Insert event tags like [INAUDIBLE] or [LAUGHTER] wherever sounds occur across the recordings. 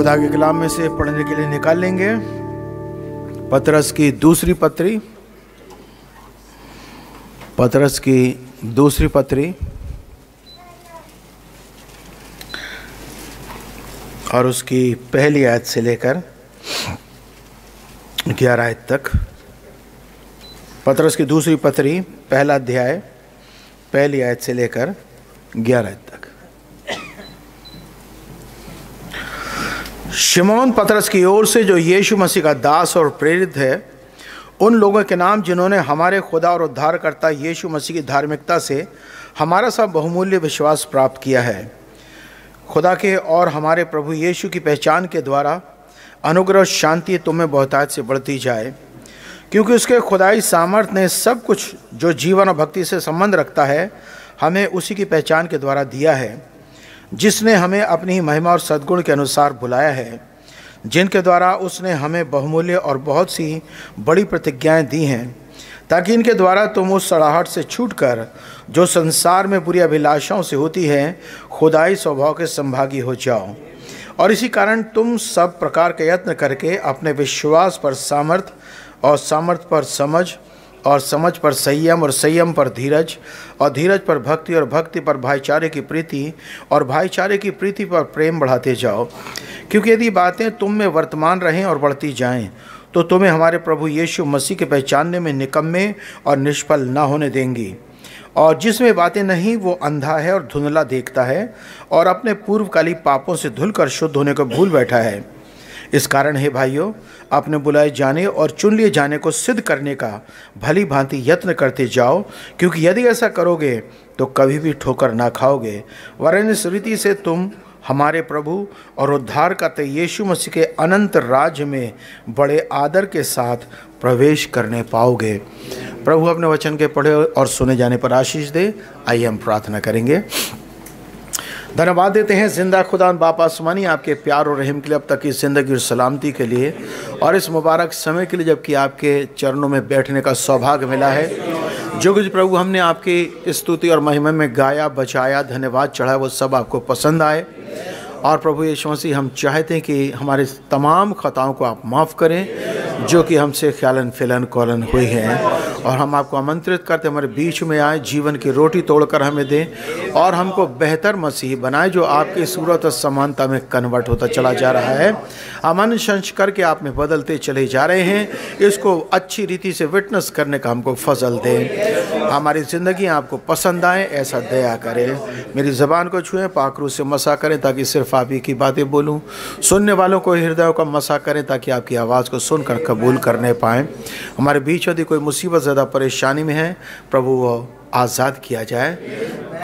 खुदा के कलाम में से पढ़ने के लिए निकाल लेंगे। पतरस की दूसरी पत्री। पतरस की दूसरी पत्री। और उसकी पहली आयत से लेकर ग्यारह आयत तक। पतरस की दूसरी पत्री, पहला अध्याय, पहली आयत से लेकर ग्यारह आयत तक। शिमोन पतरस की ओर से जो यीशु मसीह का दास और प्रेरित है, उन लोगों के नाम जिन्होंने हमारे खुदा और उद्धारकर्ता यीशु मसीह की धार्मिकता से हमारा सब बहुमूल्य विश्वास प्राप्त किया है। खुदा के और हमारे प्रभु यीशु की पहचान के द्वारा अनुग्रह शांति तुम्हें बहुतायत से बढ़ती जाए, क्योंकि उसके खुदाई सामर्थ्य ने सब कुछ जो जीवन और भक्ति से संबंध रखता है, हमें उसी की पहचान के द्वारा दिया है। जिसने हमें अपनी महिमा और सद्गुण के अनुसार बुलाया है, जिनके द्वारा उसने हमें बहुमूल्य और बहुत सी बड़ी प्रतिज्ञाएँ दी हैं, ताकि इनके द्वारा तुम उस सड़ाहट से छूटकर, जो संसार में बुरी अभिलाषाओं से होती है, खुदाई स्वभाव के संभागी हो जाओ। और इसी कारण तुम सब प्रकार के यत्न करके अपने विश्वास पर सामर्थ और सामर्थ पर समझ और समझ पर संयम और संयम पर धीरज और धीरज पर भक्ति और भक्ति पर भाईचारे की प्रीति और भाईचारे की प्रीति पर प्रेम बढ़ाते जाओ। क्योंकि यदि बातें तुम में वर्तमान रहें और बढ़ती जाएँ तो तुम्हें हमारे प्रभु यीशु मसीह के पहचानने में निकम्मे और निष्फल न होने देंगी। और जिसमें बातें नहीं, वो अंधा है और धुंधला देखता है और अपने पूर्वकाली पापों से धुलकर शुद्ध होने को भूल बैठा है। इस कारण, हे भाइयों अपने बुलाए जाने और चुन लिए जाने को सिद्ध करने का भली भांति यत्न करते जाओ, क्योंकि यदि ऐसा करोगे तो कभी भी ठोकर ना खाओगे। वरन इस रीति से तुम हमारे प्रभु और उद्धार करते यीशु मसीह के अनंत राज्य में बड़े आदर के साथ प्रवेश करने पाओगे। प्रभु अपने वचन के पढ़े और सुने जाने पर आशीष दे। आइए हम प्रार्थना करेंगे। धन्यवाद देते हैं ज़िंदा खुदा बाप आसमानी आपके प्यार और रहम के लिए अब तक की ज़िंदगी और सलामती के लिए। और इस मुबारक समय के लिए जबकि आपके चरणों में बैठने का सौभाग्य मिला है। जो कुछ प्रभु हमने आपकी स्तुति और महिमा में गाया बचाया धन्यवाद चढ़ाया, वो सब आपको पसंद आए। और प्रभु यीशु मसीह, हम चाहते हैं कि हमारे तमाम ख़ताओं को आप माफ़ करें, जो कि हमसे ख्यालन फिलन कौलन हुई हैं। और हम आपको आमंत्रित करते हमारे बीच में आए, जीवन की रोटी तोड़कर हमें दें, और हमको बेहतर मसीह बनाए, जो आपकी सूरत और समानता में कन्वर्ट होता चला जा रहा है। अमन संश करके आप में बदलते चले जा रहे हैं, इसको अच्छी रीति से विटनेस करने का हमको फजल दें। हमारी ज़िंदगी आपको पसंद आए, ऐसा दया करें। मेरी ज़बान को छुएँ, पाखरू से मसा करें, ताकि सिर्फ़ आप की बातें बोलूँ। सुनने वालों को हृदय का मसा करें ताकि आपकी आवाज़ को सुनकर कबूल करने पाएँ। हमारे बीच यदि कोई मुसीबत, ज़्यादा परेशानी में है, प्रभु वो आज़ाद किया जाए।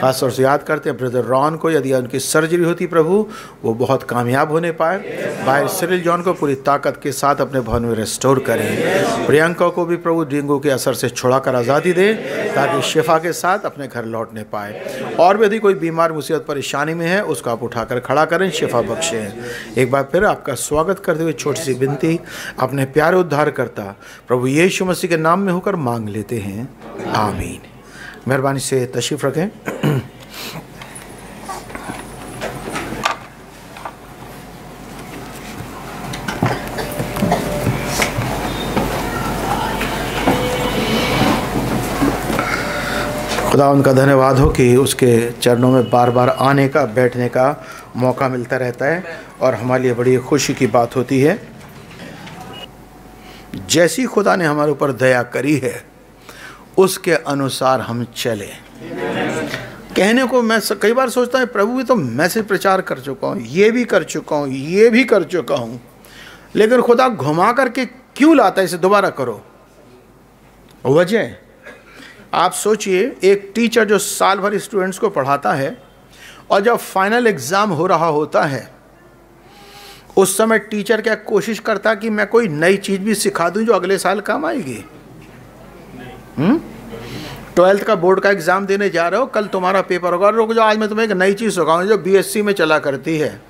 खास तौर से याद करते हैं, ब्रदर रॉन को यदि उनकी सर्जरी होती प्रभु, वो बहुत कामयाब होने पाए। भाई सिरिल जॉन को पूरी ताकत के साथ अपने भवन में रिस्टोर करें। प्रियंका को भी प्रभु डेंगू के असर से छुड़ाकर आज़ादी दे, ताकि शिफा के साथ अपने घर लौटने पाए। और भी यदि कोई बीमार, मुसीबत, परेशानी में है, उसको आप उठाकर खड़ा करें, शिफा बख्शें। एक बार फिर आपका स्वागत करते हुए छोटी सी विनती, अपने प्यारे उद्धार करता प्रभु यीशु मसीह के नाम में होकर मांग लेते हैं। आमीन। मेहरबानी से तशरीफ़ रखें। खुदा उनका धन्यवाद हो कि उसके चरणों में बार बार आने का, बैठने का मौका मिलता रहता है और हमारे लिए बड़ी खुशी की बात होती है। जैसी खुदा ने हमारे ऊपर दया करी है उसके अनुसार हम चले। कहने को मैं कई बार सोचता हूँ, प्रभु भी तो मैसेज प्रचार कर चुका हूँ, ये भी कर चुका हूँ, ये भी कर चुका हूँ। लेकिन खुदा घुमा करके क्यों लाता है, इसे दोबारा करो? वजह? आप सोचिए, एक टीचर जो साल भर स्टूडेंट्स को पढ़ाता है और जब फाइनल एग्ज़ाम हो रहा होता है, उस समय टीचर क्या कोशिश करता कि मैं कोई नई चीज़ भी सिखा दूँ जो अगले साल काम आएगी? ट्वेल्थ का बोर्ड का एग्ज़ाम देने जा रहे हो, कल तुम्हारा पेपर होगा। और रुक जाओ, आज मैं तुम्हें एक नई चीज़ सिखाऊँगा, जो बीएससी में चला करती है।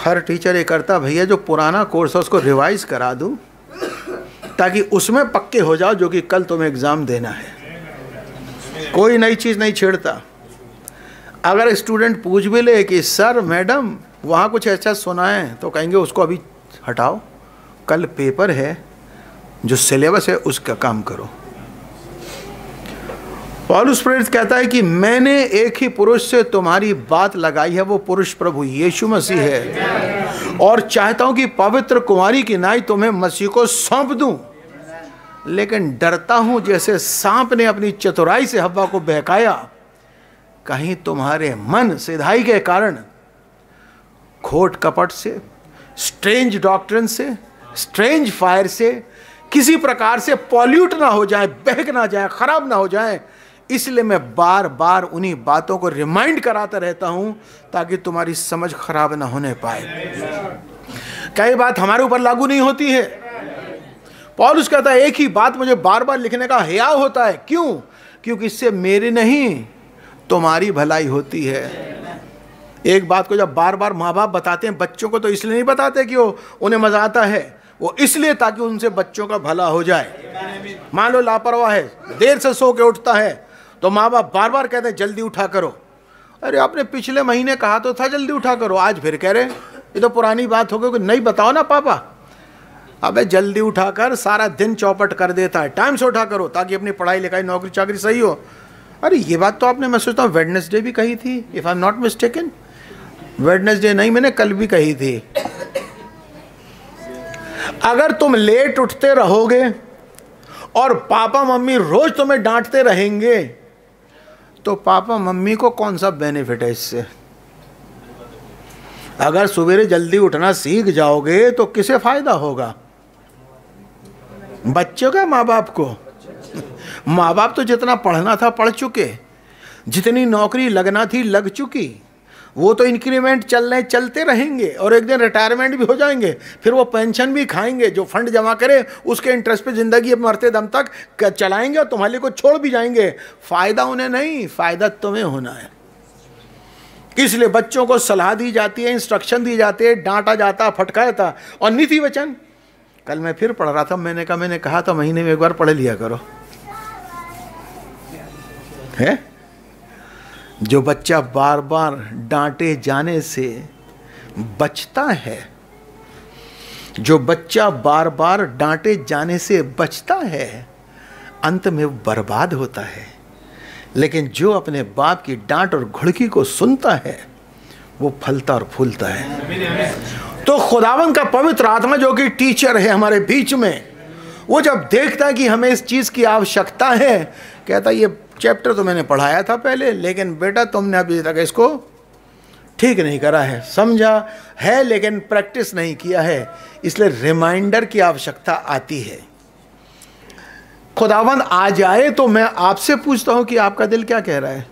हर टीचर ये करता, भैया, जो पुराना कोर्स है, उसको रिवाइज करा दूँ, ताकि उसमें पक्के हो जाओ, जो कि कल तुम्हें एग्ज़ाम देना है। कोई नई चीज़ नहीं छेड़ता। अगर स्टूडेंट पूछ भी ले कि, सर, मैडम, वहाँ कुछ ऐसा सुना है? तो कहेंगे, उसको अभी हटाओ, कल पेपर है जो सिलेबस है उसका काम करो। पॉलुस प्रेरित कहता है कि मैंने एक ही पुरुष से तुम्हारी बात लगाई है, वो पुरुष प्रभु यीशु मसीह है। और चाहता हूँ कि पवित्र कुमारी की नाई तुम्हें मसीह को सौंप दूँ। लेकिन डरता हूँ, जैसे सांप ने अपनी चतुराई से हवा को बहकाया, कहीं तुम्हारे मन सिधाई के कारण, खोट कपट से, स्ट्रेंज डॉक्ट्रिन से, स्ट्रेंज फायर से किसी प्रकार से पॉल्यूट ना हो जाए, बहक ना जाए, खराब ना हो जाए, इसलिए मैं बार बार उन्हीं बातों को रिमाइंड कराता रहता हूँ ताकि तुम्हारी समझ खराब ना होने पाए। कई बात हमारे ऊपर लागू नहीं होती है? पॉलुस कहता है, एक ही बात मुझे बार बार लिखने का हया होता है। क्यों? क्योंकि इससे मेरी नहीं, तुम्हारी भलाई होती है। एक बात को जब बार बार माँ बाप बताते हैं, बच्चों को तो इसलिए नहीं बताते कि वो उन्हें मज़ा आता है। वो इसलिए ताकि उनसे बच्चों का भला हो जाए। मान लो लापरवाह है, देर से सो के उठता है तो माँ बाप बार बार कहते हैं, जल्दी उठा करो। अरे आपने पिछले महीने कहा तो था, जल्दी उठा करो, आज फिर कह रहे ये तो पुरानी बात हो गई कि नहीं बताओ ना पापा। अबे जल्दी उठाकर सारा दिन चौपट कर देता है, टाइम से उठा करो, ताकि अपनी पढ़ाई लिखाई, नौकरी चाकरी सही हो। अरे ये बात तो आपने, मैं सोचता हूँ वेडनेसडे भी कही थी if I am not mistaken Wednesday नहीं, मैंने कल भी कही थी। अगर तुम लेट उठते रहोगे और पापा मम्मी रोज तुम्हें डांटते रहेंगे तो पापा मम्मी को कौन सा बेनिफिट है इससे? अगर सवेरे जल्दी उठना सीख जाओगे तो किसे फ़ायदा होगा? बच्चों का माँ बाप को। माँ बाप तो जितना पढ़ना था, पढ़ चुके। जितनी नौकरी लगना थी, लग चुकी। वो तो इंक्रीमेंट चलने, चलते रहेंगे और एक दिन रिटायरमेंट भी हो जाएँगे। फिर वो पेंशन भी खाएँगे, जो फंड जमा करे, उसके इंटरेस्ट पे ज़िंदगी मरते दम तक चलाएँगे और तुम्हारे को छोड़ भी जाएँगे। फ़ायदा उन्हें नहीं, फ़ायदा तुम्हें होना है। इसलिए बच्चों को सलाह दी जाती है इंस्ट्रक्शन दी जाती है, डांटा जाता, फटकाया था, और नीति वचन। कल मैं फिर पढ़ रहा था, मैंने कहा मैंने कहा था, महीने में एक बार पढ़ लिया करो। है? जो बच्चा बार बार डांटे जाने से बचता है, जो बच्चा बार बार डांटे जाने से बचता है, अंत में बर्बाद होता है। लेकिन जो अपने बाप की डांट और घुड़की को सुनता है, वो फलता और फूलता है। तो खुदावन का पवित्र आत्मा जो कि टीचर है हमारे बीच में, वो जब देखता है कि हमें इस चीज़ की आवश्यकता है, कहता है, ये चैप्टर तो मैंने पढ़ाया था पहले, लेकिन बेटा तुमने अभी तक इसको ठीक नहीं करा है। समझा है, लेकिन प्रैक्टिस नहीं किया है। इसलिए रिमाइंडर की आवश्यकता आती है। खुदावन आ जाए तो मैं आपसे पूछता हूँ कि आपका दिल क्या कह रहा है?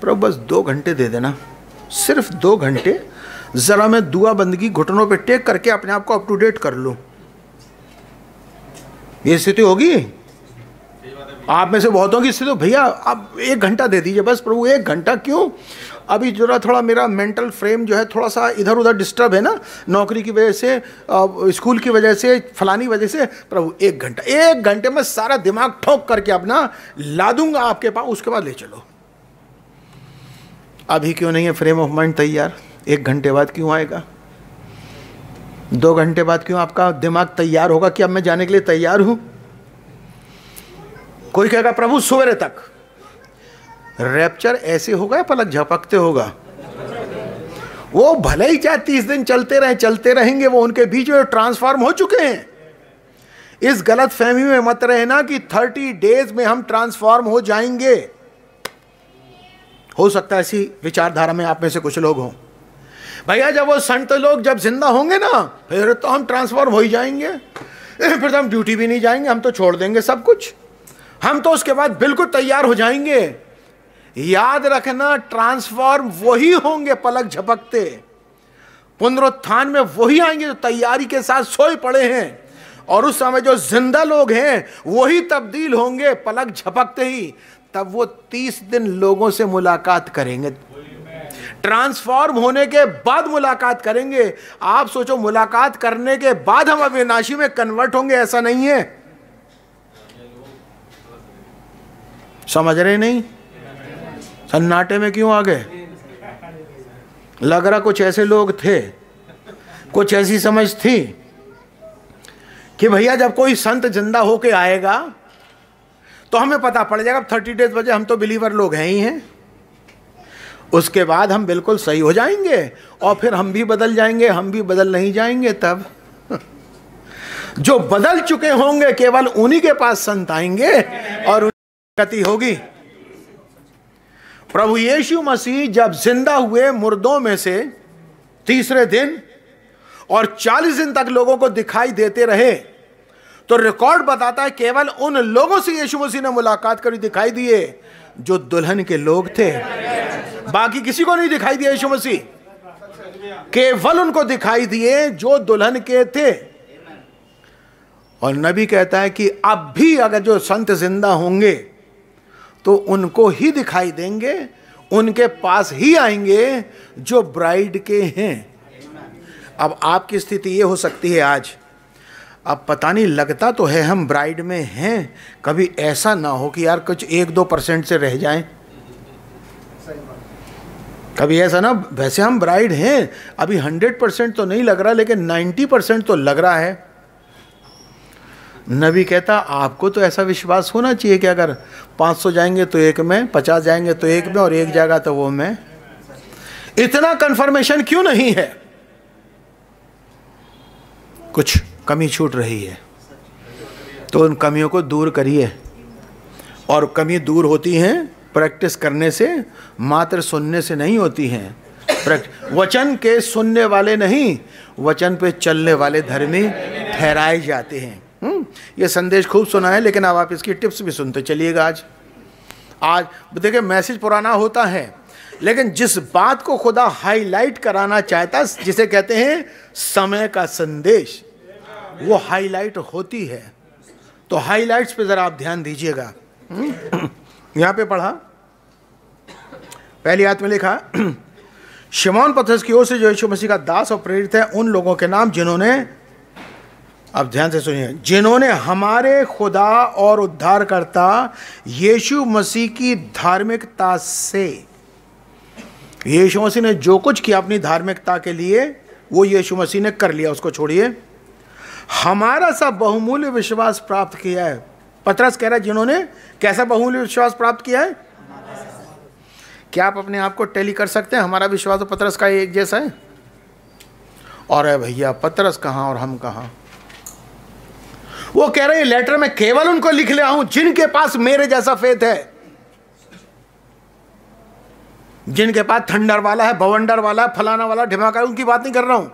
प्रभु, बस दो घंटे दे देना। सिर्फ़ दो घंटे। ज़रा मैं दुआ बंदगी घुटनों पे टेक करके अपने आप को अप टू डेट कर लूँ। ये स्थिति होगी? आप में से बहुतों की स्थिति तो भैया, आप एक घंटा दे दीजिए बस, प्रभु, एक घंटा क्यों? अभी जरा थोड़ा मेरा मेंटल फ्रेम जो है थोड़ा सा इधर उधर डिस्टर्ब है ना, नौकरी की वजह से स्कूल की वजह से, फलानी वजह से, प्रभु, एक घंटा, एक घंटे में सारा दिमाग ठोक करके अपना ला दूँगा आपके पास, उसके बाद ले चलो। अभी क्यों नहीं है फ्रेम ऑफ़ माइंड तैयार? एक घंटे बाद क्यों आएगा? दो घंटे बाद क्यों आपका दिमाग तैयार होगा कि अब मैं जाने के लिए तैयार हूँ? कोई कहेगा, प्रभु, सवेरे तक। रैप्चर ऐसे होगा या पलक झपकते होगा? वो भले ही चाहे तीस दिन चलते रहे, चलते रहेंगे, वो उनके बीच में ट्रांसफॉर्म हो चुके हैं। इस गलत फहमी में मत रहना कि थर्टी डेज़ में हम ट्रांसफॉर्म हो जाएँगे। हो सकता है ऐसी विचारधारा में आप में से कुछ लोग हों। भैया, जब वो संत लोग जब ज़िंदा होंगे ना, फिर तो हम ट्रांसफॉर्म हो ही जाएँगे। फिर तो हम ड्यूटी भी नहीं जाएँगे, हम तो छोड़ देंगे सब कुछ। हम तो उसके बाद बिल्कुल तैयार हो जाएँगे। याद रखना ट्रांसफॉर्म वही होंगे पलक झपकते। पुनरुत्थान में वही आएँगे जो तैयारी के साथ सोए पड़े हैं। और उस समय जो ज़िंदा लोग हैं, वही तब्दील होंगे, पलक झपकते ही। तब वो तीस दिन लोगों से मुलाकात करेंगे। ट्रांसफॉर्म होने के बाद मुलाकात करेंगे। आप सोचो, मुलाकात करने के बाद हम अविनाशी में कन्वर्ट होंगे, ऐसा नहीं है। समझ रहे नहीं? सन्नाटे में क्यों आ गए? लग रहा कुछ ऐसे लोग थे, कुछ ऐसी समझ थी कि भैया जब कोई संत ज़िंदा होके आएगा तो हमें पता पड़ जाएगा थर्टी डेज़ बजे हम तो बिलीवर लोग हैं ही हैं। उसके बाद हम बिल्कुल सही हो जाएँगे, और फिर हम भी बदल जाएँगे, हम भी बदल नहीं जाएँगे तब। [LAUGHS] जो बदल चुके होंगे, केवल उन्हीं के पास संत आएँगे और गति होगी? प्रभु यीशु मसीह जब ज़िंदा हुए मुर्दों में से तीसरे दिन और चालीस दिन तक लोगों को दिखाई देते रहे तो रिकॉर्ड बताता है केवल उन लोगों से यीशु मसीह ने मुलाकात करी दिखाई दिए, जो दुल्हन के लोग थे। बाकी किसी को नहीं दिखाई दिया यीशु मसीह। केवल उनको दिखाई दिए जो दुल्हन के थे। और नबी कहता है कि अब भी अगर जो संत ज़िंदा होंगे तो उनको ही दिखाई देंगे, उनके पास ही आएँगे जो ब्राइड के हैं। अब आपकी स्थिति ये हो सकती है आज। अब पता नहीं, लगता तो है हम ब्राइड में हैं, कभी ऐसा ना हो कि यार कुछ एक दो परसेंट से रह जाएँ। कभी ऐसा ना, वैसे हम ब्राइड हैं, अभी हंड्रेड परसेंट तो नहीं लग रहा, लेकिन नाइन्टी परसेंट तो लग रहा है। नबी कहता, आपको तो ऐसा विश्वास होना चाहिए कि अगर 500 जाएँगे तो एक में 50 जाएँगे तो एक में, और एक जाएगा तो वो में। इतना कंफर्मेशन क्यों नहीं है? कुछ कमी छूट रही है। तो उन कमियों को दूर करिए। और कमी दूर होती हैं प्रैक्टिस करने से, मात्र सुनने से नहीं होती हैं। वचन के सुनने वाले नहीं, वचन पे चलने वाले धर्मी ठहराए जाते हैं। ये संदेश खूब सुना है लेकिन अब आप इसकी टिप्स भी सुनते चलिएगा आज। आज देखिए मैसेज पुराना होता है लेकिन जिस बात को खुदा हाईलाइट कराना चाहता जिसे कहते हैं समय का संदेश वो हाईलाइट होती है। तो हाईलाइट्स पे ज़रा आप ध्यान दीजिएगा। हम्म, यहाँ पे पढ़ा। पहली हाथ में लिखा [CLEARS THROAT] शिमोन पथस की ओर से जो यीशु मसीह का दास और प्रेरित है उन लोगों के नाम जिन्होंने अब ध्यान से सुनिए, जिन्होंने हमारे खुदा और उद्धारकर्ता यीशु मसीह की धार्मिकता से, यीशु मसीह ने जो कुछ किया अपनी धार्मिकता के लिए, वो यीशु मसीह ने कर लिया, उसको छोड़िए। हमारा सा बहुमूल्य विश्वास प्राप्त किया है। पत्रस कह रहा है, जिन्होंने कैसा बहुमूल्य विश्वास प्राप्त किया है? क्या आप अपने आप को टेली कर सकते हैं? हमारा विश्वास तो पत्रस का एक जैसा है। और भैया, पत्रस कहाँ और हम कहाँ? वो कह रहे हैं लेटर में केवल उनको लिख लिया हूँ जिनके पास मेरे जैसा फेत है। जिनके पास थंडर वाला है, बवंडर वाला है फलाना वाला, ढिमाका, उनकी बात नहीं कर रहा हूँ।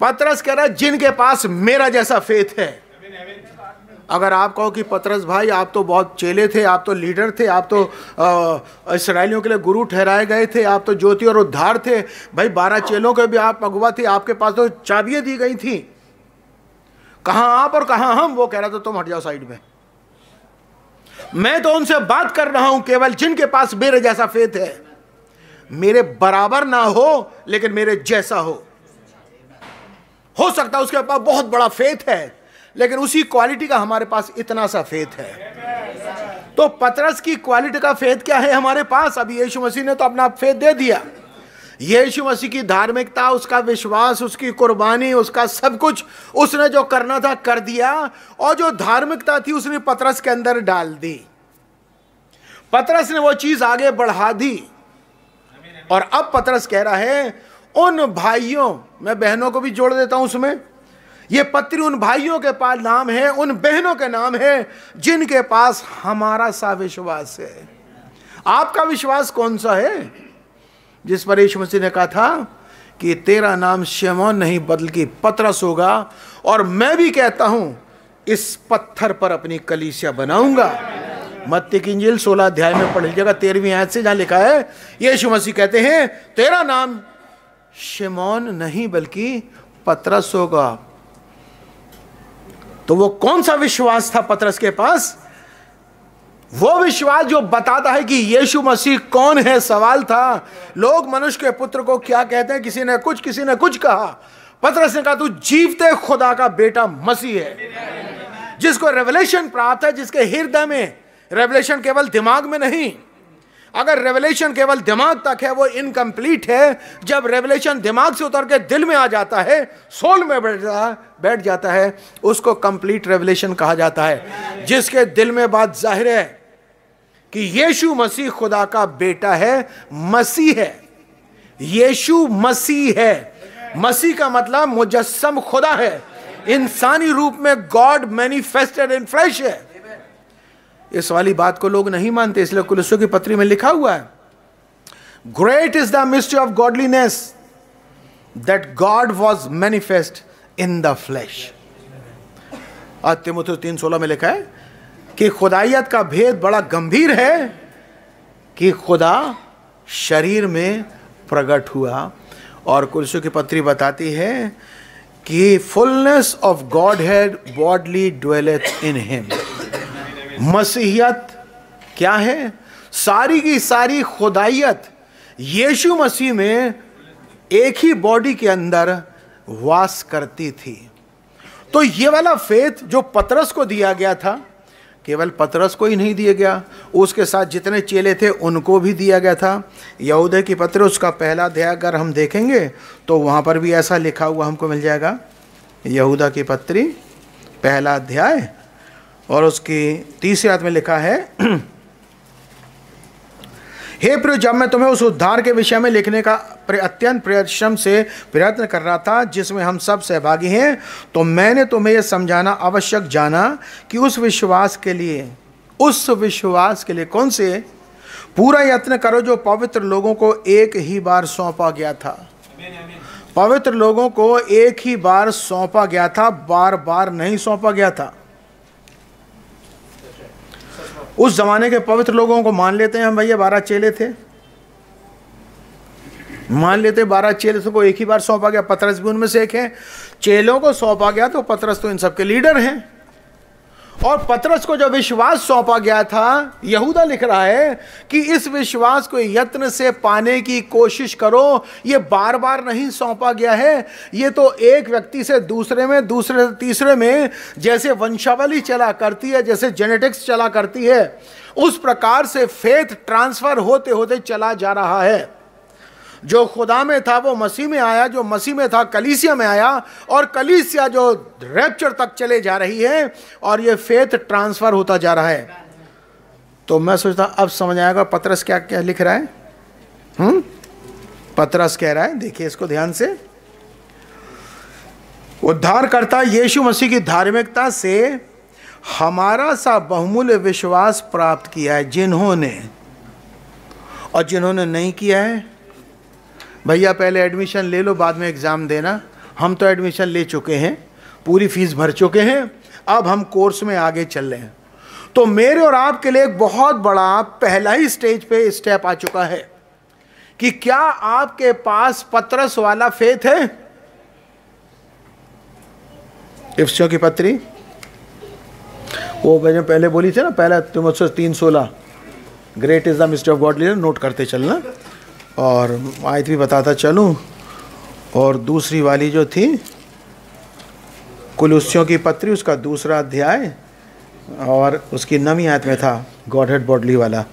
पत्रस कह रहा है, जिनके पास मेरा जैसा फेत है। अगर आप कहो कि पत्रस भाई, आप तो बहुत चेले थे, आप तो लीडर थे, आप तो इसराइलियों के लिए गुरु ठहराए गए थे, आप तो ज्योति और उद्धार थे। भाई, बारह चेलों के भी आप अगुआ थे, आपके पास तो चाबियाँ दी गई थी। कहा आप और कहा हम? वो कह रहा था, तुम हट जाओ साइड में। मैं तो उनसे बात कर रहा हूँ, केवल जिनके पास मेरे जैसा फेत है। मेरे बराबर ना हो, लेकिन मेरे जैसा हो। हो सकता है उसके पास बहुत बड़ा फेथ है, लेकिन उसी क्वालिटी का हमारे पास इतना सा फेथ है। तो पतरस की क्वालिटी का फेथ क्या है हमारे पास? अभी यीशु मसीह ने तो अपना फेथ दे दिया। यीशु मसीह की धार्मिकता, उसका विश्वास, उसकी कुर्बानी, उसका सब कुछ उसने जो करना था, कर दिया और जो धार्मिकता थी, उसने पतरस के अंदर डाल दी। पतरस ने वो चीज़ आगे बढ़ा दी। और अब पतरस कह रहा है, उन भाइयों, मैं बहनों को भी जोड़ देता हूँ उसमें, ये पत्री उन भाइयों के पास नाम है, उन बहनों के नाम है, जिनके पास हमारा सा विश्वास है। आपका विश्वास कौन सा है? जिस पर यीशु मसीह ने कहा था कि तेरा नाम शेमोन नहीं बदल की पतरस होगा, और मैं भी कहता हूँ, इस पत्थर पर अपनी कलीसिया बनाऊँगा। मत्ती की इंजिल सोलह अध्याय में पढ़ लीजिएगा तेरहवीं आयत से जहाँ लिखा है, यीशु मसीह कहते हैं, तेरा नाम शेमोन नहीं, बल्कि पतरस होगा। तो वो कौन सा विश्वास था पतरस के पास? वो विश्वास जो बताता है कि यीशु मसीह कौन है? सवाल था। लोग मनुष्य के पुत्र को क्या कहते हैं? किसी ने कुछ, किसी ने कुछ कहा। पत्रस ने कहा, तू जीवते खुदा का बेटा मसीह है। जिसको रेवलेशन प्राप्त है, जिसके हृदय में रेवलेशन केवल दिमाग में नहीं, अगर रेवलेशन केवल दिमाग तक है, वो इनकम्प्लीट है। जब रेवलेशन दिमाग से उतर के दिल में आ जाता है सोल में बैठ जाता बैठ जाता है, उसको कंप्लीट रेवलेशन कहा जाता है। जिसके दिल में बात ज़ाहिर है कि यीशु मसीह खुदा का बेटा है, मसीह है। यीशु मसीह है। मसीह का मतलब मुजस्सम खुदा है। इंसानी रूप में गॉड मैनिफेस्टेड इन फ्लैश है। इस वाली बात को लोग नहीं मानते, इसलिए कुलसों की पत्री में लिखा हुआ है। Great is the mystery of godliness that God was manifest in the flesh तिमुथु तीन सोलह में लिखा है कि खुदाइत का भेद बड़ा गंभीर है कि खुदा शरीर में प्रकट हुआ। और कुलसों की पत्री बताती है कि fullness of God had bodily dwelleth in him मसीहियत क्या है? सारी की सारी खुदाइत यीशु मसीह में एक ही बॉडी के अंदर वास करती थी। तो ये वाला फेथ जो पतरस को दिया गया था केवल पतरस को ही नहीं दिया गया, उसके साथ जितने चेले थे, उनको भी दिया गया था। यहूदे की पत्र उसका पहला अध्याय अगर हम देखेंगे तो वहाँ पर भी ऐसा लिखा हुआ हमको मिल जाएगा। यहूदा की पत्री, पहला अध्याय, और उसकी तीसरी रात में लिखा है हे प्रियो जब मैं तुम्हें उस उद्धार के विषय में लिखने का अत्यंत परिश्रम से प्रयत्न कर रहा था, जिसमें हम सब सहभागी हैं तो मैंने तुम्हें यह समझाना आवश्यक जाना कि उस विश्वास के लिए, उस विश्वास के लिए कौन से पूरा यत्न करो जो पवित्र लोगों को एक ही बार सौंपा गया था। पवित्र लोगों को एक ही बार सौंपा गया था बार बार नहीं सौंपा गया था। उस जमाने के पवित्र लोगों को मान लेते हैं हम भैया, बारह चेले थे। मान लेते बारह चेले को एक ही बार सौंपा गया, पत्रस भी उनमें से एक है। चेलों को सौंपा गया तो पतरस तो इन सबके लीडर हैं। और पतरस को जो विश्वास सौंपा गया था, यहूदा लिख रहा है कि इस विश्वास को यत्न से पाने की कोशिश करो। ये बार बार नहीं सौंपा गया है। ये तो एक व्यक्ति से दूसरे में, दूसरे से तीसरे में जैसे वंशावली चला करती है, जैसे जेनेटिक्स चला करती है, उस प्रकार से फेथ ट्रांसफ़र होते होते चला जा रहा है। जो खुदा में था, वो मसीह में आया, जो मसीह में था, कलीसिया में आया और कलीसिया जो रैप्चर तक चले जा रही है और ये फेथ ट्रांसफ़र होता जा रहा है। तो मैं सोचता, अब समझ आएगा पत्रस क्या क्या लिख रहा है? हम्म? पत्रस कह रहा है, देखिए इसको ध्यान से। उद्धारकर्ता यीशु मसीह की धार्मिकता से हमारा सा बहुमूल्य विश्वास प्राप्त किया है, जिन्होंने, और जिन्होंने नहीं किया है भैया, पहले एडमिशन ले लो, बाद में एग्ज़ाम देना। हम तो एडमिशन ले चुके हैं, पूरी फ़ीस भर चुके हैं, अब हम कोर्स में आगे चल रहे हैं। तो मेरे और आपके लिए एक बहुत बड़ा पहला ही स्टेज पे स्टेप आ चुका है कि क्या आपके पास पत्रस वाला फेथ है? इफ्सियों की पत्री? वो मैंने पहले बोली थी ना, पहला तुम तीन सोलह। Great is the mystery of God note करते चलना। और आयत भी बताता चलूँ। और दूसरी वाली जो थी, कुलुस्यों की पत्री, उसका दूसरा अध्याय, और उसकी नवी आयत में था गॉड हेड बॉडली वाला।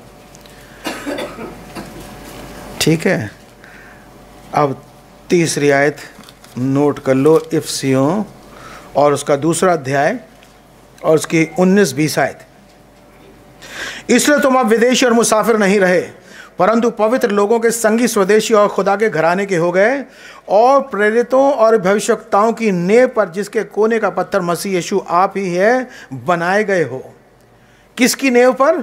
ठीक है? अब तीसरी आयत, नोट कर लो, इफ्सियों, और उसका दूसरा अध्याय, और उसकी उन्नीस बीस आयत। इसलिए तुम अब विदेशी और मुसाफिर नहीं रहे। परंतु पवित्र लोगों के संगी स्वदेशी और खुदा के घराने के हो गए और प्रेरितों और भविष्यताओं की नेव पर जिसके कोने का पत्थर मसीह यीशु आप ही है, बनाए गए हो। किसकी नेव पर?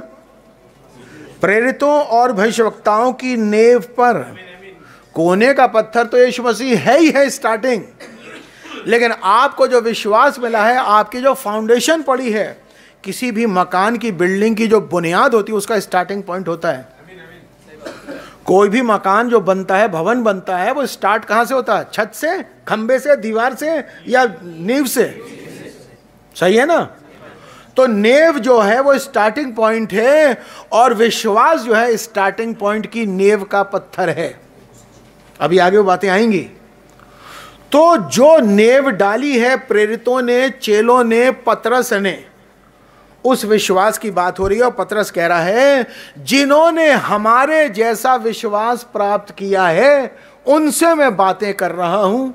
प्रेरितों और भविष्यवक्ताओं की नेव पर। कोने का पत्थर तो यीशु मसीह है ही है स्टार्टिंग लेकिन आपको जो विश्वास मिला है, आपकी जो फाउंडेशन पड़ी है, किसी भी मकान की बिल्डिंग की जो बुनियाद होती है, उसका स्टार्टिंग पॉइंट होता है। कोई भी मकान जो बनता है, भवन बनता है, वो स्टार्ट कहाँ से होता है? छत से, खंबे से, दीवार से या नींव से? सही है ना? तो नेव जो है, वो स्टार्टिंग पॉइंट है और विश्वास जो है स्टार्टिंग पॉइंट की नेव का पत्थर है। अभी आगे वो बातें आएँगी। तो जो नेव डाली है, प्रेरितों ने, चेलों ने, पतरस ने उस विश्वास की बात हो रही है और पत्रस कह रहा है, जिन्होंने हमारे जैसा विश्वास प्राप्त किया है, उनसे मैं बातें कर रहा हूँ।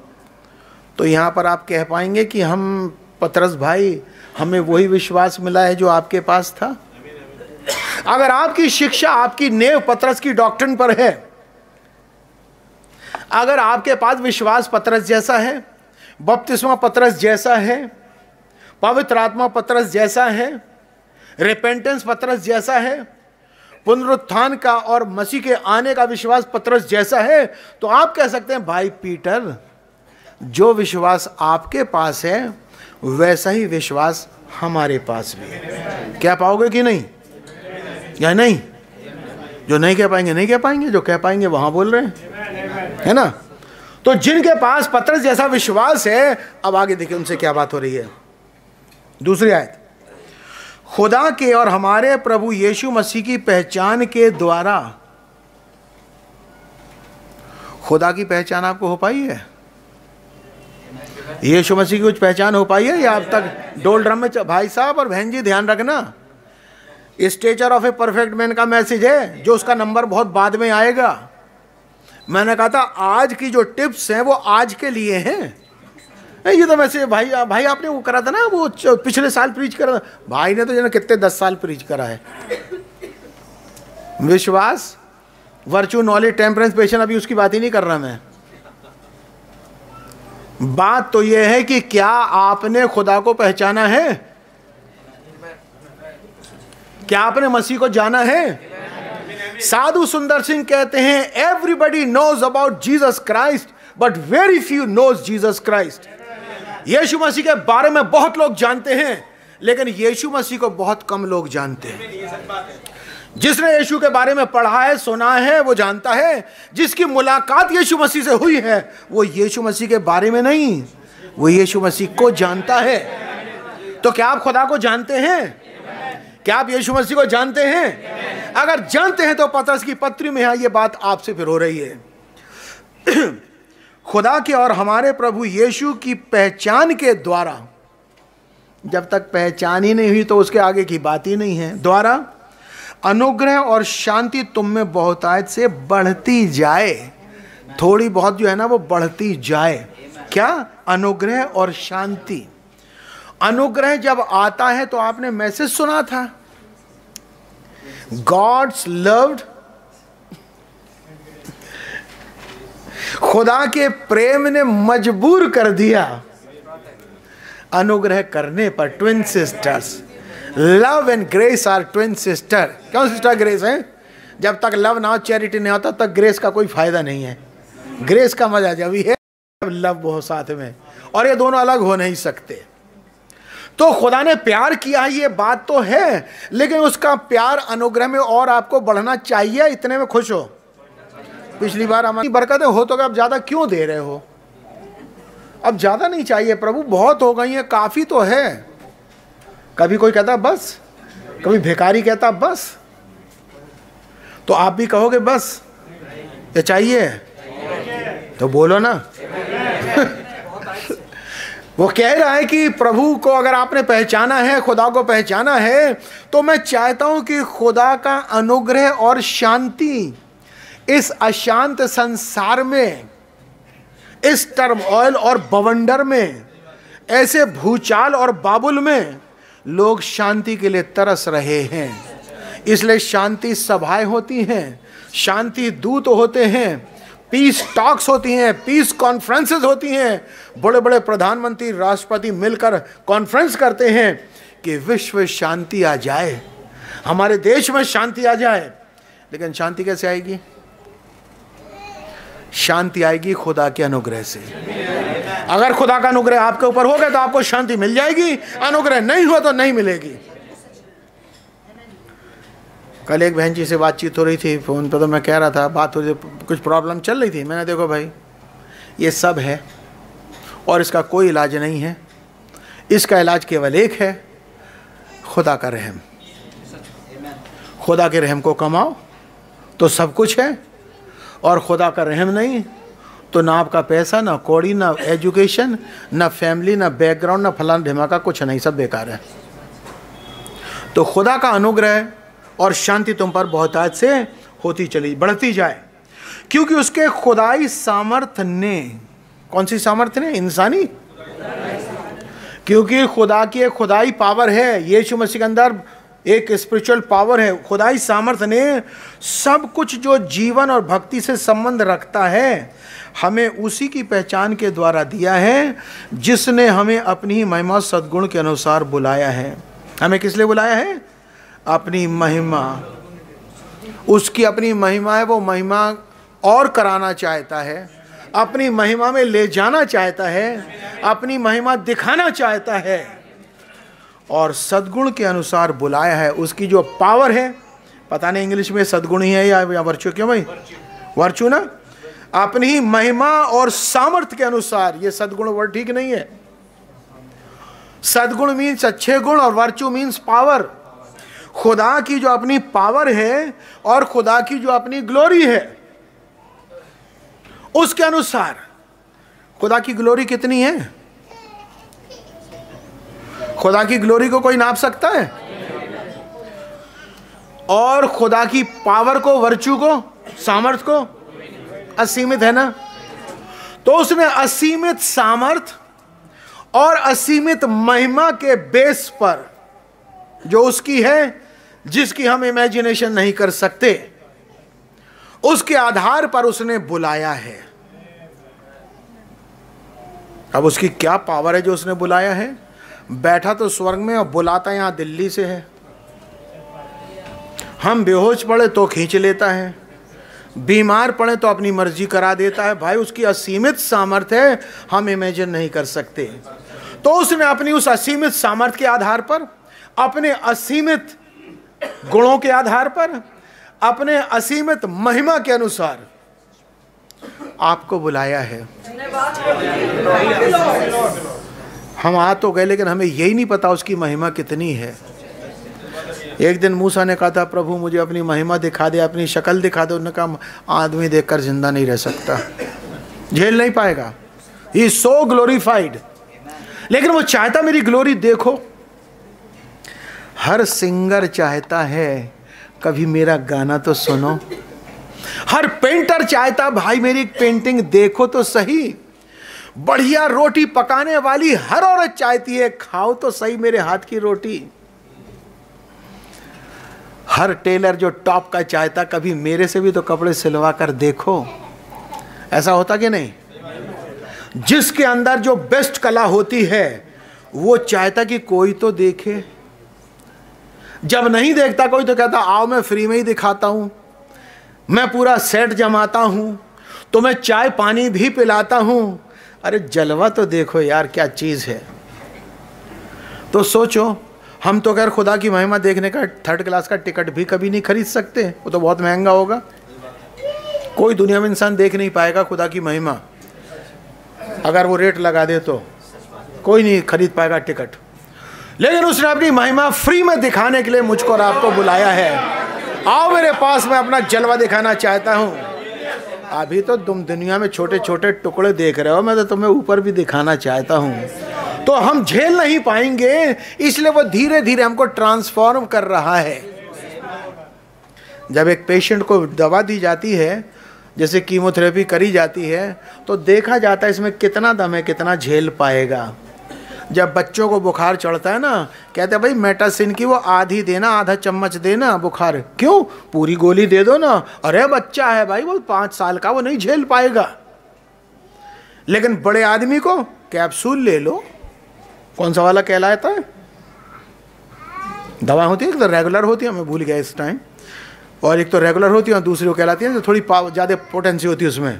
तो यहाँ पर आप कह पाएँगे कि हम पत्रस भाई, हमें वही विश्वास मिला है जो आपके पास था। अगर आपकी शिक्षा आपकी नेव पत्रस की डॉक्ट्रिन पर है, अगर आपके पास विश्वास पत्रस जैसा है बपतिस्मा पत्रस जैसा है, पवित्र आत्मा पत्रस जैसा है रिपेंटेंस पत्रस जैसा है, पुनरुत्थान का और मसीह के आने का विश्वास पत्रस जैसा है तो आप कह सकते हैं, भाई पीटर, जो विश्वास आपके पास है, वैसा ही विश्वास हमारे पास भी है। क्या पाओगे कि नहीं? या नहीं? जो नहीं कह पाएँगे, नहीं कह पाएँगे, जो कह पाएँगे, वहाँ बोल रहे हैं। है ना? तो जिनके पास पत्रस जैसा विश्वास है, अब आगे देखिए उनसे क्या बात हो रही है। दूसरी आयत। खुदा के और हमारे प्रभु यीशु मसीह की पहचान के द्वारा। खुदा की पहचान आपको हो पाई है? यीशु मसीह की कुछ पहचान हो पाई है? या अब तक डोल ड्रम में भाई साहब और बहन जी, ध्यान रखना। Stature of a perfect man का मैसेज है, जो उसका नंबर बहुत बाद में आएगा। मैंने कहा था, आज की जो टिप्स हैं, वो आज के लिए हैं। ये तो वैसे भाई भाई आपने वो करा था ना, वो पिछले साल प्रीच करा था। भाई ने तो जो कितने दस साल प्रीच करा है। विश्वास वर्चुअल नॉलेज टेम्परेंस पेशेंट अभी उसकी बात ही नहीं कर रहा मैं। बात तो यह है कि क्या आपने खुदा को पहचाना है? क्या आपने मसीह को जाना है? साधु सुंदर सिंह कहते हैं everybody knows about Jesus Christ but very few knows Jesus Christ यीशु मसीह के बारे में बहुत लोग जानते हैं, लेकिन यीशु मसीह को बहुत कम लोग जानते हैं। जिसने यीशु के बारे में पढ़ा है, सुना है, वो जानता है, जिसकी मुलाकात यीशु मसीह से हुई है, वो यीशु मसीह के बारे में नहीं, वो यीशु मसीह को जानता है। तो क्या आप खुदा को जानते हैं? क्या आप यीशु मसीह को जानते हैं? अगर जानते हैं तो पतरस की पत्री में यहाँ ये बात आपसे फिर हो रही है। खुदा के और हमारे प्रभु यीशु की पहचान के द्वारा, जब तक पहचान ही नहीं हुई तो उसके आगे की बात ही नहीं है, द्वारा अनुग्रह और शांति तुम में बहुतायत से बढ़ती जाए। थोड़ी बहुत जो है ना वो बढ़ती जाए। क्या? अनुग्रह और शांति। अनुग्रह जब आता है तो आपने मैसेज सुना था। गॉड्स लव्ड खुदा के प्रेम ने मजबूर कर दिया। अनुग्रह करने पर twin sisters love and grace are twin sister क्यों सिस्टर ग्रेस है? जब तक लव ना चैरिटी नहीं होता, तब ग्रेस का कोई फ़ायदा नहीं है। ग्रेस का मज़ा जब है लव बहुत साथ में और ये दोनों अलग हो नहीं सकते। तो खुदा ने प्यार किया, ये बात तो है, लेकिन उसका प्यार अनुग्रह में और आपको बढ़ना चाहिए, इतने में खुश हो। पिछली बार हमारी बरकतें हो तो अब ज़्यादा क्यों दे रहे हो? अब ज़्यादा नहीं चाहिए प्रभु, बहुत हो गई है, काफ़ी तो है। कभी कोई कहता, बस। कभी भिखारी कहता, बस। तो आप भी कहोगे, बस। ये चाहिए? तो बोलो ना। [LAUGHS] वो कह रहा है कि प्रभु को अगर आपने पहचाना है, खुदा को पहचाना है तो मैं चाहता हूँ कि खुदा का अनुग्रह और शांति इस अशांत संसार में, इस टर्म ऑयल और बवंडर में, ऐसे भूचाल और बाबुल में लोग शांति के लिए तरस रहे हैं। इसलिए शांति सभाएँ होती हैं, शांति दूत होते हैं पीस टॉक्स होती हैं पीस कॉन्फ्रेंसेस होती हैं। बड़े बड़े प्रधानमंत्री, राष्ट्रपति मिलकर कॉन्फ्रेंस करते हैं कि विश्व शांति आ जाए, हमारे देश में शांति आ जाए। लेकिन शांति कैसे आएगी? शांति आएगी खुदा के अनुग्रह से। अगर खुदा का अनुग्रह आपके ऊपर हो गया तो आपको शांति मिल जाएगी। अनुग्रह नहीं हुआ तो नहीं मिलेगी। कल एक बहन जी से बातचीत हो रही थी, फ़ोन पर तो मैं कह रहा था, बात हो रही कुछ प्रॉब्लम चल रही थी। मैंने देखो भाई, ये सब है और इसका कोई इलाज नहीं है। इसका इलाज केवल एक है, खुदा का रहम। खुदा के रहम को कमाओ तो सब कुछ है। और खुदा का रहम नहीं तो ना आपका पैसा, ना कौड़ी, ना एजुकेशन, ना फैमिली, ना बैकग्राउंड, ना फलाना धमाका, कुछ नहीं, सब बेकार है। तो खुदा का अनुग्रह और शांति तुम पर बहुतायत से होती चली, बढ़ती जाए। क्योंकि उसके खुदाई सामर्थ्य ने, कौन सी सामर्थ्य ने? इंसानी? क्योंकि खुदा की एक खुदाई पावर है, यीशु मसीह के अंदर एक स्पिरिचुअल पावर है। खुदाई सामर्थ्य ने सब कुछ जो जीवन और भक्ति से संबंध रखता है, हमें उसी की पहचान के द्वारा दिया है, जिसने हमें अपनी ही महिमा सद्गुण के अनुसार बुलाया है। हमें किस लिए बुलाया है? अपनी महिमा। उसकी अपनी महिमा है, वो महिमा और कराना चाहता है, अपनी महिमा में ले जाना चाहता है, अपनी महिमा दिखाना चाहता है। और सद्गुण के अनुसार बुलाया है उसकी जो पावर है पता नहीं इंग्लिश में सद्गुण ही है या, या वर्चू क्यों भाई? वर्चू ना? अपनी ही महिमा और सामर्थ्य के अनुसार ये सदगुण वर्ड ठीक नहीं है। सदगुण मीन्स अच्छे गुण और वर्चू मीन्स पावर खुदा की जो अपनी पावर है और खुदा की जो अपनी ग्लोरी है उसके अनुसार खुदा की ग्लोरी कितनी है? खुदा की ग्लोरी को कोई नाप सकता है? और खुदा की पावर को वर्चू को, सामर्थ को? असीमित है ना? तो उसने असीमित सामर्थ और असीमित महिमा के बेस पर, जो उसकी है, जिसकी हम इमेजिनेशन नहीं कर सकते, उसके आधार पर उसने बुलाया है। अब उसकी क्या पावर है जो उसने बुलाया है? बैठा तो स्वर्ग में और बुलाता यहाँ दिल्ली से है। हम बेहोश पड़े तो खींच लेता है। बीमार पड़े तो अपनी मर्ज़ी करा देता है। भाई, उसकी असीमित सामर्थ्य हम इमेजिन नहीं कर सकते। तो उसने अपनी उस असीमित सामर्थ्य के आधार पर, अपने असीमित गुणों के आधार पर, अपने असीमित महिमा के अनुसार आपको बुलाया है। हम आ तो गए, लेकिन हमें यही नहीं पता उसकी महिमा कितनी है। एक दिन मूसा ने कहा था, प्रभु, मुझे अपनी महिमा दिखा दे, अपनी शक्ल दिखा दे। उन्होंने कहा, आदमी देखकर ज़िंदा नहीं रह सकता। झेल नहीं पाएगा। ही सो ग्लोरीफाइड लेकिन वो चाहता, मेरी ग्लोरी देखो। हर सिंगर चाहता है, कभी मेरा गाना तो सुनो। हर पेंटर चाहता, भाई, मेरी पेंटिंग देखो तो सही। बढ़िया रोटी पकाने वाली हर औरत चाहती है, खाओ तो सही मेरे हाथ की रोटी। हर टेलर जो टॉप का चाहता, कभी मेरे से भी तो कपड़े सिलवा कर देखो। ऐसा होता कि नहीं? जिसके अंदर जो बेस्ट कला होती है, वो चाहता कि कोई तो देखे। जब नहीं देखता कोई तो कहता, आओ, मैं फ्री में ही दिखाता हूँ। मैं पूरा सेट जमाता हूँ। तो मैं चाय पानी भी पिलाता हूँ। अरे जलवा तो देखो यार क्या चीज़ है। तो सोचो, हम तो खैर खुदा की महिमा देखने का थर्ड क्लास का टिकट भी कभी नहीं खरीद सकते, वो तो बहुत महँगा होगा। कोई दुनिया में इंसान देख नहीं पाएगा खुदा की महिमा। अगर वो रेट लगा दे तो कोई नहीं खरीद पाएगा टिकट लेकिन उसने अपनी महिमा फ्री में दिखाने के लिए मुझको और आपको बुलाया है। आओ मेरे पास, मैं अपना जलवा दिखाना चाहता हूँ। अभी तो तुम दुनिया में छोटे छोटे टुकड़े देख रहे हो, मैं तो तुम्हें ऊपर भी दिखाना चाहता हूँ। तो हम झेल नहीं पाएँगे, इसलिए वो धीरे धीरे हमको ट्रांसफॉर्म कर रहा है। जब एक पेशेंट को दवा दी जाती है, जैसे कीमोथेरेपी करी जाती है तो देखा जाता है इसमें कितना दम है, कितना झेल पाएगा। जब बच्चों को बुखार चढ़ता है ना, कहते हैं, भाई, मेटासिन की वो आधी देना, आधा चम्मच देना बुखार। क्यों? पूरी गोली दे दो ना। अरे, बच्चा है भाई, वो पाँच साल का, वो नहीं झेल पाएगा। लेकिन बड़े आदमी को कैप्सूल ले लो। कौन सा वाला कहलाता है? दवा होती है, एक तो रेगुलर होती है, मैं भूल गया इस टाइम और एक तो रेगुलर होती है, और दूसरी वो कहलाती है, जो थोड़ी ज़्यादा पोटेंसी होती है उसमें।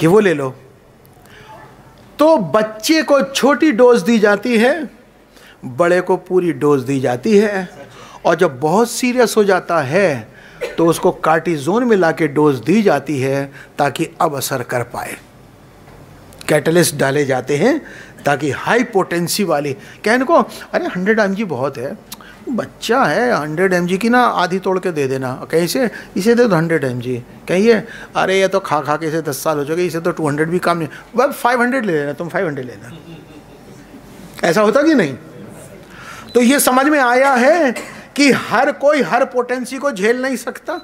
कि वो ले लो। तो बच्चे को छोटी डोज दी जाती है, बड़े को पूरी डोज दी जाती है, और जब बहुत सीरियस हो जाता है तो उसको कार्टिजोन में ला के डोज दी जाती है ताकि अब असर कर पाए। कैटलिस्ट डाले जाते हैं ताकि हाई पोटेंसी वाली, कहने को, अरे, हंड्रेड एमजी बहुत है। बच्चा है हंड्रेड एम की ना, आधी तोड़ के दे देना। कैसे इसे दे दो हंड्रेड एम जी कहिए अरे, ये तो खा खा के इसे दस साल हो जाएगा इसे तो टू हंड्रेड भी काम नहीं। वह फाइव हंड्रेड ले लेना, तुम फाइव हंड्रेड लेना। ऐसा होता कि नहीं? तो ये समझ में आया है कि हर कोई हर पोटेंसी को झेल नहीं सकता।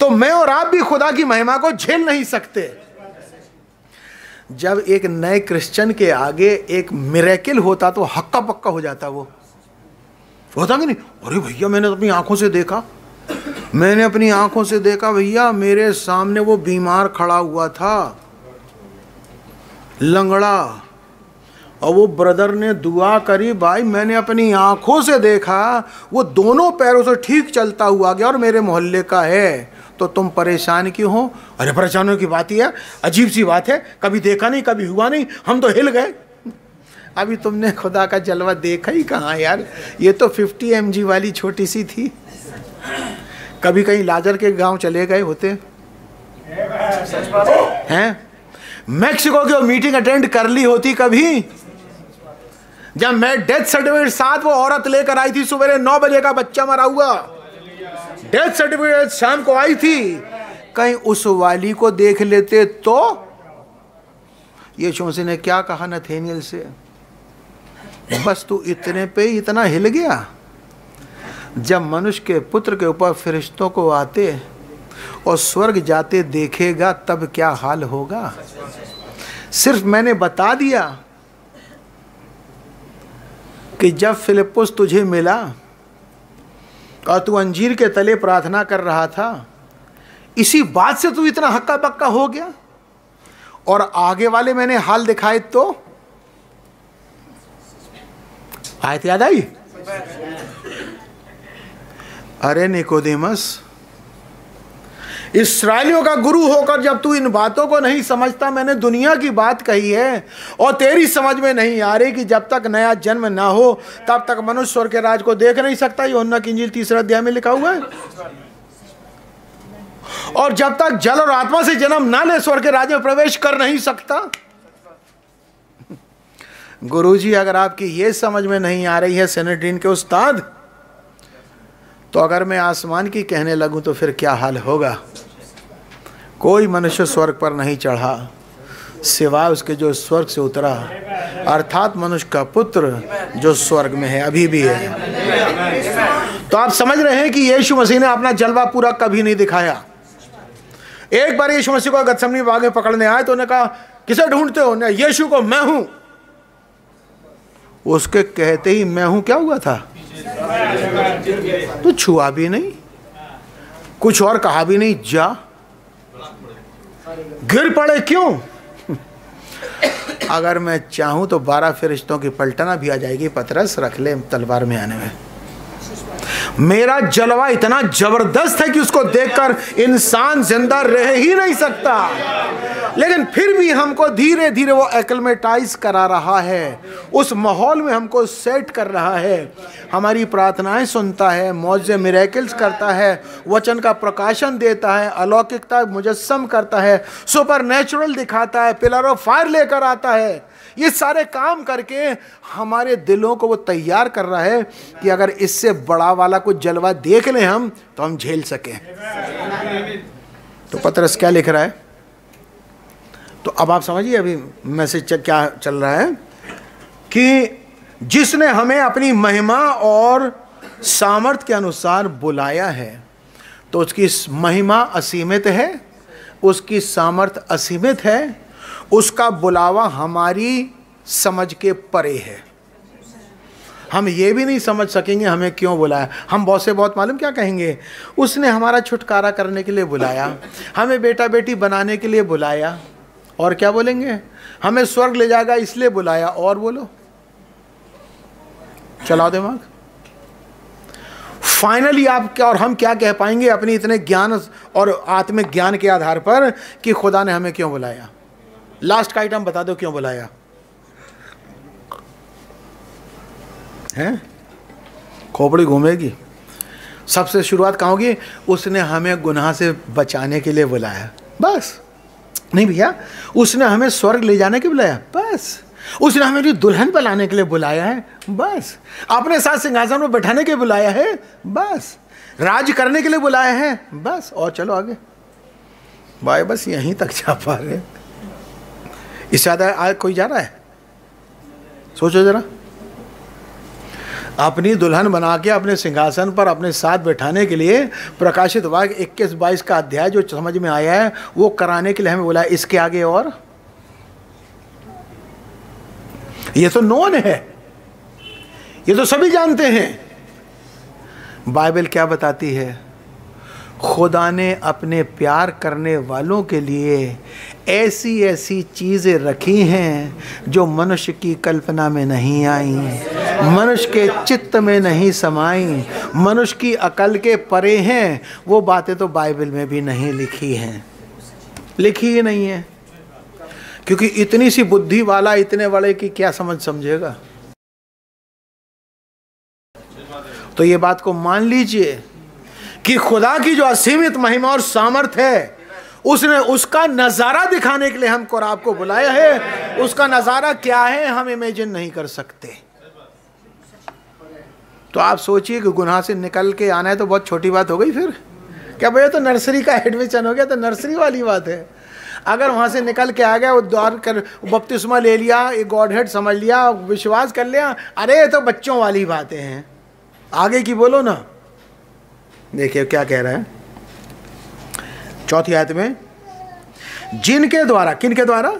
तो मैं और आप भी खुदा की महिमा को झेल नहीं सकते। जब एक नए क्रिश्चियन के आगे एक मिरेकिल होता तो हक्का पक्का हो जाता वो। होता कि नहीं, अरे भैया, मैंने अपनी आँखों से देखा। मैंने अपनी आँखों से देखा भैया, मेरे सामने वो बीमार खड़ा हुआ था, लंगड़ा। और वो ब्रदर ने दुआ करी, भाई, मैंने अपनी आँखों से देखा, वो दोनों पैरों से ठीक चलता हुआ गया और मेरे मोहल्ले का है। तो तुम परेशान क्यों हो? अरे परेशानों की बात ही है, अजीब सी बात है, कभी देखा नहीं, कभी हुआ नहीं, हम तो हिल गए। अभी तुमने खुदा का जलवा देखा ही कहाँ यार? ये तो 50 एम वाली छोटी सी थी। कभी कहीं लाजर के गाँव चले गए होते? हैं? मैक्सिको की मीटिंग अटेंड कर ली होती कभी? जब मैं डेथ सर्टिफिकेट साथ वो औरत लेकर आई थी, सुबह नौ बजे का बच्चा मरा हुआ। डेथ सर्टिफिकेट शाम को आई थी। कहीं उस वाली को देख लेते तो? ये मसीह ने क्या कहा नथेनियल से? बस तू इतने पे ही इतना हिल गया। जब मनुष्य के पुत्र के ऊपर फरिश्तों को आते और स्वर्ग जाते देखेगा, तब क्या हाल होगा? सिर्फ़ मैंने बता दिया कि जब फिलिपुस तुझे मिला और तू अंजीर के तले प्रार्थना कर रहा था, इसी बात से तू इतना हक्का पक्का हो गया? और आगे वाले मैंने हाल दिखाए तो आयत याद आई? अरे निकोदेमस, इसराइलियों का गुरु होकर जब तू इन बातों को नहीं समझता, मैंने दुनिया की बात कही है, और तेरी समझ में नहीं आ रही कि जब तक नया जन्म ना हो, तब तक मनुष्य स्वर के राज को देख नहीं सकता। ये की इंजिल तीसरा अध्याय में लिखा हुआ है। और जब तक जल और आत्मा से जन्म ना ले स्वर के राज में प्रवेश कर नहीं सकता। गुरुजी, अगर आपकी ये समझ में नहीं आ रही है सेनेट्रीन के उस्ताद तो अगर मैं आसमान की कहने लगूं तो फिर क्या हाल होगा? कोई मनुष्य स्वर्ग पर नहीं चढ़ा, सिवाय उसके जो स्वर्ग से उतरा। अर्थात मनुष्य का पुत्र जो स्वर्ग में है, अभी भी है। तो आप समझ रहे हैं कि यीशु मसीह ने अपना जलवा पूरा कभी नहीं दिखाया। एक बार यीशु मसीह को गतसमनी बाग पकड़ने आए तो उन्हें कहा, किसे ढूंढते हो? यीशु को मैं हूँ। उसके कहते ही, मैं हूँ, क्या हुआ था? तो छुआ भी नहीं। कुछ और कहा भी नहीं, जा। गिर पड़े क्यों? [LAUGHS] अगर मैं चाहूँ तो बारह फिरिश्तों की पलटना भी आ जाएगी, पतरस रख ले तलवार में आने में। मेरा जलवा इतना ज़बरदस्त है कि उसको देखकर इंसान ज़िंदा रह ही नहीं सकता। लेकिन फिर भी हमको धीरे धीरे वो एक्लमेटाइज करा रहा है। उस माहौल में हमको सेट कर रहा है। हमारी प्रार्थनाएँ सुनता है, मौज मिरेकल्स करता है, वचन का प्रकाशन देता है, अलौकिकता मुजस्म करता है सुपर दिखाता है, पिलर ऑफ़ फायर लेकर आता है। ये सारे काम करके हमारे दिलों को वो तैयार कर रहा है कि अगर इससे बड़ा वाला कुछ जलवा देख लें हम तो हम झेल सकें। तो पत्रस क्या लिख रहा है? तो अब आप समझिए अभी मैसेज क्या चल रहा है? कि जिसने हमें अपनी महिमा और सामर्थ्य के अनुसार बुलाया है तो उसकी महिमा असीमित है, उसकी सामर्थ्य असीमित है उसका बुलावा हमारी समझ के परे है। हम ये भी नहीं समझ सकेंगे हमें क्यों बुलाया। हम बहुत से बहुत मालूम क्या कहेंगे? उसने हमारा छुटकारा करने के लिए बुलाया, हमें बेटा बेटी बनाने के लिए बुलाया, और क्या बोलेंगे? हमें स्वर्ग ले जाएगा इसलिए बुलाया, और बोलो। चलाओ दिमाग फाइनली आप क्या और हम क्या कह पाएँगे अपनी इतने ज्ञान और आत्मिक ज्ञान के आधार पर कि खुदा ने हमें क्यों बुलाया? लास्ट का आइटम बता दो क्यों बुलाया? हैं? खोपड़ी घूमेगी? सबसे शुरुआत कहाँ होगी? उसने हमें गुनाह से बचाने के लिए बुलाया। बस। नहीं भैया, उसने हमें स्वर्ग ले जाने के बुलाया। बस। उसने हमें दुल्हन पर लाने के लिए बुलाया है। बस। अपने साथ सिंहासन में बैठाने के लिए बुलाया है। बस। राज करने के लिए बुलाया है। बस। और चलो आगे। भाई, बस यहीं तक जा पा रहे इससे ज़्यादा आज कोई जा रहा है? सोचो ज़रा। अपनी दुल्हन बना के अपने सिंहासन पर अपने साथ बैठाने के लिए प्रकाशित वाग इक्कीस बाईस का अध्याय जो समझ में आया है, वो कराने के लिए हमें बोला, इसके आगे और? ये तो नोन है। ये तो सभी जानते हैं। बाइबल क्या बताती है? खुदा ने अपने प्यार करने वालों के लिए ऐसी ऐसी चीज़ें रखी हैं जो मनुष्य की कल्पना में नहीं आई, मनुष्य के चित्त में नहीं समाई, मनुष्य की अकल के परे हैं। वो बातें तो बाइबल में भी नहीं लिखी हैं। लिखी ही नहीं है। क्योंकि इतनी सी बुद्धि वाला इतने बड़े की क्या समझ समझेगा? तो ये बात को मान लीजिए। कि खुदा की जो असीमित महिमा और सामर्थ है, उसने उसका नज़ारा दिखाने के लिए हमको और आपको बुलाया है। उसका नज़ारा क्या है, हम इमेजिन नहीं कर सकते। तो आप सोचिए कि गुनाह से निकल के आना है तो बहुत छोटी बात हो गई फिर। क्या भैया तो नर्सरी का एडमिशन हो गया तो नर्सरी वाली बात है। अगर वहाँ से निकल के आ गया, वो द्वार कर, बपतिस्मा ले लिया एक गॉड हेड समझ लिया, विश्वास कर लिया, अरे तो बच्चों वाली बातें हैं। आगे की बोलो ना। देखिए क्या कह रहा है। चौथी आयत में, जिनके द्वारा किन के द्वारा?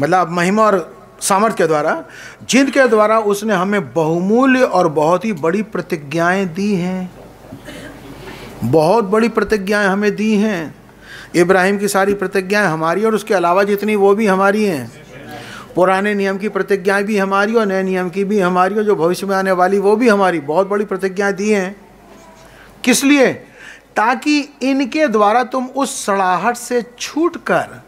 मतलब महिमा और सामर्थ्य के द्वारा, जिनके द्वारा उसने हमें बहुमूल्य और बहुत ही बड़ी प्रतिज्ञाएँ दी हैं। बहुत बड़ी प्रतिज्ञाएँ हमें दी हैं। इब्राहिम की सारी प्रतिज्ञाएँ हमारी और उसके अलावा जितनी वो भी हमारी हैं। पुराने नियम की प्रतिज्ञाएँ भी हमारी और नए नियम की भी हमारी और जो भविष्य में आने वाली वो भी हमारी। बहुत बड़ी प्रतिज्ञाएँ दी हैं। किस लिए? ताकि इनके द्वारा तुम उस सड़ाहट से छूट कर,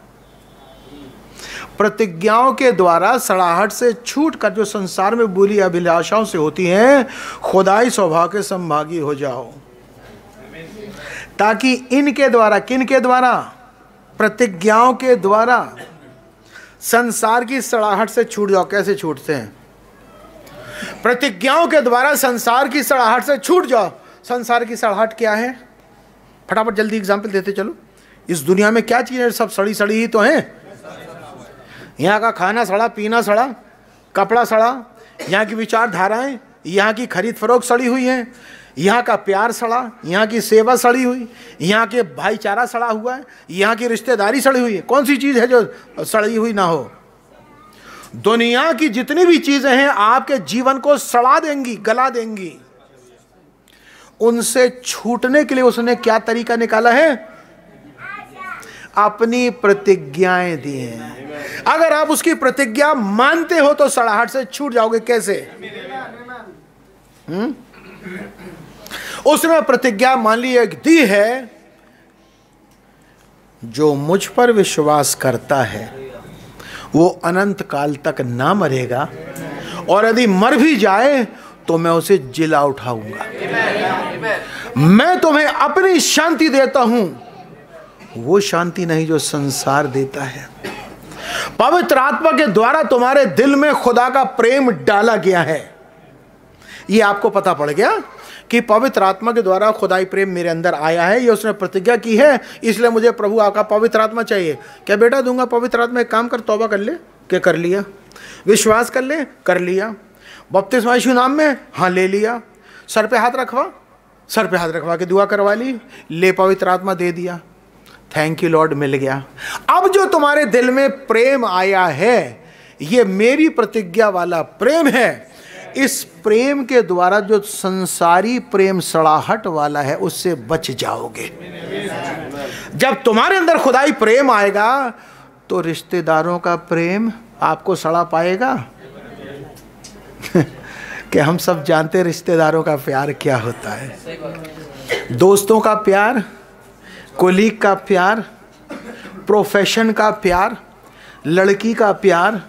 प्रतिज्ञाओं के द्वारा सड़ाहट से छूट कर जो संसार में बुरी अभिलाषाओं से होती हैं, खुदाई स्वभाव के संभागी हो जाओ। ताकि इनके द्वारा, किन के द्वारा? प्रतिज्ञाओं के द्वारा संसार की सड़ाहट से छूट जाओ। कैसे छूटते हैं? प्रतिज्ञाओं के द्वारा संसार की सड़ाहट से छूट जाओ। संसार की सड़ाहट क्या है? फटाफट जल्दी एग्ज़ाम्पल देते चलो। इस दुनिया में क्या चीज़ें सब सड़ी सड़ी ही तो हैं। यहाँ का खाना सड़ा, पीना सड़ा, कपड़ा सड़ा, यहाँ की विचारधाराएँ, यहाँ की खरीद फरोख सड़ी हुई है। यहाँ का प्यार सड़ा, यहाँ की सेवा सड़ी हुई, यहाँ के भाईचारा सड़ा हुआ है, यहाँ की रिश्तेदारी सड़ी हुई है। कौन सी चीज़ है जो सड़ी हुई ना हो? दुनिया की जितनी भी चीज़ें हैं, आपके जीवन को सड़ा देंगी, गला देंगी। उनसे छूटने के लिए उसने क्या तरीका निकाला है? अपनी प्रतिज्ञाएँ दी हैं। अगर आप उसकी प्रतिज्ञा मानते हो तो सड़ाहट से छूट जाओगे कैसे? हम्म? उसने प्रतिज्ञा मान ली एक दी है, जो मुझ पर विश्वास करता है, वो अनंत काल तक ना मरेगा, और यदि मर भी जाए तो मैं उसे जिला उठाऊँगा। मैं तुम्हें अपनी शांति देता हूँ। वो शांति नहीं जो संसार देता है। पवित्र आत्मा के द्वारा तुम्हारे दिल में खुदा का प्रेम डाला गया है। ये आपको पता पड़ गया कि पवित्र आत्मा के द्वारा खुदाई प्रेम मेरे अंदर आया है, ये उसने प्रतिज्ञा की है, इसलिए मुझे प्रभु आपका पवित्र आत्मा चाहिए। क्या बेटा दूँगा पवित्र आत्मा? एक काम कर, तौबा कर ले। क्या कर लिया? विश्वास कर ले? कर लिया। बपतिस्मा यीशु नाम में? हाँ ले लिया। सर पे हाथ रखवा। सर पे हाथ रखवा के दुआ करवा ली। ले पवित्र आत्मा दे दिया। थैंक यू लॉर्ड मिल गया। अब जो तुम्हारे दिल में प्रेम आया है, ये मेरी प्रतिज्ञा वाला प्रेम है। इस प्रेम के द्वारा जो संसारी प्रेम सड़ाहट वाला है, उससे बच जाओगे। जब तुम्हारे अंदर खुदाई प्रेम आएगा तो रिश्तेदारों का प्रेम आपको सड़ा पाएगा। कि हम सब जानते रिश्तेदारों का प्यार क्या होता है। दोस्तों का प्यार कोलीग का प्यार प्रोफेशन का प्यार, लड़की का प्यार,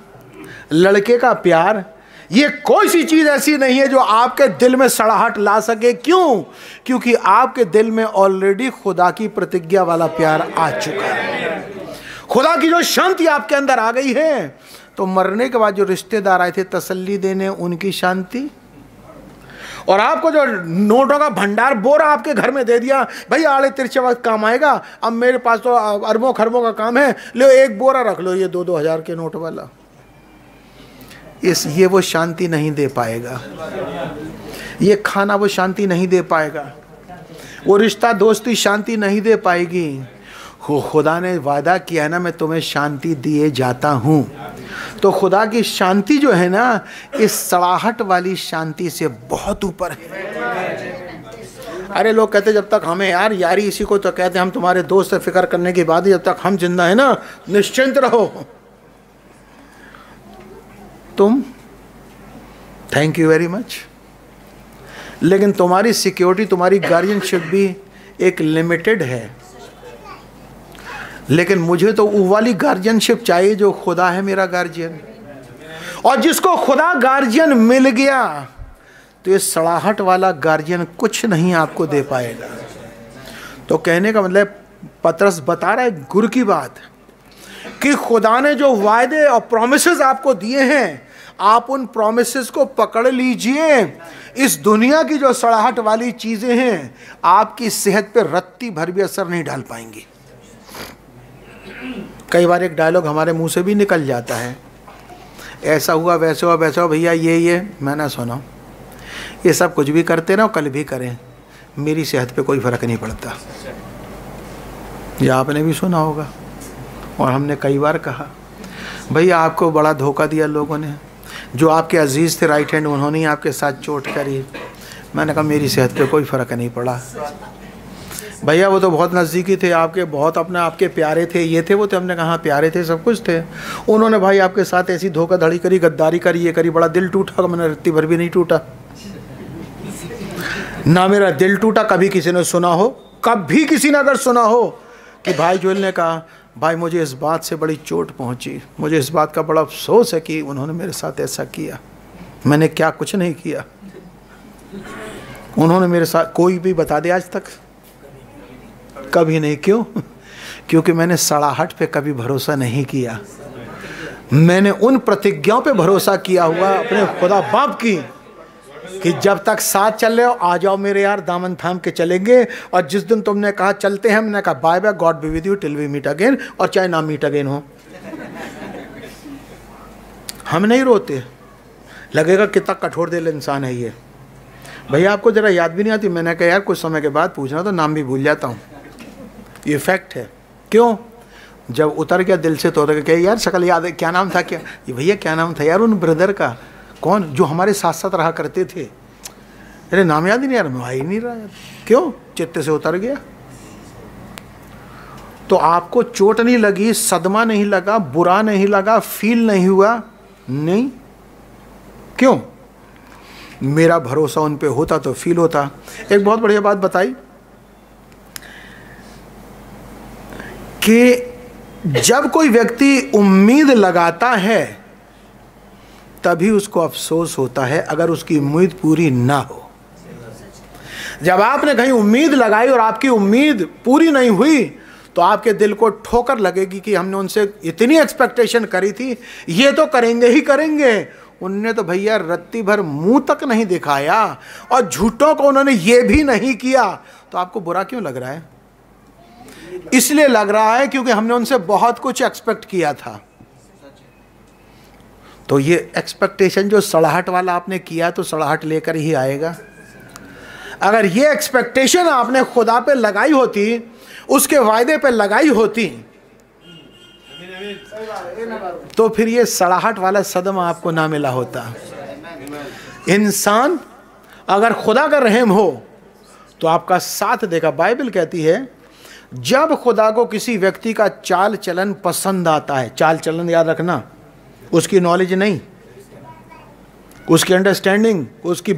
लड़के का प्यार, ये कोई सी चीज़ ऐसी नहीं है जो आपके दिल में सड़ाहट ला सके। क्यों? क्योंकि आपके दिल में ऑलरेडी खुदा की प्रतिज्ञा वाला प्यार आ चुका है। खुदा की जो शांति आपके अंदर आ गई है तो मरने के बाद जो रिश्तेदार आए थे तसल्ली देने, उनकी शांति। और आपको जो नोटों का भंडार बोरा आपके घर में दे दिया, भाई, आड़े तिरछे वक्त काम आएगा, अब मेरे पास तो अरबों खरबों का काम है, लो, एक बोरा रख लो, ये दो दो हज़ार के नोट वाला। इस, ये वो शांति नहीं दे पाएगा। ये खाना वो शांति नहीं दे पाएगा। वो रिश्ता दोस्ती शांति नहीं दे पाएगी। हो खुदा ने वादा किया है ना, मैं तुम्हें शांति दिए जाता हूँ। तो खुदा की शांति जो है ना, इस सड़ाहट वाली शांति से बहुत ऊपर है। अरे लोग कहते जब तक हमें यार, यारी इसी को तो कहते हम तुम्हारे दोस्त से फ़िक्र करने के बाद जब तक हम ज़िंदा है ना, निश्चिंत रहो। तुम थैंक यू वेरी मच लेकिन तुम्हारी सिक्योरिटी तुम्हारी गार्जियनशिप भी एक लिमिटेड है। लेकिन मुझे तो वो वाली गार्जियनशिप चाहिए जो खुदा है मेरा गार्जियन और जिसको खुदा गार्जियन मिल गया तो ये सड़ाहट वाला गार्जियन कुछ नहीं आपको दे पाएगा। तो कहने का मतलब पत्रस बता रहा है गुरु की बात, कि खुदा ने जो वायदे और प्रोमिस आपको दिए हैं, आप उन प्रोमिस को पकड़ लीजिए। इस दुनिया की जो सड़ाहट वाली चीज़ें हैं, आपकी सेहत पर रत्ती भर भी असर नहीं डाल पाएँगी। कई बार एक डायलॉग हमारे मुँह से भी निकल जाता है। ऐसा हुआ, वैसे हुआ, वैसा हुआ, भैया, ये ये मैंने सुना ये सब कुछ भी करते रहो, कल भी करें। मेरी सेहत पे कोई फ़र्क नहीं पड़ता। ये आपने भी सुना होगा, और हमने कई बार कहा। भैया, आपको बड़ा धोखा दिया लोगों ने। जो आपके अज़ीज़ थे राइट हैंड उन्होंने ही आपके साथ चोट करी। मैंने कहा, मेरी सेहत पे कोई फ़र्क नहीं पड़ा। भैया, वो तो बहुत नज़दीकी थे, आपके बहुत अपने, आपके प्यारे थे, ये थे वो थे हमने कहा, प्यारे थे, सब कुछ थे। उन्होंने भाई आपके साथ ऐसी धोखाधड़ी करी, गद्दारी करी, ये करी, बड़ा दिल टूटा, मैंने रत्ती भर भी नहीं टूटा। ना मेरा दिल टूटा, कभी किसी ने सुना हो, कभी किसी ने अगर सुना हो, कि भाई जोल ने कहा, भाई, मुझे इस बात से बड़ी चोट पहुँची, मुझे इस बात का बड़ा अफसोस है कि उन्होंने मेरे साथ ऐसा किया। मैंने क्या कुछ नहीं किया। उन्होंने मेरे साथ कोई भी बता दिया आज तक। कभी नहीं, क्यों? क्योंकि मैंने सड़ाहट पे कभी भरोसा नहीं किया। मैंने उन प्रतिज्ञाओं पे भरोसा किया हुआ, अपने खुदा बाप की, कि जब तक साथ चल रहे हो, आ जाओ मेरे यार, दामन थाम के चलेंगे। और जिस दिन तुमने कहा, चलते हैं मैंने कहा bye bye God be with you till we meet again और चाहे ना मीट अगेन हो। हम नहीं रोते। लगेगा कितना कठोर दिल इंसान है ये। भैया, आपको ज़रा याद भी नहीं आती? मैंने कहा, यार, कुछ समय के बाद पूछना तो नाम भी भूल जाता हूँ। ये फैक्ट है। क्यों? जब उतर गया दिल से तो क्या यार, शकल याद है, क्या नाम था, क्या? ये भैया, क्या नाम था? यार, उन ब्रदर का, कौन? जो हमारे साथ साथ रहा करते थे। अरे, नाम याद ही नहीं यार मैं ही नहीं रहा क्यों? चित्त से उतर गया। तो आपको चोट नहीं लगी, सदमा नहीं लगा, बुरा नहीं लगा फील नहीं हुआ? नहीं। क्यों? मेरा भरोसा उन पे होता तो फील होता। एक बहुत बढ़िया बात बताई। कि जब कोई व्यक्ति उम्मीद लगाता है, तभी उसको अफसोस होता है अगर उसकी उम्मीद पूरी ना हो। जब आपने कहीं उम्मीद लगाई और आपकी उम्मीद पूरी नहीं हुई तो आपके दिल को ठोकर लगेगी कि हमने उनसे इतनी एक्सपेक्टेशन करी थी, ये तो करेंगे ही करेंगे। उनने तो भैया रत्ती भर मुँह तक नहीं दिखाया और झूठों को उन्होंने ये भी नहीं किया। तो आपको बुरा क्यों लग रहा है? इसलिए लग रहा है क्योंकि हमने उनसे बहुत कुछ एक्सपेक्ट किया था। तो ये एक्सपेक्टेशन जो सड़ाहट वाला आपने किया तो सड़ाहट लेकर ही आएगा। अगर ये एक्सपेक्टेशन आपने खुदा पे लगाई होती, उसके वायदे पे लगाई होती तो फिर ये सड़ाहट वाला सदमा आपको ना मिला होता। इंसान अगर खुदा का रहम हो तो आपका साथ देगा। बाइबल कहती है जब खुदा को किसी व्यक्ति का चाल चलन पसंद आता है, चाल चलन याद रखना, उसकी नॉलेज नहीं, उसकी अंडरस्टैंडिंग उसकी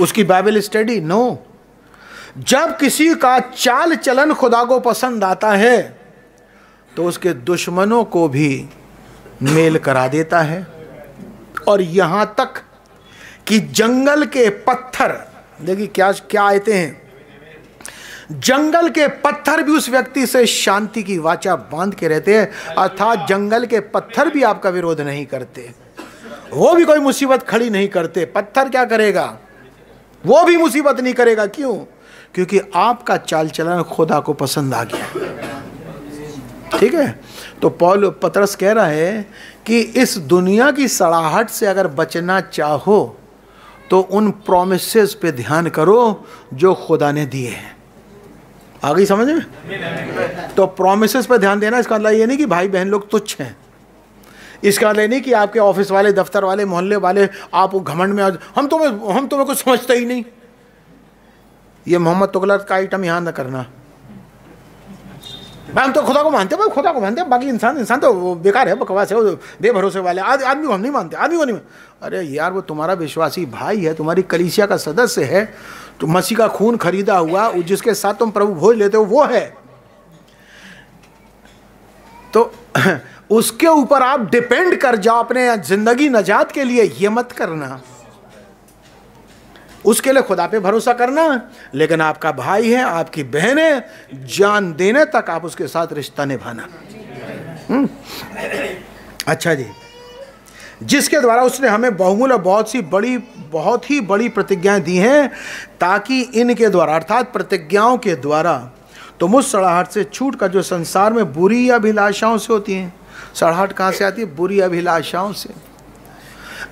उसकी बाइबल स्टडी नो जब किसी का चाल चलन खुदा को पसंद आता है तो उसके दुश्मनों को भी मेल करा देता है। और यहाँ तक कि जंगल के पत्थर, देखिए क्या क्या आते हैं। जंगल के पत्थर भी उस व्यक्ति से शांति की वाचा बाँध के रहते हैं, अर्थात जंगल के पत्थर भी आपका विरोध नहीं करते। वो भी कोई मुसीबत खड़ी नहीं करते। पत्थर क्या करेगा? वो भी मुसीबत नहीं करेगा। क्यों? क्योंकि आपका चाल चलन खुदा को पसंद आ गया। ठीक है? तो पॉल पतरस कह रहा है कि इस दुनिया की सड़ाहट से अगर बचना चाहो तो उन प्रोमिस पे ध्यान करो जो खुदा ने दिए हैं। आ गई समझ में? तो प्रोमिस पे ध्यान देना, इसका मतलब ये नहीं कि भाई बहन लोग तुच्छ हैं। इसका मतलब नहीं कि आपके ऑफ़िस वाले, दफ्तर वाले, मोहल्ले वाले, आप घमंड में हम तुम्हें हम तुम्हें कुछ समझते ही नहीं। ये मोहम्मद तुगलक का आइटम यहाँ ना करना। भाई हम तो खुदा को मानते हैं भाई खुदा को मानते हैं, बाकी इंसान इंसान तो बेकार है, बकवास है, वो बेभरोसे वाले। आदमी आदमी को हम नहीं मानते, आदमी को नहीं अरे यार, वो तुम्हारा विश्वासी भाई है, तुम्हारी कलीसिया का सदस्य है तो मसीह का खून खरीदा हुआ जिसके साथ तुम प्रभु भोज लेते हो, वो है। तो [CLEARS THROAT] उसके ऊपर आप डिपेंड कर जाओ अपने ज़िंदगी नजात के लिए, ये मत करना। उसके लिए खुदा पे भरोसा करना। लेकिन आपका भाई है, आपकी बहन है, जान देने तक आप उसके साथ रिश्ता निभाना। हम्म। अच्छा जी। जिसके द्वारा उसने हमें बहुमूल्य बहुत सी बड़ी, बहुत ही बड़ी प्रतिज्ञाएँ दी हैं, ताकि इनके द्वारा, अर्थात प्रतिज्ञाओं के द्वारा तुम उस सड़ाहट से छूट कर जो संसार में बुरी अभिलाषाओं से होती हैं। सड़ाहट कहाँ से आती है? बुरी अभिलाषाओं से।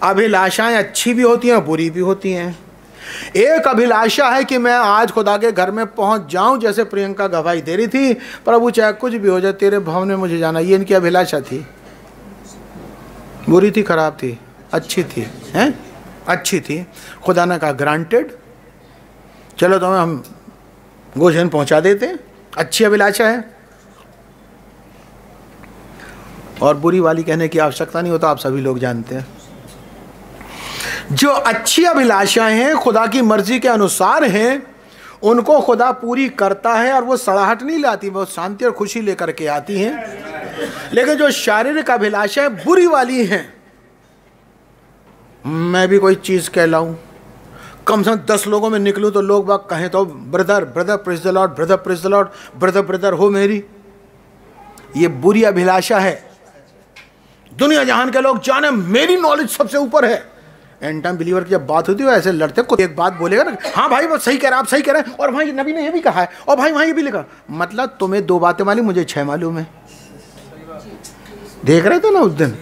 अभिलाषाएँ अच्छी भी होती हैं बुरी भी होती हैं। एक अभिलाषा है कि मैं आज खुदा के घर में पहुँच जाऊँ, जैसे प्रियंका गवाही दे रही थी, प्रभु चाहे कुछ भी हो जाए, तेरे भवन में मुझे जाना, ये इनकी अभिलाषा थी। बुरी थी, खराब थी, अच्छी थी, हैं? अच्छी थी। खुदा ने कहा ग्रांटेड चलो तुम्हें हम गोजन पहुँचा देते अच्छी अभिलाषा है। और बुरी वाली कहने की आवश्यकता नहीं होता, आप सभी लोग जानते हैं। जो अच्छी अभिलाषाएँ हैं, खुदा की मर्ज़ी के अनुसार हैं, उनको खुदा पूरी करता है और वो सड़ाहट नहीं लाती, वो शांति और खुशी लेकर के आती हैं। लेकिन जो शारीरिक अभिलाषाएँ बुरी वाली हैं, मैं भी कोई चीज़ कहलाऊं। कम से कम दस लोगों में निकलूं तो लोग बाग कहें तो brother brother praise the lord brother praise the lord brother brother, हो मेरी। ये बुरी अभिलाषा है। दुनिया जहान के लोग जाने मेरी नॉलेज सबसे ऊपर है। एंड टाइम बिलीवर की जब बात होती है ऐसे लड़ते कोई एक बात बोलेगा ना हाँ भाई बस सही कह रहे आप सही कह रहे हैं। और भाई नबी ने ये भी कहा है, और भाई वहाँ ये भी लिखा मतलब तुम्हें दो बातें मालूम, मुझे छह मालूम है। देख रहे थे ना उस दिन?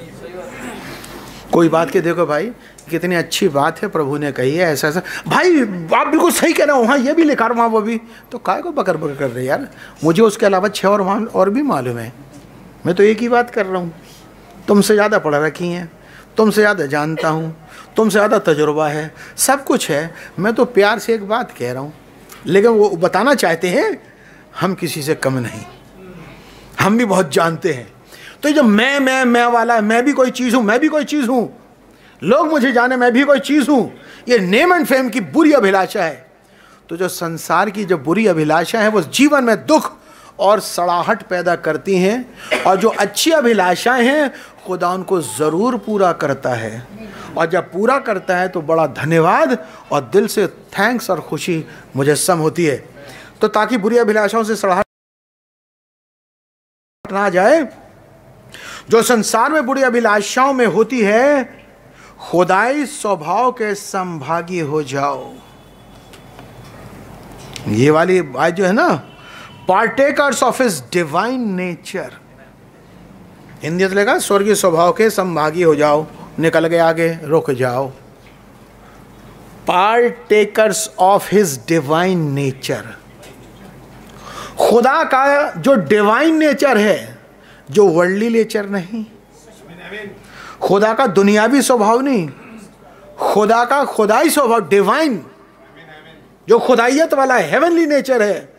कोई बात के देखो भाई, कितनी अच्छी बात है प्रभु ने कही है, ऐसा ऐसा। भाई, आप बिल्कुल सही कह रहे हो, वहाँ ये भी लिखा वहाँ वो भी। तो काय को बकर बकर कर रहे यार? मुझे उसके अलावा छः और वहाँ और भी मालूम है। मैं तो एक ही बात कर रहा हूँ। तुमसे ज़्यादा पढ़ रखी हैं, तुमसे ज़्यादा जानता हूँ, तुमसे ज़्यादा तजुर्बा है, सब कुछ है। मैं तो प्यार से एक बात कह रहा हूँ। लेकिन वो बताना चाहते हैं, हम किसी से कम नहीं। हम भी बहुत जानते हैं। तो जो मैं मैं मैं वाला मैं भी कोई चीज़ हूँ, मैं भी कोई चीज़ हूँ। लोग मुझे जाने, मैं भी कोई चीज़ हूँ। ये नेम एंड फेम की बुरी अभिलाषा है। तो जो संसार की जो बुरी अभिलाषा है, वो जीवन में दुख और सड़ाहट पैदा करती हैं और जो अच्छी अभिलाषाएँ हैं, खुदा उनको ज़रूर पूरा करता है। और जब पूरा करता है तो बड़ा धन्यवाद और दिल से थैंक्स और खुशी मुजस्म होती है। तो ताकि बुरी अभिलाषाओं से सड़ाहट ना जाए जो संसार में बुरी अभिलाषाओं में होती है, खुदाई स्वभाव के संभागी हो जाओ। ये वाली बात जो है ना partakers of his divine nature Hindi लेगा स्वर्गीय स्वभाव के संभागी हो जाओ, निकल गए आगे, रुक जाओ। Partakers of his divine nature खुदा का जो डिवाइन नेचर है जो वर्ल्डली नेचर नहीं। खुदा का दुनियावी स्वभाव नहीं। खुदा का खुदाई स्वभाव डिवाइन जो खुदाइयत वाला हेवनली नेचर है,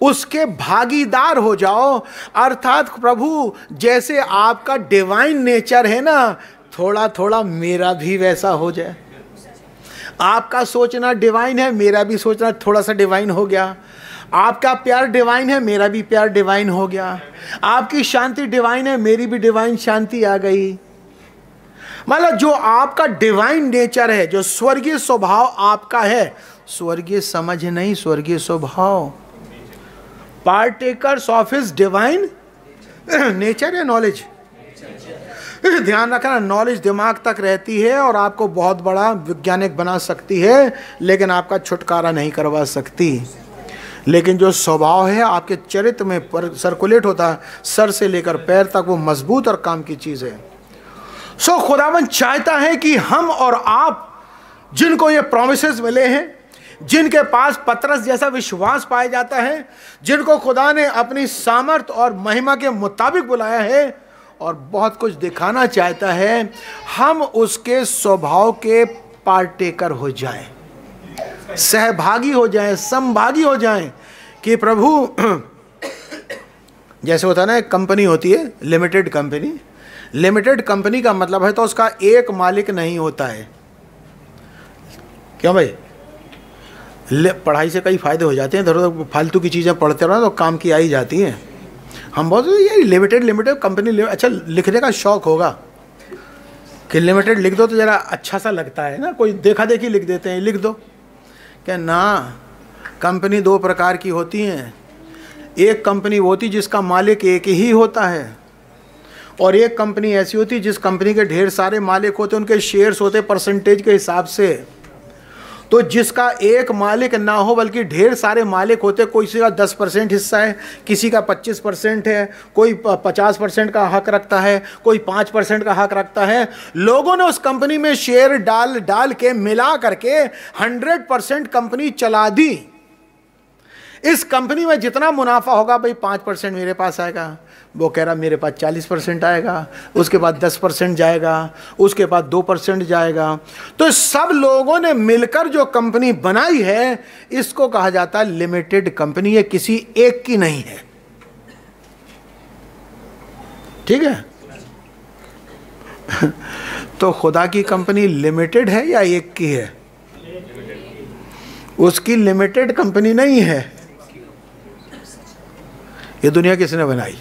उसके भागीदार हो जाओ। अर्थात प्रभु, जैसे आपका डिवाइन नेचर है ना थोड़ा थोड़ा मेरा भी वैसा हो जाए। आपका सोचना डिवाइन है, मेरा भी सोचना थोड़ा सा डिवाइन हो गया। आपका प्यार डिवाइन है, मेरा भी प्यार डिवाइन हो गया। आपकी शांति डिवाइन है, मेरी भी डिवाइन शांति आ गई। मतलब जो आपका डिवाइन नेचर है, जो स्वर्गीय स्वभाव आपका है, स्वर्गीय समझ नहीं, स्वर्गीय स्वभाव। Partakers of his divine nature या नॉलेज ध्यान रखना नॉलेज दिमाग तक रहती है और आपको बहुत बड़ा वैज्ञानिक बना सकती है, लेकिन आपका छुटकारा नहीं करवा सकती। लेकिन जो स्वभाव है आपके चरित्र में पर सर्कुलेट होता है सर से लेकर पैर तक वो मज़बूत और काम की चीज़ है। सो so, खुदावन चाहता है कि हम और आप जिनको ये प्रोमिस मिले हैं जिनके पास पत्रस जैसा विश्वास पाया जाता है जिनको खुदा ने अपनी सामर्थ और महिमा के मुताबिक बुलाया है और बहुत कुछ दिखाना चाहता है हम उसके स्वभाव के पार्टेकर हो जाएँ। सहभागी हो जाएँ संभागी हो जाएँ कि प्रभु, [CLEARS THROAT] जैसे होता है ना, एक कंपनी होती है लिमिटेड कंपनी लिमिटेड कंपनी का मतलब है तो उसका एक मालिक नहीं होता है। क्यों भाई? पढ़ाई से कई फ़ायदे हो जाते हैं उधर फालतू की चीज़ें पढ़ते रहो तो काम की आई जाती हैं। हम बहुत ये लिमिटेड लिमिटेड कंपनी अच्छा लिखने का शौक होगा। कि लिमिटेड लिख दो तो ज़रा अच्छा सा लगता है ना, कोई देखा देखी लिख देते हैं, लिख दो। क्या ना, कंपनी दो प्रकार की होती हैं। एक कंपनी वो होती जिसका मालिक एक ही होता है, और एक कंपनी ऐसी होती जिस कंपनी के ढेर सारे मालिक होते, उनके शेयर्स होते परसेंटेज के हिसाब से। तो जिसका एक मालिक ना हो, बल्कि ढेर सारे मालिक होते कोई का दस परसेंट हिस्सा है, किसी का पच्चीस परसेंट है, कोई पचास परसेंट का हक रखता है, कोई पाँच परसेंट का हक रखता है। लोगों ने उस कंपनी में शेयर डाल डाल के मिला करके हंड्रेड परसेंट कंपनी चला दी। इस कंपनी में जितना मुनाफा होगा, भाई पाँच परसेंट मेरे पास आएगा। वो कह रहा, मेरे पास चालीस परसेंट आएगा, उसके बाद दस परसेंट जाएगा, उसके बाद दो परसेंट जाएगा। तो सब लोगों ने मिलकर जो कंपनी बनाई है, इसको कहा जाता है लिमिटेड कंपनी है किसी एक की नहीं है। ठीक है? [LAUGHS] तो खुदा की कंपनी लिमिटेड है या एक की है? उसकी लिमिटेड कंपनी नहीं है। ये दुनिया किसने बनाई?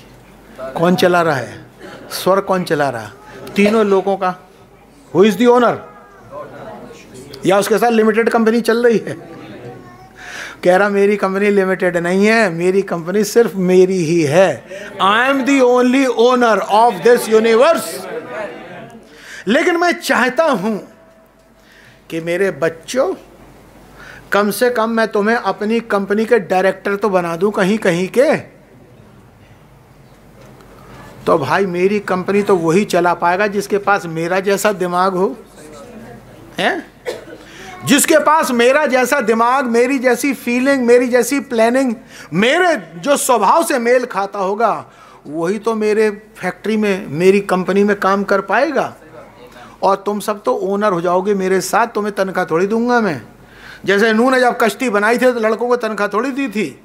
कौन चला रहा है? स्वर कौन चला रहा? तीनों लोगों का। हु इज़ दी ओनर या उसके साथ लिमिटेड कंपनी चल रही है? कह रहा, मेरी कंपनी लिमिटेड नहीं है, मेरी कंपनी सिर्फ़ मेरी ही है। I am the only owner of this universe लेकिन मैं चाहता हूँ कि मेरे बच्चों, कम से कम मैं तुम्हें अपनी कंपनी के डायरेक्टर तो बना दूँ कहीं कहीं के। तो भाई मेरी कंपनी तो वही चला पाएगा जिसके पास मेरा जैसा दिमाग हो, हैं? जिसके पास मेरा जैसा दिमाग, मेरी जैसी फीलिंग मेरी जैसी प्लानिंग मेरे जो स्वभाव से मेल खाता होगा, वही तो मेरे फैक्ट्री में, मेरी कंपनी में काम कर पाएगा। और तुम सब तो ओनर हो जाओगे मेरे साथ, तुम्हें तनख्वाह थोड़ी दूँगा मैं। जैसे नू ने जब कश्ती बनाई थी तो लड़कों को तनख्वाह थोड़ी दी थी।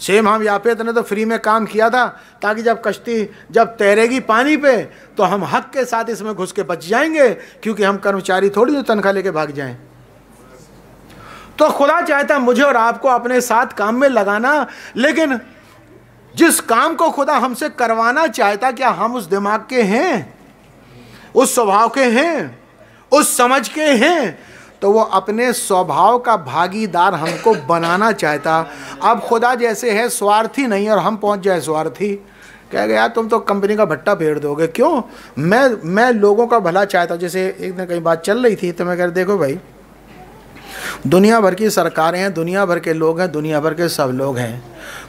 सेम हम यापेत ने तो फ्री में काम किया था, ताकि जब कश्ती, जब तैरेगी पानी पे तो हम हक के साथ इसमें घुस के बच जाएँगे, क्योंकि हम कर्मचारी थोड़ी जो तनख्वाह लेके भाग जाएँ। तो खुदा चाहता है मुझे और आपको अपने साथ काम में लगाना, लेकिन जिस काम को खुदा हमसे करवाना चाहता, क्या हम उस दिमाग के हैं? उस स्वभाव के हैं? उस समझ के हैं? तो वो अपने स्वभाव का भागीदार हमको बनाना चाहता। अब खुदा जैसे है, स्वार्थी नहीं और हम पहुँच जाए स्वार्थी। कह गया तुम तो कंपनी का भट्टा फेर दोगे। क्यों? मैं मैं लोगों का भला चाहता हूँ। जैसे एक दिन कहीं बात चल रही थी तो मैं कह देखो भाई, दुनिया भर की सरकारें हैं, दुनिया भर के लोग हैं, दुनिया भर के सब लोग हैं।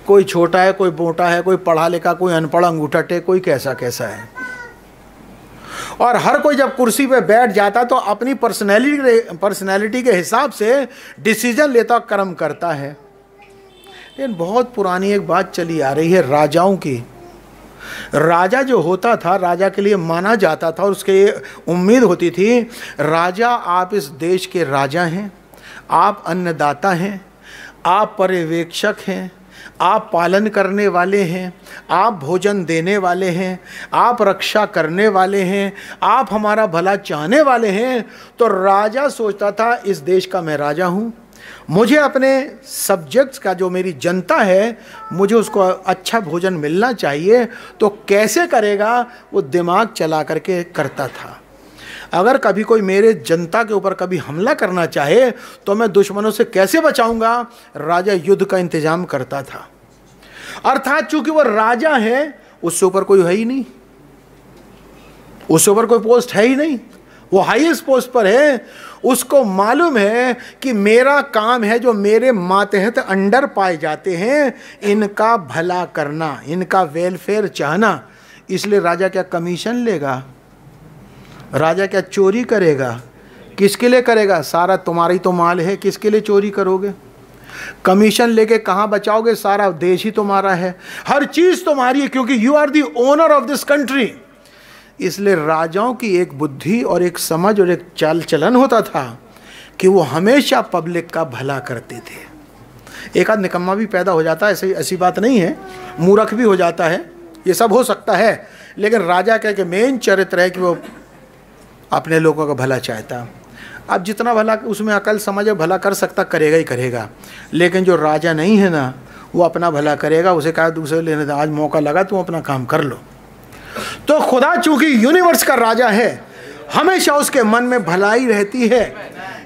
कोई छोटा है, कोई मोटा है, कोई पढ़ा लिखा, कोई अनपढ़ अंगूठा टे कोई कैसा कैसा है। और हर कोई जब कुर्सी पे बैठ जाता तो अपनी पर्सनैलिटी पर्सनैलिटी के हिसाब से डिसीज़न लेता, कर्म करता है। लेकिन बहुत पुरानी एक बात चली आ रही है राजाओं की। राजा जो होता था, राजा के लिए माना जाता था और उसके उम्मीद होती थी, राजा, आप इस देश के राजा हैं, आप अन्नदाता हैं, आप पर्यवेक्षक हैं आप पालन करने वाले हैं, आप भोजन देने वाले हैं, आप रक्षा करने वाले हैं, आप हमारा भला चाहने वाले हैं तो राजा सोचता था, इस देश का मैं राजा हूँ। मुझे अपने सब्जेक्ट्स का जो मेरी जनता है, मुझे उसको अच्छा भोजन मिलना चाहिए तो कैसे करेगा, वो दिमाग चला करके करता था। अगर कभी कोई मेरे जनता के ऊपर कभी हमला करना चाहे तो मैं दुश्मनों से कैसे बचाऊँगा? राजा युद्ध का इंतज़ाम करता था। अर्थात चूँकि वह राजा है, उससे ऊपर कोई है ही नहीं। उससे ऊपर कोई पोस्ट है ही नहीं। वो हाईएस्ट पोस्ट पर है। उसको मालूम है कि मेरा काम है जो मेरे मातहत अंडर पाए जाते हैं, इनका भला करना, इनका वेलफेयर चाहना। इसलिए राजा क्या कमीशन लेगा? राजा क्या चोरी करेगा? किसके लिए करेगा? सारा तुम्हारी तो माल है, किसके लिए चोरी करोगे? कमीशन लेके कहाँ बचाओगे? सारा देश ही तुम्हारा है। हर चीज़ तुम्हारी है, क्योंकि you are the owner of this country इसलिए राजाओं की एक बुद्धि और एक समझ और एक चाल चलन होता था कि वो हमेशा पब्लिक का भला करते थे। एक आध निकम्मा भी पैदा हो जाता है, ऐसी ऐसी बात नहीं है। मूर्ख भी हो जाता है। ये सब हो सकता है। लेकिन राजा के मेन चरित्र है कि वो अपने लोगों का भला चाहता। अब जितना भला उसमें अकल समझ भला कर सकता, करेगा ही करेगा। लेकिन जो राजा नहीं है ना, वो अपना भला करेगा, उसे कहा दूसरे लेने आज मौका लगा, तुम अपना काम कर लो। तो खुदा चूँकि यूनिवर्स का राजा है, हमेशा उसके मन में भलाई रहती है।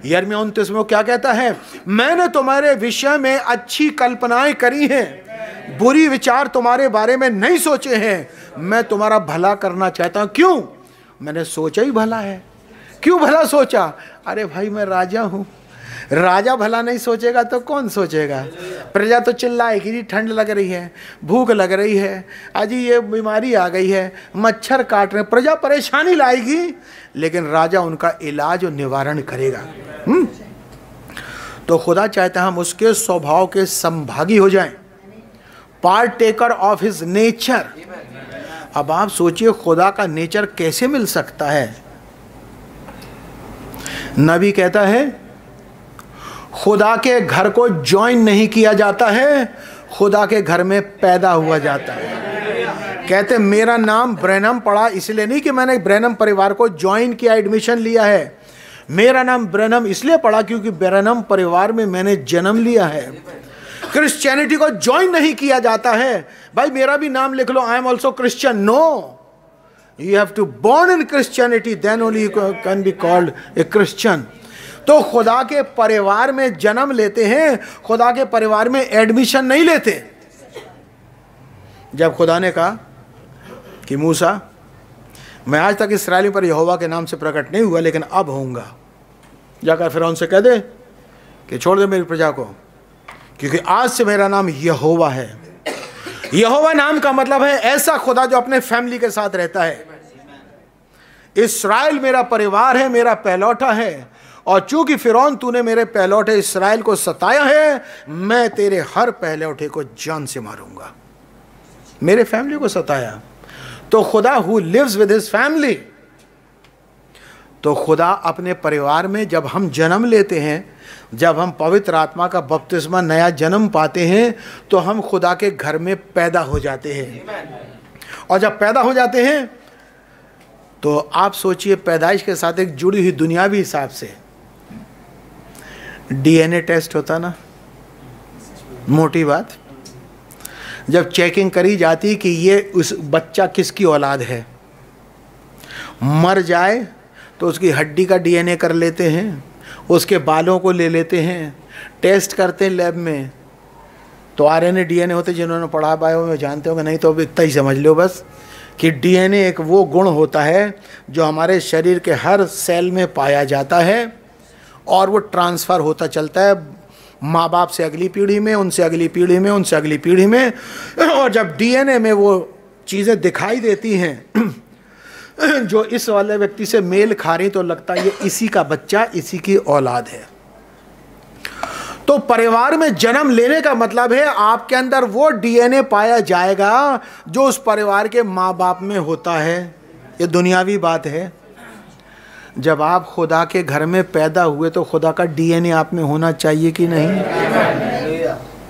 यर्मिया उनतीस में क्या कहता है? मैंने तुम्हारे विषय में अच्छी कल्पनाएँ करी हैं, बुरी विचार तुम्हारे बारे में नहीं सोचे हैं। मैं तुम्हारा भला करना चाहता हूँ। क्यों? मैंने सोचा ही भला है। क्यों भला सोचा? अरे भाई, मैं राजा हूँ। राजा भला नहीं सोचेगा तो कौन सोचेगा? प्रजा तो चिल्लाएगी जी, ठंड लग रही है, भूख लग रही है। अजी, ये बीमारी आ गई है, मच्छर काट रहे प्रजा परेशानी लाएगी, लेकिन राजा उनका इलाज और निवारण करेगा? हम्म? तो खुदा चाहता हम उसके स्वभाव के संभागी हो जाएँ। Partaker of his nature अब आप सोचिए खुदा का नेचर कैसे मिल सकता है? नबी कहता है, खुदा के घर को ज्वाइन नहीं किया जाता है, खुदा के घर में पैदा हुआ जाता है। कहते, मेरा नाम ब्रैनम पड़ा, इसलिए नहीं कि मैंने ब्रैनम परिवार को ज्वाइन किया, एडमिशन लिया है। मेरा नाम ब्रैनम इसलिए पड़ा क्योंकि ब्रैनम परिवार में मैंने जन्म लिया है। क्रिश्चियनिटी को ज्वाइन नहीं किया जाता है। भाई मेरा भी नाम लिख लो I am also Christian no you have to born in Christianity then only can be called a Christian तो खुदा के परिवार में जन्म लेते हैं, खुदा के परिवार में एडमिशन नहीं लेते। जब खुदा ने कहा कि, मूसा, मैं आज तक इसराइली पर यहोवा के नाम से प्रकट नहीं हुआ, लेकिन अब होऊँगा। जाकर फिर उनसे कह दे कि, छोड़ दे मेरी प्रजा को, क्योंकि आज से मेरा नाम यहोवा है। यहोवा नाम का मतलब है ऐसा खुदा जो अपने फैमिली के साथ रहता है। इसराइल मेरा परिवार है, मेरा पहलौठा है, और चूँकि फिर तूने मेरे पहलौठे इसराइल को सताया है, मैं तेरे हर पहलौठे को जान से मारूँगा। मेरे फैमिली को सताया। तो खुदा who lives with his family तो खुदा अपने परिवार में जब हम जन्म लेते हैं, जब हम पवित्र आत्मा का बपतिस्मा, नया जन्म पाते हैं तो हम खुदा के घर में पैदा हो जाते हैं। और जब पैदा हो जाते हैं तो आप सोचिए पैदाइश के साथ एक जुड़ी हुई दुनियावी हिसाब से। डीएनए टेस्ट होता ना? मोटी बात। जब चेकिंग करी जाती कि ये उस बच्चा किसकी औलाद है? मर जाए तो उसकी हड्डी का डीएनए कर लेते हैं, उसके बालों को ले लेते हैं, टेस्ट करते हैं लैब में। तो R N A D N A होते जिन्होंने पढ़ा पाए हो जानते होंगे, नहीं तो अब इतना ही समझ लो बस कि डीएनए एक वो गुण होता है जो हमारे शरीर के हर सेल में पाया जाता है और वो ट्रांसफ़र होता चलता है। माँ बाप से अगली पीढ़ी में, उनसे अगली पीढ़ी में, उनसे अगली पीढ़ी में, और जब डीएनए में वो चीज़ें दिखाई देती हैं [CLEARS THROAT] जो इस वाले व्यक्ति से मेल खा रही तो लगता है ये इसी का बच्चा, इसी की औलाद है। तो परिवार में जन्म लेने का मतलब है, आपके अंदर वो डीएनए पाया जाएगा जो उस परिवार के माँ बाप में होता है। ये दुनियावी बात है। जब आप खुदा के घर में पैदा हुए तो खुदा का डीएनए आप में होना चाहिए कि नहीं?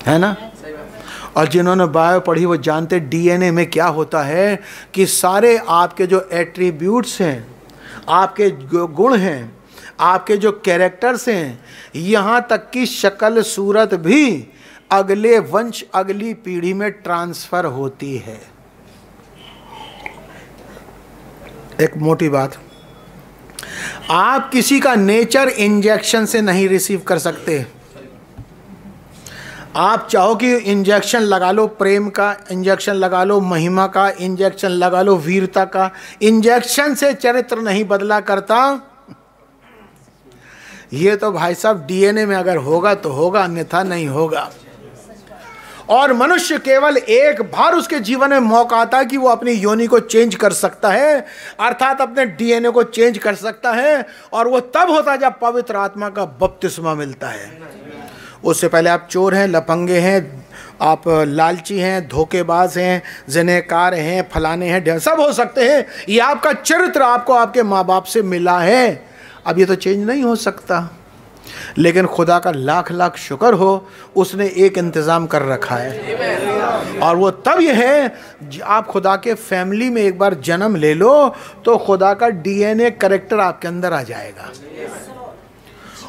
है ना? और जिन्होंने बायो पढ़ी, वो जानते डीएनए में क्या होता है कि सारे आपके जो एट्रीब्यूट्स हैं, आपके गुण हैं, आपके जो कैरेक्टर्स हैं, यहाँ तक कि शक्ल सूरत भी अगले वंश, अगली पीढ़ी में ट्रांसफ़र होती है। एक मोटी बात, आप किसी का नेचर इंजेक्शन से नहीं रिसीव कर सकते। आप चाहो कि इंजेक्शन लगा लो, प्रेम का इंजेक्शन लगा लो, महिमा का इंजेक्शन लगा लो, वीरता का। इंजेक्शन से चरित्र नहीं बदला करता। ये तो भाई साहब डीएनए में अगर होगा तो होगा, अन्यथा नहीं होगा। और मनुष्य केवल एक बार उसके जीवन में मौका आता है कि वो अपनी योनि को चेंज कर सकता है, अर्थात अपने डीएनए को चेंज कर सकता है, और वो तब होता है जब पवित्र आत्मा का बपतिस्मा मिलता है। उससे पहले आप चोर हैं, लफंगे हैं, आप लालची हैं, धोखेबाज हैं, जनेकार हैं, फलाने हैं सब हो सकते हैं। ये आपका चरित्र आपको आपके माँ बाप से मिला है। अब ये तो चेंज नहीं हो सकता। लेकिन खुदा का लाख लाख शुक्र हो, उसने एक इंतज़ाम कर रखा है। और वो तब यह है आप खुदा के फैमिली में एक बार जन्म ले लो तो खुदा का डीएनए करेक्टर आपके अंदर आ जाएगा।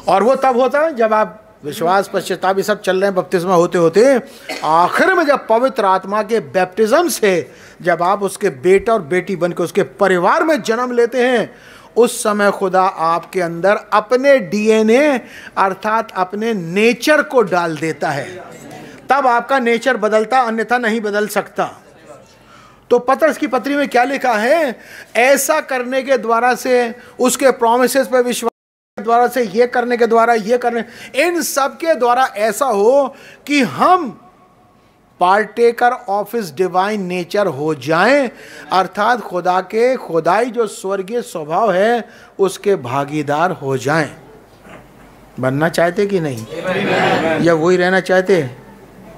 और वो तब होता है जब आप विश्वास पश्चाताप, ये सब चल रहे हैं बपतिस्मा होते होते। आखिर में जब पवित्र आत्मा के बैप्टिज्म से जब आप उसके बेटा और बेटी बनकर उसके परिवार में जन्म लेते हैं, उस समय खुदा आपके अंदर अपने डीएनए अर्थात अपने नेचर को डाल देता है। तब आपका नेचर बदलता, अन्यथा नहीं बदल सकता। तो पत्रस की पत्री में क्या लिखा है? ऐसा करने के द्वारा से, उसके प्रोमिस पर विश्वास द्वारा से, ये करने के द्वारा, ये करने। इन सब के द्वारा ऐसा हो कि हम पार्टेकर ऑफ़ इस डिवाइन नेचर हो जाएँ, अर्थात खुदा के, खुदाई जो स्वर्गीय स्वभाव है, उसके भागीदार हो जाएँ। बनना चाहते कि नहीं? या वही रहना चाहते?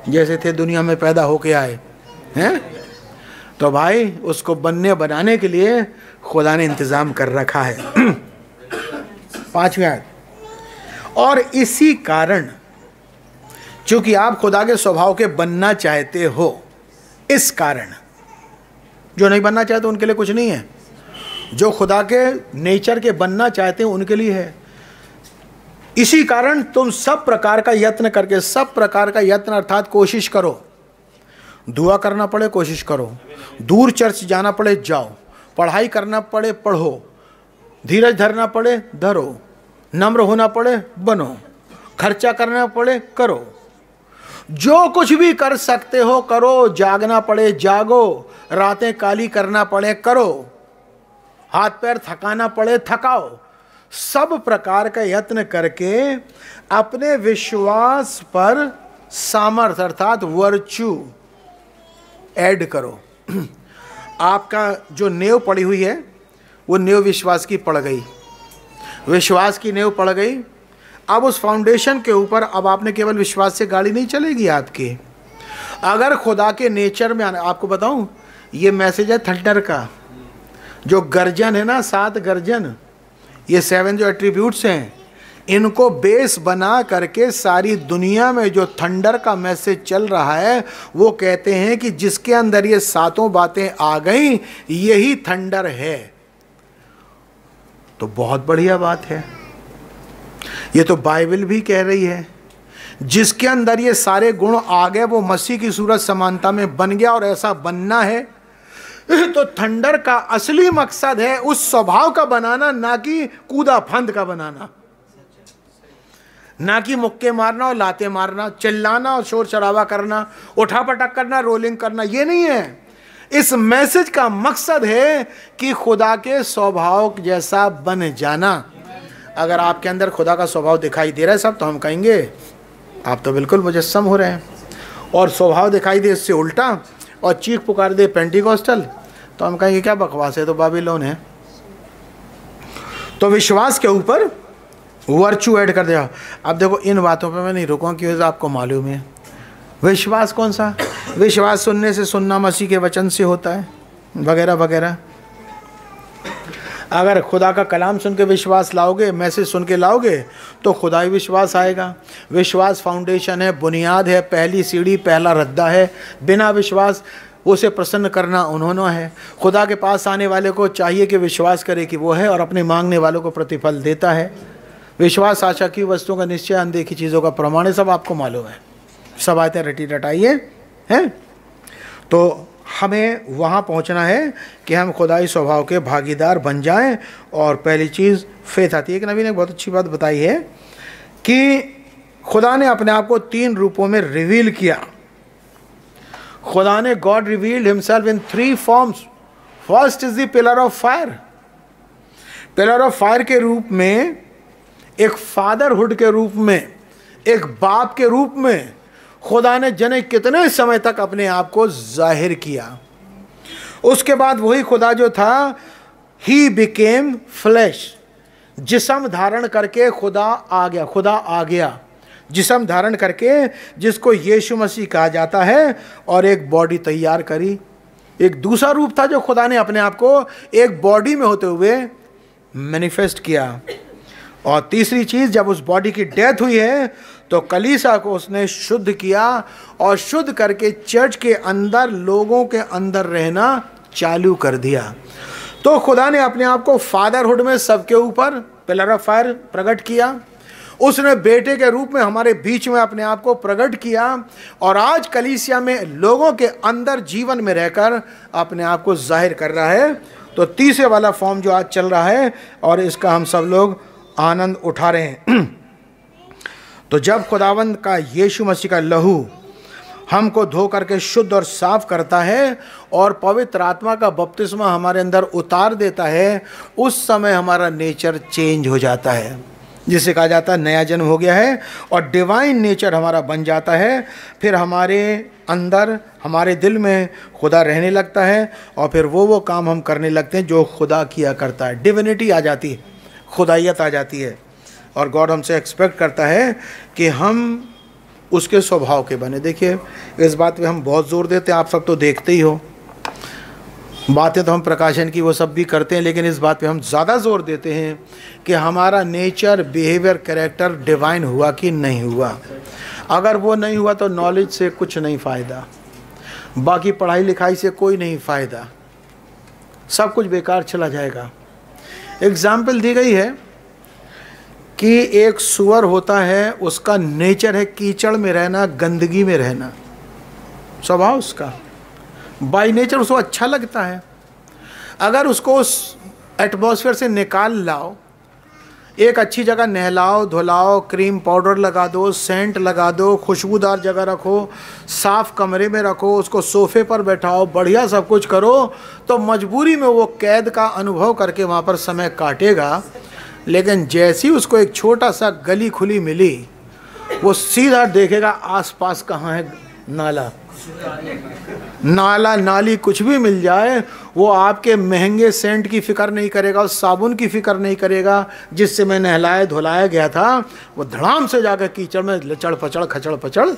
जैसे थे दुनिया में पैदा होके आए, हैं? तो भाई, उसको बनने, बनाने के लिए खुदा ने इंतज़ाम कर रखा है। [CLEARS THROAT] पांचवी और इसी कारण, चूँकि आप खुदा के स्वभाव के बनना चाहते हो, इस कारण, जो नहीं बनना चाहते उनके लिए कुछ नहीं है। जो खुदा के नेचर के बनना चाहते हैं, उनके लिए है। इसी कारण तुम सब प्रकार का यत्न करके, सब प्रकार का यत्न अर्थात कोशिश करो। दुआ करना पड़े, कोशिश करो। दूर चर्च जाना पड़े, जाओ। पढ़ाई करना पड़े, पढ़ो। धीरज धरना पड़े, धरो। नम्र होना पड़े, बनो। खर्चा करना पड़े, करो। जो कुछ भी कर सकते हो, करो। जागना पड़े, जागो। रातें काली करना पड़े, करो। हाथ पैर थकाना पड़े, थकाओ। सब प्रकार का यत्न करके अपने विश्वास पर सामर्थ्य, अर्थात वर्चू, ऐड करो। [CLEARS THROAT] आपका जो नेव पड़ी हुई है, वो नेव विश्वास की पड़ गई। विश्वास की नेव पड़ गई। अब उस फाउंडेशन के ऊपर, अब आपने केवल विश्वास से गाड़ी नहीं चलेगी आपकी। अगर खुदा के नेचर में आने आपको बताऊँ, ये मैसेज है थंडर का। जो गर्जन है ना, सात गर्जन, ये सेवन जो एट्रीब्यूट्स हैं, इनको बेस बना करके सारी दुनिया में जो थंडर का मैसेज चल रहा है, वो कहते हैं कि जिसके अंदर ये सातों बातें आ गई, यही थंडर है। तो बहुत बढ़िया बात है। ये तो बाइबल भी कह रही है, जिसके अंदर ये सारे गुण आ गए, वो मसीह की सूरत समानता में बन गया और ऐसा बनना है। तो थंडर का असली मकसद है उस स्वभाव का बनाना, ना कि कूदा फंद का बनाना। ना कि मुक्के मारना और लाते मारना, चिल्लाना, और शोर शराबा करना उठा पटक करना, रोलिंग करना, ये नहीं है। इस मैसेज का मकसद है कि खुदा के स्वभाव जैसा बन जाना। अगर आपके अंदर खुदा का स्वभाव दिखाई दे रहा है सब तो हम कहेंगे, आप तो बिल्कुल मुजस्म हो रहे हैं। और स्वभाव दिखाई दे इससे उल्टा और चीख पुकार दे पेंटिकॉस्टल तो हम कहेंगे, क्या बकवास है? तो बाबिलोन है। तो विश्वास के ऊपर वर्चू ऐड कर दिया। अब देखो, इन बातों पे मैं नहीं रुकूँ क्योंकि आपको मालूम है। विश्वास कौन सा? विश्वास सुनने से सुनना मसीह के वचन से होता है। वगैरह वगैरह। अगर खुदा का कलाम सुन के विश्वास लाओगे, मैसेज सुन के लाओगे तो खुदा ही विश्वास आएगा। विश्वास फाउंडेशन है, बुनियाद है, पहली सीढ़ी, पहला रद्दा है। बिना विश्वास उसे प्रसन्न करना उन्होंने है। खुदा के पास आने वाले को चाहिए कि विश्वास करे कि वो है और अपने मांगने वालों को प्रतिफल देता है। विश्वास आशा की वस्तुओं का निश्चय, अनदेखी चीज़ों का प्रमाण सब आपको मालूम है। सब आयतें रटी रटाइए हैं, है? तो हमें वहाँ पहुँचना है कि हम खुदाई स्वभाव के भागीदार बन जाएँ। और पहली चीज़ फेथ आती है एक नबी ने बहुत अच्छी बात बताई है कि खुदा ने अपने आप को तीन रूपों में रिवील किया। खुदा ने God revealed himself in three forms first is the pillar of fire pillar of fire के रूप में, एक फादरहुड के रूप में, एक बाप के रूप में खुदा ने जने कितने समय तक अपने आप को ज़ाहिर किया। उसके बाद वही खुदा जो था ही बिकेम फ्लैश जिसम धारण करके खुदा आ गया, खुदा आ गया। जिसम धारण करके जिसको यीशु मसीह कहा जाता है और एक बॉडी तैयार करी। एक दूसरा रूप था जो खुदा ने अपने आप को एक बॉडी में होते हुए मैनिफेस्ट किया। और तीसरी चीज़, जब उस बॉडी की डेथ हुई है तो कलीसा को उसने शुद्ध किया और शुद्ध करके चर्च के अंदर, लोगों के अंदर रहना चालू कर दिया। तो खुदा ने अपने आप को फादरहुड में सबके ऊपर पिलर ऑफ़ फायर प्रकट किया। उसने बेटे के रूप में हमारे बीच में अपने आप को प्रकट किया और आज कलीसिया में लोगों के अंदर जीवन में रहकर अपने आप को ज़ाहिर कर रहा है। तो तीसरे वाला फॉर्म जो आज चल रहा है और इसका हम सब लोग आनंद उठा रहे हैं। [CLEARS THROAT] तो जब खुदावंद का यीशु मसीह का लहू हमको धो करके शुद्ध और साफ़ करता है और पवित्र आत्मा का बपतिस्मा हमारे अंदर उतार देता है, उस समय हमारा नेचर चेंज हो जाता है। जिसे कहा जाता है नया जन्म हो गया है और डिवाइन नेचर हमारा बन जाता है। फिर हमारे अंदर, हमारे दिल में खुदा रहने लगता है और फिर वो वो काम हम करने लगते हैं जो खुदा किया करता है। डिविनिटी आ जाती है खुदाइत आ जाती है। और गॉड हमसे एक्सपेक्ट करता है कि हम उसके स्वभाव के बने। देखिए, इस बात पे हम बहुत ज़ोर देते हैं, आप सब तो देखते ही हो। बातें तो हम प्रकाशन की वो सब भी करते हैं, लेकिन इस बात पे हम ज़्यादा ज़ोर देते हैं कि हमारा नेचर, बिहेवियर, कैरेक्टर डिवाइन हुआ कि नहीं हुआ। अगर वो नहीं हुआ तो नॉलेज से कुछ नहीं फ़ायदा, बाकी पढ़ाई लिखाई से कोई नहीं फ़ायदा। सब कुछ बेकार चला जाएगा। एग्ज़ाम्पल दी गई है कि एक सुअर होता है, उसका नेचर है कीचड़ में रहना, गंदगी में रहना। स्वभाव उसका। बाई नेचर उसको अच्छा लगता है। अगर उसको उस एटमॉस्फेयर से निकाल लाओ, एक अच्छी जगह नहलाओ, धुलाओ क्रीम पाउडर लगा दो सेंट लगा दो, खुशबूदार जगह रखो, साफ़ कमरे में रखो, उसको सोफे पर बैठाओ, बढ़िया सब कुछ करो तो मजबूरी में वो कैद का अनुभव करके वहाँ पर समय काटेगा। लेकिन जैसी उसको एक छोटा सा गली खुली मिली, वो सीधा देखेगा आसपास कहाँ है नाला। नाला, नाली कुछ भी मिल जाए, वो आपके महँगे सेंट की फ़िक्र नहीं करेगा और साबुन की फ़िक्र नहीं करेगा, जिससे मैं नहलाया धुलाया गया था, वो धड़ाम से जाकर कीचड़ में लचड़ पचड़, खचड़ पचड़,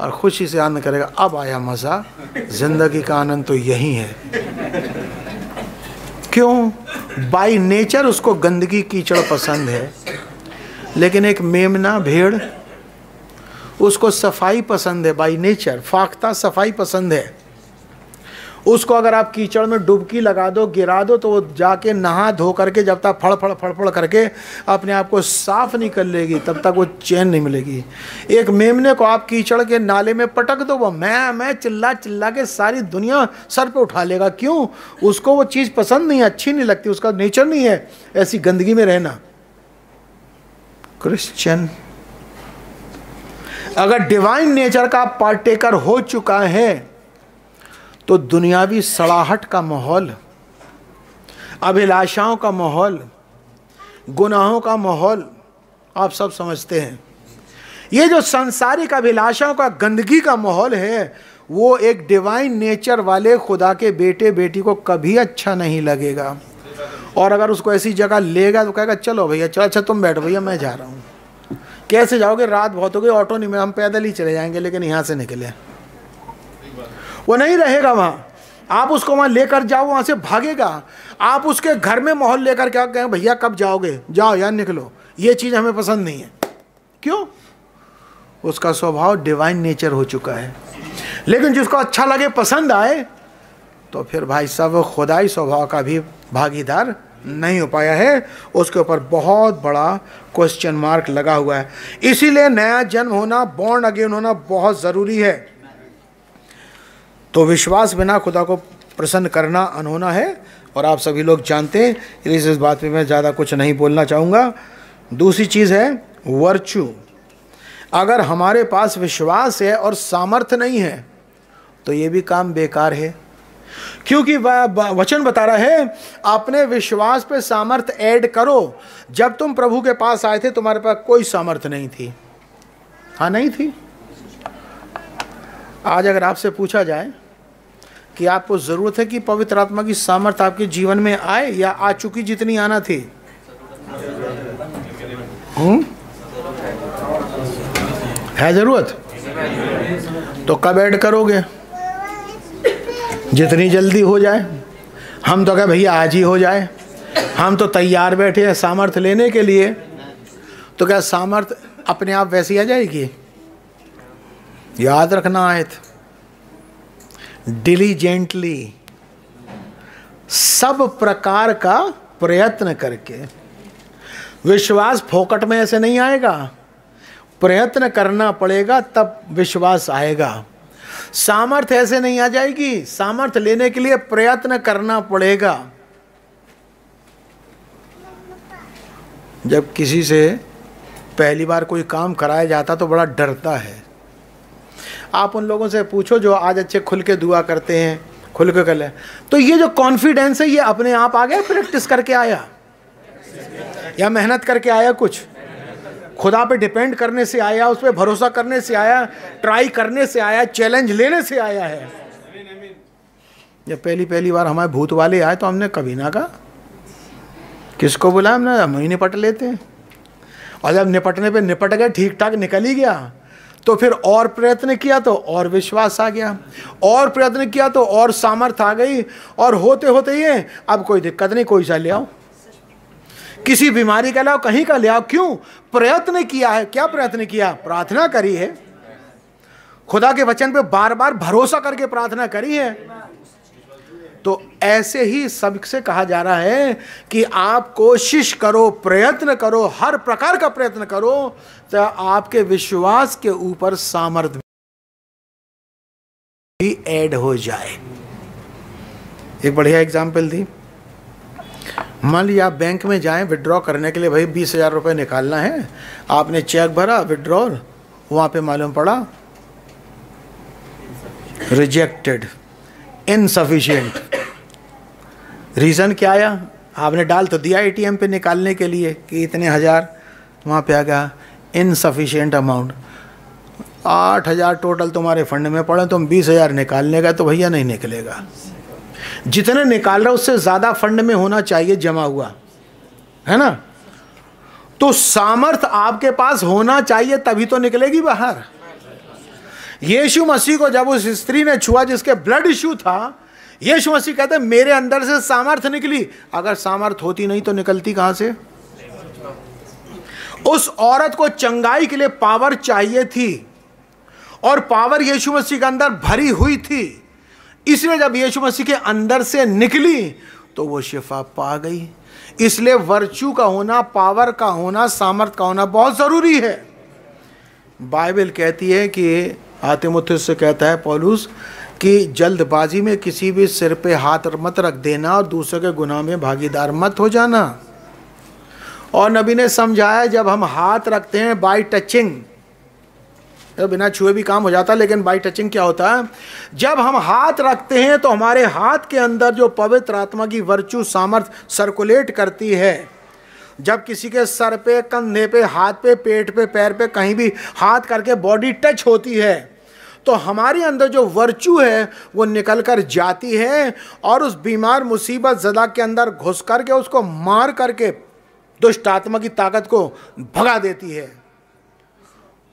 और खुशी से आनंद करेगा, अब आया मज़ा, ज़िंदगी का आनंद तो यही है। क्यों? बाय नेचर उसको गंदगी कीचड़ पसंद है। लेकिन एक मेमना भेड़, उसको सफ़ाई पसंद है बाय नेचर फाख्ता सफ़ाई पसंद है। उसको अगर आप कीचड़ में डुबकी लगा दो, गिरा दो तो वो जाके नहा धो करके जब तक फड़ फड़ फड़ फड़ करके अपने आप को साफ़ नहीं कर लेगी, तब तक वो चैन नहीं मिलेगी। एक मेमने को आप कीचड़ के नाले में पटक दो, वो मैं मैं चिल्ला चिल्ला के सारी दुनिया सर पर उठा लेगा। क्यों? उसको वो चीज़ पसंद नहीं है, अच्छी नहीं लगती, उसका नेचर नहीं है, ऐसी गंदगी में रहना। क्रिश्चियन, अगर डिवाइन नेचर का पार्टेकर हो चुका है तो दुनियावी सड़ाहट का माहौल, अभिलाषाओं का माहौल, गुनाहों का माहौल, आप सब समझते हैं। ये जो संसारिक अभिलाषाओं का गंदगी का माहौल है, वो एक डिवाइन नेचर वाले खुदा के बेटे बेटी को कभी अच्छा नहीं लगेगा। और अगर उसको ऐसी जगह लेगा तो कहेगा, चलो भैया, चलो अच्छा तुम बैठो, भैया, मैं जा रहा हूँ। कैसे जाओगे? रात बहुत हो गई, ऑटो नहीं में हम पैदल ही चले जाएँगे, लेकिन यहाँ से निकले। वो नहीं रहेगा वहाँ। आप उसको वहाँ लेकर जाओ, वहाँ से भागेगा। आप उसके घर में माहौल लेकर क्या कहें, भैया, कब जाओगे? जाओ यार, निकलो। ये चीज़ हमें पसंद नहीं है। क्यों? उसका स्वभाव डिवाइन नेचर हो चुका है। लेकिन जिसको अच्छा लगे, पसंद आए तो फिर भाई साहब खुदाई स्वभाव का भी भागीदार नहीं हो पाया है। उसके ऊपर बहुत बड़ा क्वेश्चन मार्क लगा हुआ है। इसीलिए नया जन्म होना बॉर्न अगेन होना बहुत ज़रूरी है। तो विश्वास बिना खुदा को प्रसन्न करना अनहोना है, और आप सभी लोग जानते हैं, इस इस बात पे मैं ज़्यादा कुछ नहीं बोलना चाहूँगा। दूसरी चीज़ है, वर्चू। अगर हमारे पास विश्वास है और सामर्थ्य नहीं है तो ये भी काम बेकार है। क्योंकि वचन बता रहा है, अपने विश्वास पे सामर्थ ऐड करो, जब तुम प्रभु के पास आए थे, तुम्हारे पास कोई सामर्थ नहीं थी। हाँ नहीं थी? आज अगर आपसे पूछा जाए कि आपको ज़रूरत है कि पवित्र आत्मा की सामर्थ आपके जीवन में आए या आ चुकी जितनी आना थी? हुँ? है ज़रूरत? तो कब ऐड करोगे? जितनी जल्दी हो जाए। हम तो क्या भैया, आज ही हो जाए। हम तो तैयार बैठे हैं सामर्थ्य लेने के लिए। तो क्या सामर्थ्य अपने आप वैसी आ जाएगी? याद रखना आयत। डिलीजेंटली सब प्रकार का प्रयत्न करके, विश्वास फोकट में ऐसे नहीं आएगा। प्रयत्न करना पड़ेगा, तब विश्वास आएगा। सामर्थ्य ऐसे नहीं आ जाएगी। सामर्थ्य लेने के लिए प्रयत्न करना पड़ेगा। जब किसी से पहली बार कोई काम कराया जाता तो बड़ा डरता है। आप उन लोगों से पूछो जो आज अच्छे खुल के दुआ करते हैं, खुल के कर ले। तो ये जो कॉन्फिडेंस है, ये अपने आप आ गया प्रैक्टिस करके आया? या मेहनत करके आया कुछ? खुदा पे डिपेंड करने से आया, उस पर भरोसा करने से आया ट्राई करने से आया चैलेंज लेने से आया है। जब पहली पहली बार हमारे भूत वाले आए तो हमने कभी ना कहा। किसको बुलाया हमने? हम ही निपट लेते और जब निपटने पे निपट गए ठीक ठाक निकल ही गया। तो फिर और प्रयत्न किया तो और विश्वास आ गया। और प्रयत्न किया तो और सामर्थ आ गई और होते होते ये, अब कोई दिक्कत नहीं, कोई सा ले आओ। किसी बीमारी का लाओ, कहीं का ले आओ, क्यों? प्रयत्न किया है, क्या प्रयत्न किया? प्रार्थना करी है। खुदा के वचन पे बार बार भरोसा करके प्रार्थना करी है। तो ऐसे ही सबसे कहा जा रहा है कि आप कोशिश करो, प्रयत्न करो, हर प्रकार का प्रयत्न करो तो आपके विश्वास के ऊपर सामर्थ्य भी ऐड हो जाए। एक बढ़िया एग्ज़ाम्पल दी। मान लीजिए आप बैंक में जाएँ विड्रॉ करने के लिए भाई बीस हज़ार रुपये निकालना है। आपने चेक भरा विड्रॉल वहाँ पे मालूम पड़ा। रिजेक्टेड इनसफिशियंट रीज़न क्या आया? आपने डाल तो दिया एटीएम पे निकालने के लिए कि इतने हज़ार, वहाँ पे आ गया इनसफिशियंट अमाउंट आठ हज़ार टोटल तुम्हारे फंड में पड़े, तुम बीस हज़ार निकालने का तो भैया नहीं निकलेगा। जितने निकाल रहे उससे ज़्यादा फंड में होना चाहिए जमा हुआ। है ना? तो सामर्थ आपके पास होना चाहिए, तभी तो निकलेगी बाहर। यीशु मसीह को जब उस स्त्री ने छुआ जिसके ब्लड इश्यू था, यीशु मसीह कहते, मेरे अंदर से सामर्थ निकली। अगर सामर्थ होती नहीं तो निकलती कहाँ से? उस औरत को चंगाई के लिए पावर चाहिए थी और पावर यीशु मसीह के अंदर भरी हुई थी। इसलिए जब यीशु मसीह के अंदर से निकली तो वो शिफा पा गई। इसलिए वर्चू का होना पावर का होना सामर्थ का होना बहुत ज़रूरी है। बाइबल कहती है कि आतिमुथ से कहता है, पौलुस, कि जल्दबाजी में किसी भी सिर पे हाथ मत रख देना और दूसरे के गुनाह में भागीदार मत हो जाना। और नबी ने समझाया, जब हम हाथ रखते हैं बाई टचिंग तो बिना छुए भी काम हो जाता, लेकिन बाई टचिंग क्या होता है? जब हम हाथ रखते हैं तो हमारे हाथ के अंदर जो पवित्र आत्मा की वर्चू सामर्थ सर्कुलेट करती है। जब किसी के सर पे, कंधे पे, हाथ पे, पेट पे, पैर पे कहीं भी हाथ करके बॉडी टच होती है तो हमारे अंदर जो वर्चू है, वो निकल कर जाती है और उस बीमार मुसीबत ज़दा के अंदर घुस करके उसको मार करके दुष्ट आत्मा की ताकत को भगा देती है।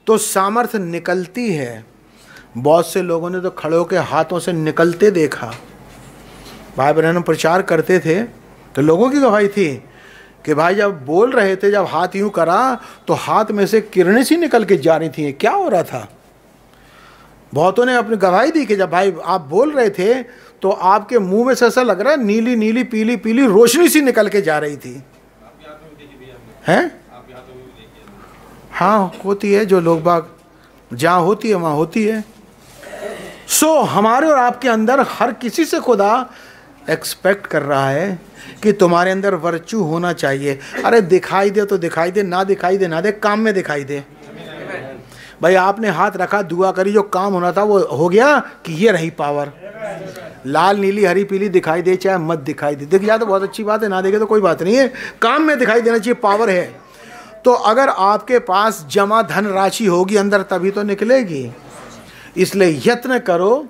तो सामर्थ्य निकलती है। बहुत से लोगों ने तो खड़े होकर हाथों से निकलते देखा। भाई बहनों प्रचार करते थे तो लोगों की गवाही थी कि भाई जब बोल रहे थे जब हाथ यूँ करा तो हाथ में से किरणें सी निकल के जा रही थी। क्या हो रहा था? बहुतों ने अपनी गवाही दी कि जब भाई आप बोल रहे थे तो आपके मुँह में से ऐसा लग रहा है नीली नीली पीली पीली रोशनी सी निकल के जा रही थी। हैं? हाँ होती है जो लोग बाग जहाँ होती है वहाँ होती है। सो so, हमारे और आपके अंदर हर किसी से खुदा एक्सपेक्ट कर रहा है कि तुम्हारे अंदर वर्चू होना चाहिए। अरे दिखाई दे तो दिखाई दे, ना दिखाई दे, ना दे, काम में दिखाई दे। भाई, आपने हाथ रखा, दुआ करी, जो काम होना था वो हो गया कि ये रही पावर लाल, नीली, हरी, पीली दिखाई दे, चाहे मत दिखाई दे। दिख जाए तो बहुत अच्छी बात है, ना देखे तो कोई बात नहीं है। काम में दिखाई देना चाहिए पावर है। तो अगर आपके पास जमा धन राशि होगी अंदर, तभी तो निकलेगी। इसलिए यत्न करो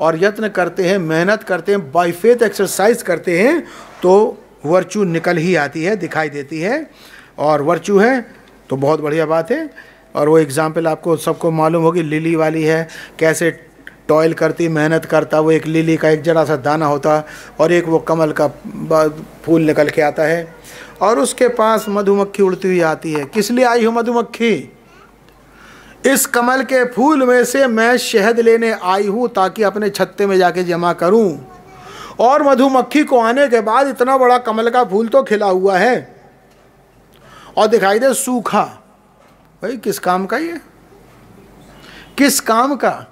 और यत्न करते हैं, मेहनत करते हैं बाई फेथ एक्सरसाइज करते हैं तो वर्चू निकल ही आती है, दिखाई देती है। और वर्चू है तो बहुत बढ़िया बात है। और वो एग्ज़ाम्पल आपको सबको मालूम होगी लिली वाली है, कैसे टॉयल करती, मेहनत करता, वो एक लिली का एक जरा सा दाना होता, और एक वो कमल का फूल निकल के आता है। और उसके पास मधुमक्खी उड़ती हुई आती है। किस लिए आई हो मधुमक्खी? इस कमल के फूल में से मैं शहद लेने आई हूँ ताकि अपने छत्ते में जाके जमा करूँ। और मधुमक्खी को आने के बाद इतना बड़ा कमल का फूल तो खिला हुआ है। और दिखाई दे सूखा। भाई, किस काम का ये? किस काम का?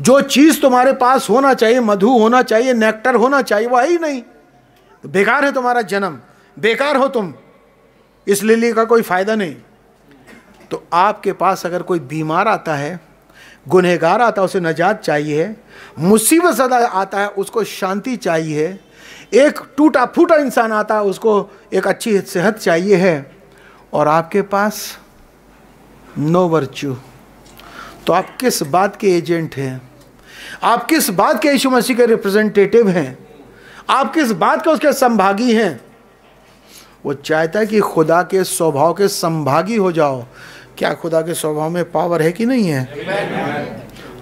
जो चीज़ तुम्हारे पास होना चाहिए, मधु होना चाहिए नेक्टर होना चाहिए, वह ही नहीं। बेकार है तुम्हारा जन्म। बेकार हो तुम। इस लिली का कोई फ़ायदा नहीं। तो आपके पास अगर कोई बीमार आता है, गुनहगार आता है, उसे नजात चाहिए, मुसीबत ज़्यादा आता है, उसको शांति चाहिए, एक टूटा फूटा इंसान आता है, उसको एक अच्छी सेहत चाहिए है, और आपके पास नो वर्च्यू। तो आप किस बात के एजेंट हैं? आप किस बात के यीशु मसीह के रिप्रेजेंटेटिव हैं? आप किस बात के उसके संभागी हैं? वो चाहता है कि खुदा के स्वभाव के संभागी हो जाओ क्या खुदा के स्वभाव में पावर है कि नहीं है?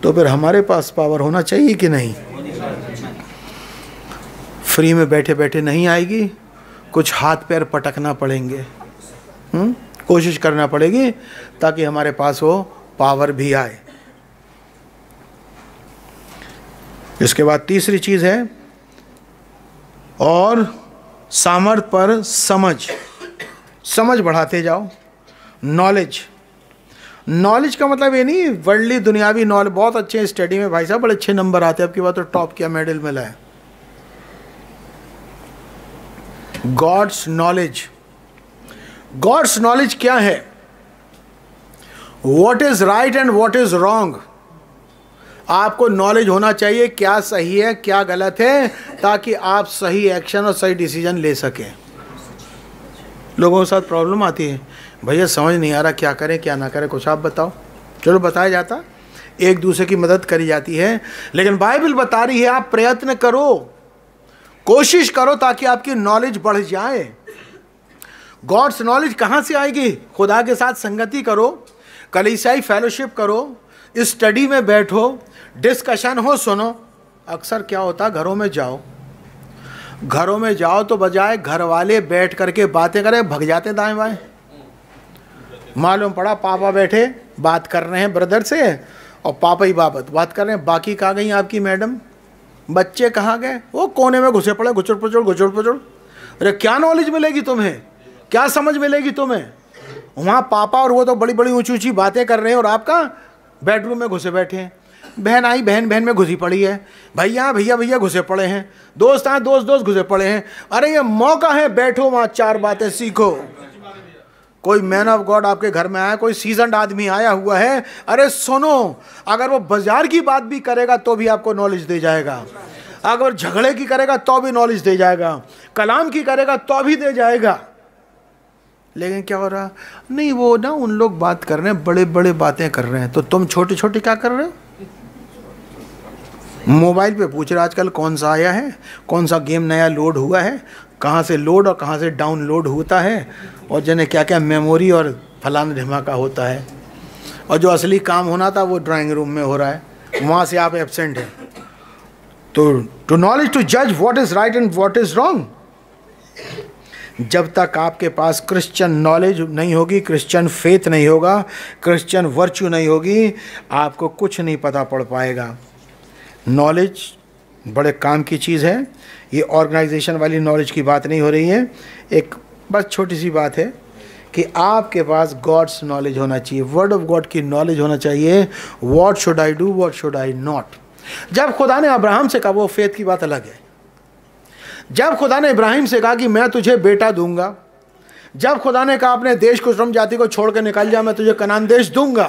तो फिर हमारे पास पावर होना चाहिए कि नहीं? फ्री में बैठे बैठे नहीं आएगी, कुछ हाथ पैर पटकना पड़ेंगे। हुँ? हम्म? कोशिश करना पड़ेगी ताकि हमारे पास वो पावर भी आए। इसके बाद तीसरी चीज़ है, और सामर्थ पर समझ। समझ बढ़ाते जाओ। नॉलेज। नॉलेज का मतलब ये नहीं वर्ल्डली दुनियावी नॉलेज बहुत अच्छे हैं स्टडी में भाई साहब, बड़े अच्छे नंबर आते हैं आपकी बात तो टॉप किया मेडल मिला है। गॉड्स नॉलेज गॉड्स नॉलेज क्या है? What is right and what is wrong आपको नॉलेज होना चाहिए क्या सही है, क्या गलत है, ताकि आप सही एक्शन और सही डिसीज़न ले सकें। लोगों के साथ प्रॉब्लम आती है। भैया, समझ नहीं आ रहा क्या करें, क्या ना करें, कुछ आप बताओ। चलो, बताया जाता। एक दूसरे की मदद करी जाती है। लेकिन बाइबल बता रही है, आप प्रयत्न करो, कोशिश करो ताकि आपकी नॉलेज बढ़ जाए। गॉड्स नॉलेज कहाँ से आएगी? खुदा के साथ संगति करो कलीसाई फेलोशिप करो स्टडी में बैठो डिस्कशन हो, सुनो। अक्सर क्या होता, घरों में जाओ। घरों में जाओ तो बजाय घर वाले बैठ करके बातें करें, भग जाते दाएँ बाएँ। मालूम पड़ा, पापा बैठे, बात कर रहे हैं ब्रदर से, और पापा ही बाबत, बात कर रहे हैं, बाकी कहाँ गई आपकी मैडम बच्चे कहाँ गए? वो कोने में घुसे पड़े, घुचड़ पुचड़ घुचड़ पुचड़। अरे, क्या नॉलेज मिलेगी तुम्हें? क्या समझ मिलेगी तुम्हें? वहाँ पापा और वो तो बड़ी बड़ी ऊँची ऊँची बातें कर रहे हैं, और आपका बेडरूम में घुसे बैठे हैं। बहन आई, बहन बहन में घुसी पड़ी है। भैया भैया भैया घुसे पड़े हैं। दोस्त आए, दोस्त दोस्त घुसे पड़े हैं। अरे, ये मौका है, बैठो वहाँ, चार बातें सीखो। कोई मैन ऑफ़ गॉड आपके घर में आया, कोई सीज़न आदमी आया हुआ है, अरे सुनो, अगर वो बाज़ार की बात भी करेगा तो भी आपको नॉलेज दे जाएगा। अगर झगड़े की करेगा तो भी नॉलेज दे जाएगा। कलाम की करेगा तो भी दे जाएगा। लेकिन क्या हो रहा? नहीं, वो ना उन लोग बात कर रहे हैं बड़े बड़े बातें कर रहे हैं। तो तुम छोटे छोटे क्या कर रहे हो? मोबाइल पे पूछ रहे आजकल कौन सा आया है? कौन सा गेम नया लोड हुआ है? कहाँ से लोड और कहाँ से डाउनलोड होता है और जिन्हें क्या क्या मेमोरी और फलान धमाका होता है। और जो असली काम होना था वो ड्राइंग रूम में हो रहा है। वहाँ से आप एबसेंट हैं। तो टू नॉलेज टू जज what is right and what is wrong जब तक आपके पास क्रिश्चियन नॉलेज नहीं होगी क्रिश्चियन फेथ नहीं होगा क्रिश्चियन वर्च्यू नहीं होगी, आपको कुछ नहीं पता पड़ पाएगा। नॉलेज बड़े काम की चीज़ है। ये ऑर्गेनाइजेशन वाली नॉलेज की बात नहीं हो रही है। एक बस छोटी सी बात है कि आपके पास गॉड्स नॉलेज होना चाहिए। वर्ड ऑफ़ गॉड की नॉलेज होना चाहिए। What should I do what should I not जब खुदा ने अब्राहम से कहा, वो फेथ की बात अलग है। जब खुदा ने इब्राहिम से कहा कि मैं तुझे बेटा दूँगा, जब खुदा ने कहा, अपने देश को, श्रम जाति को छोड़ कर निकल जा, मैं तुझे कनान देश दूँगा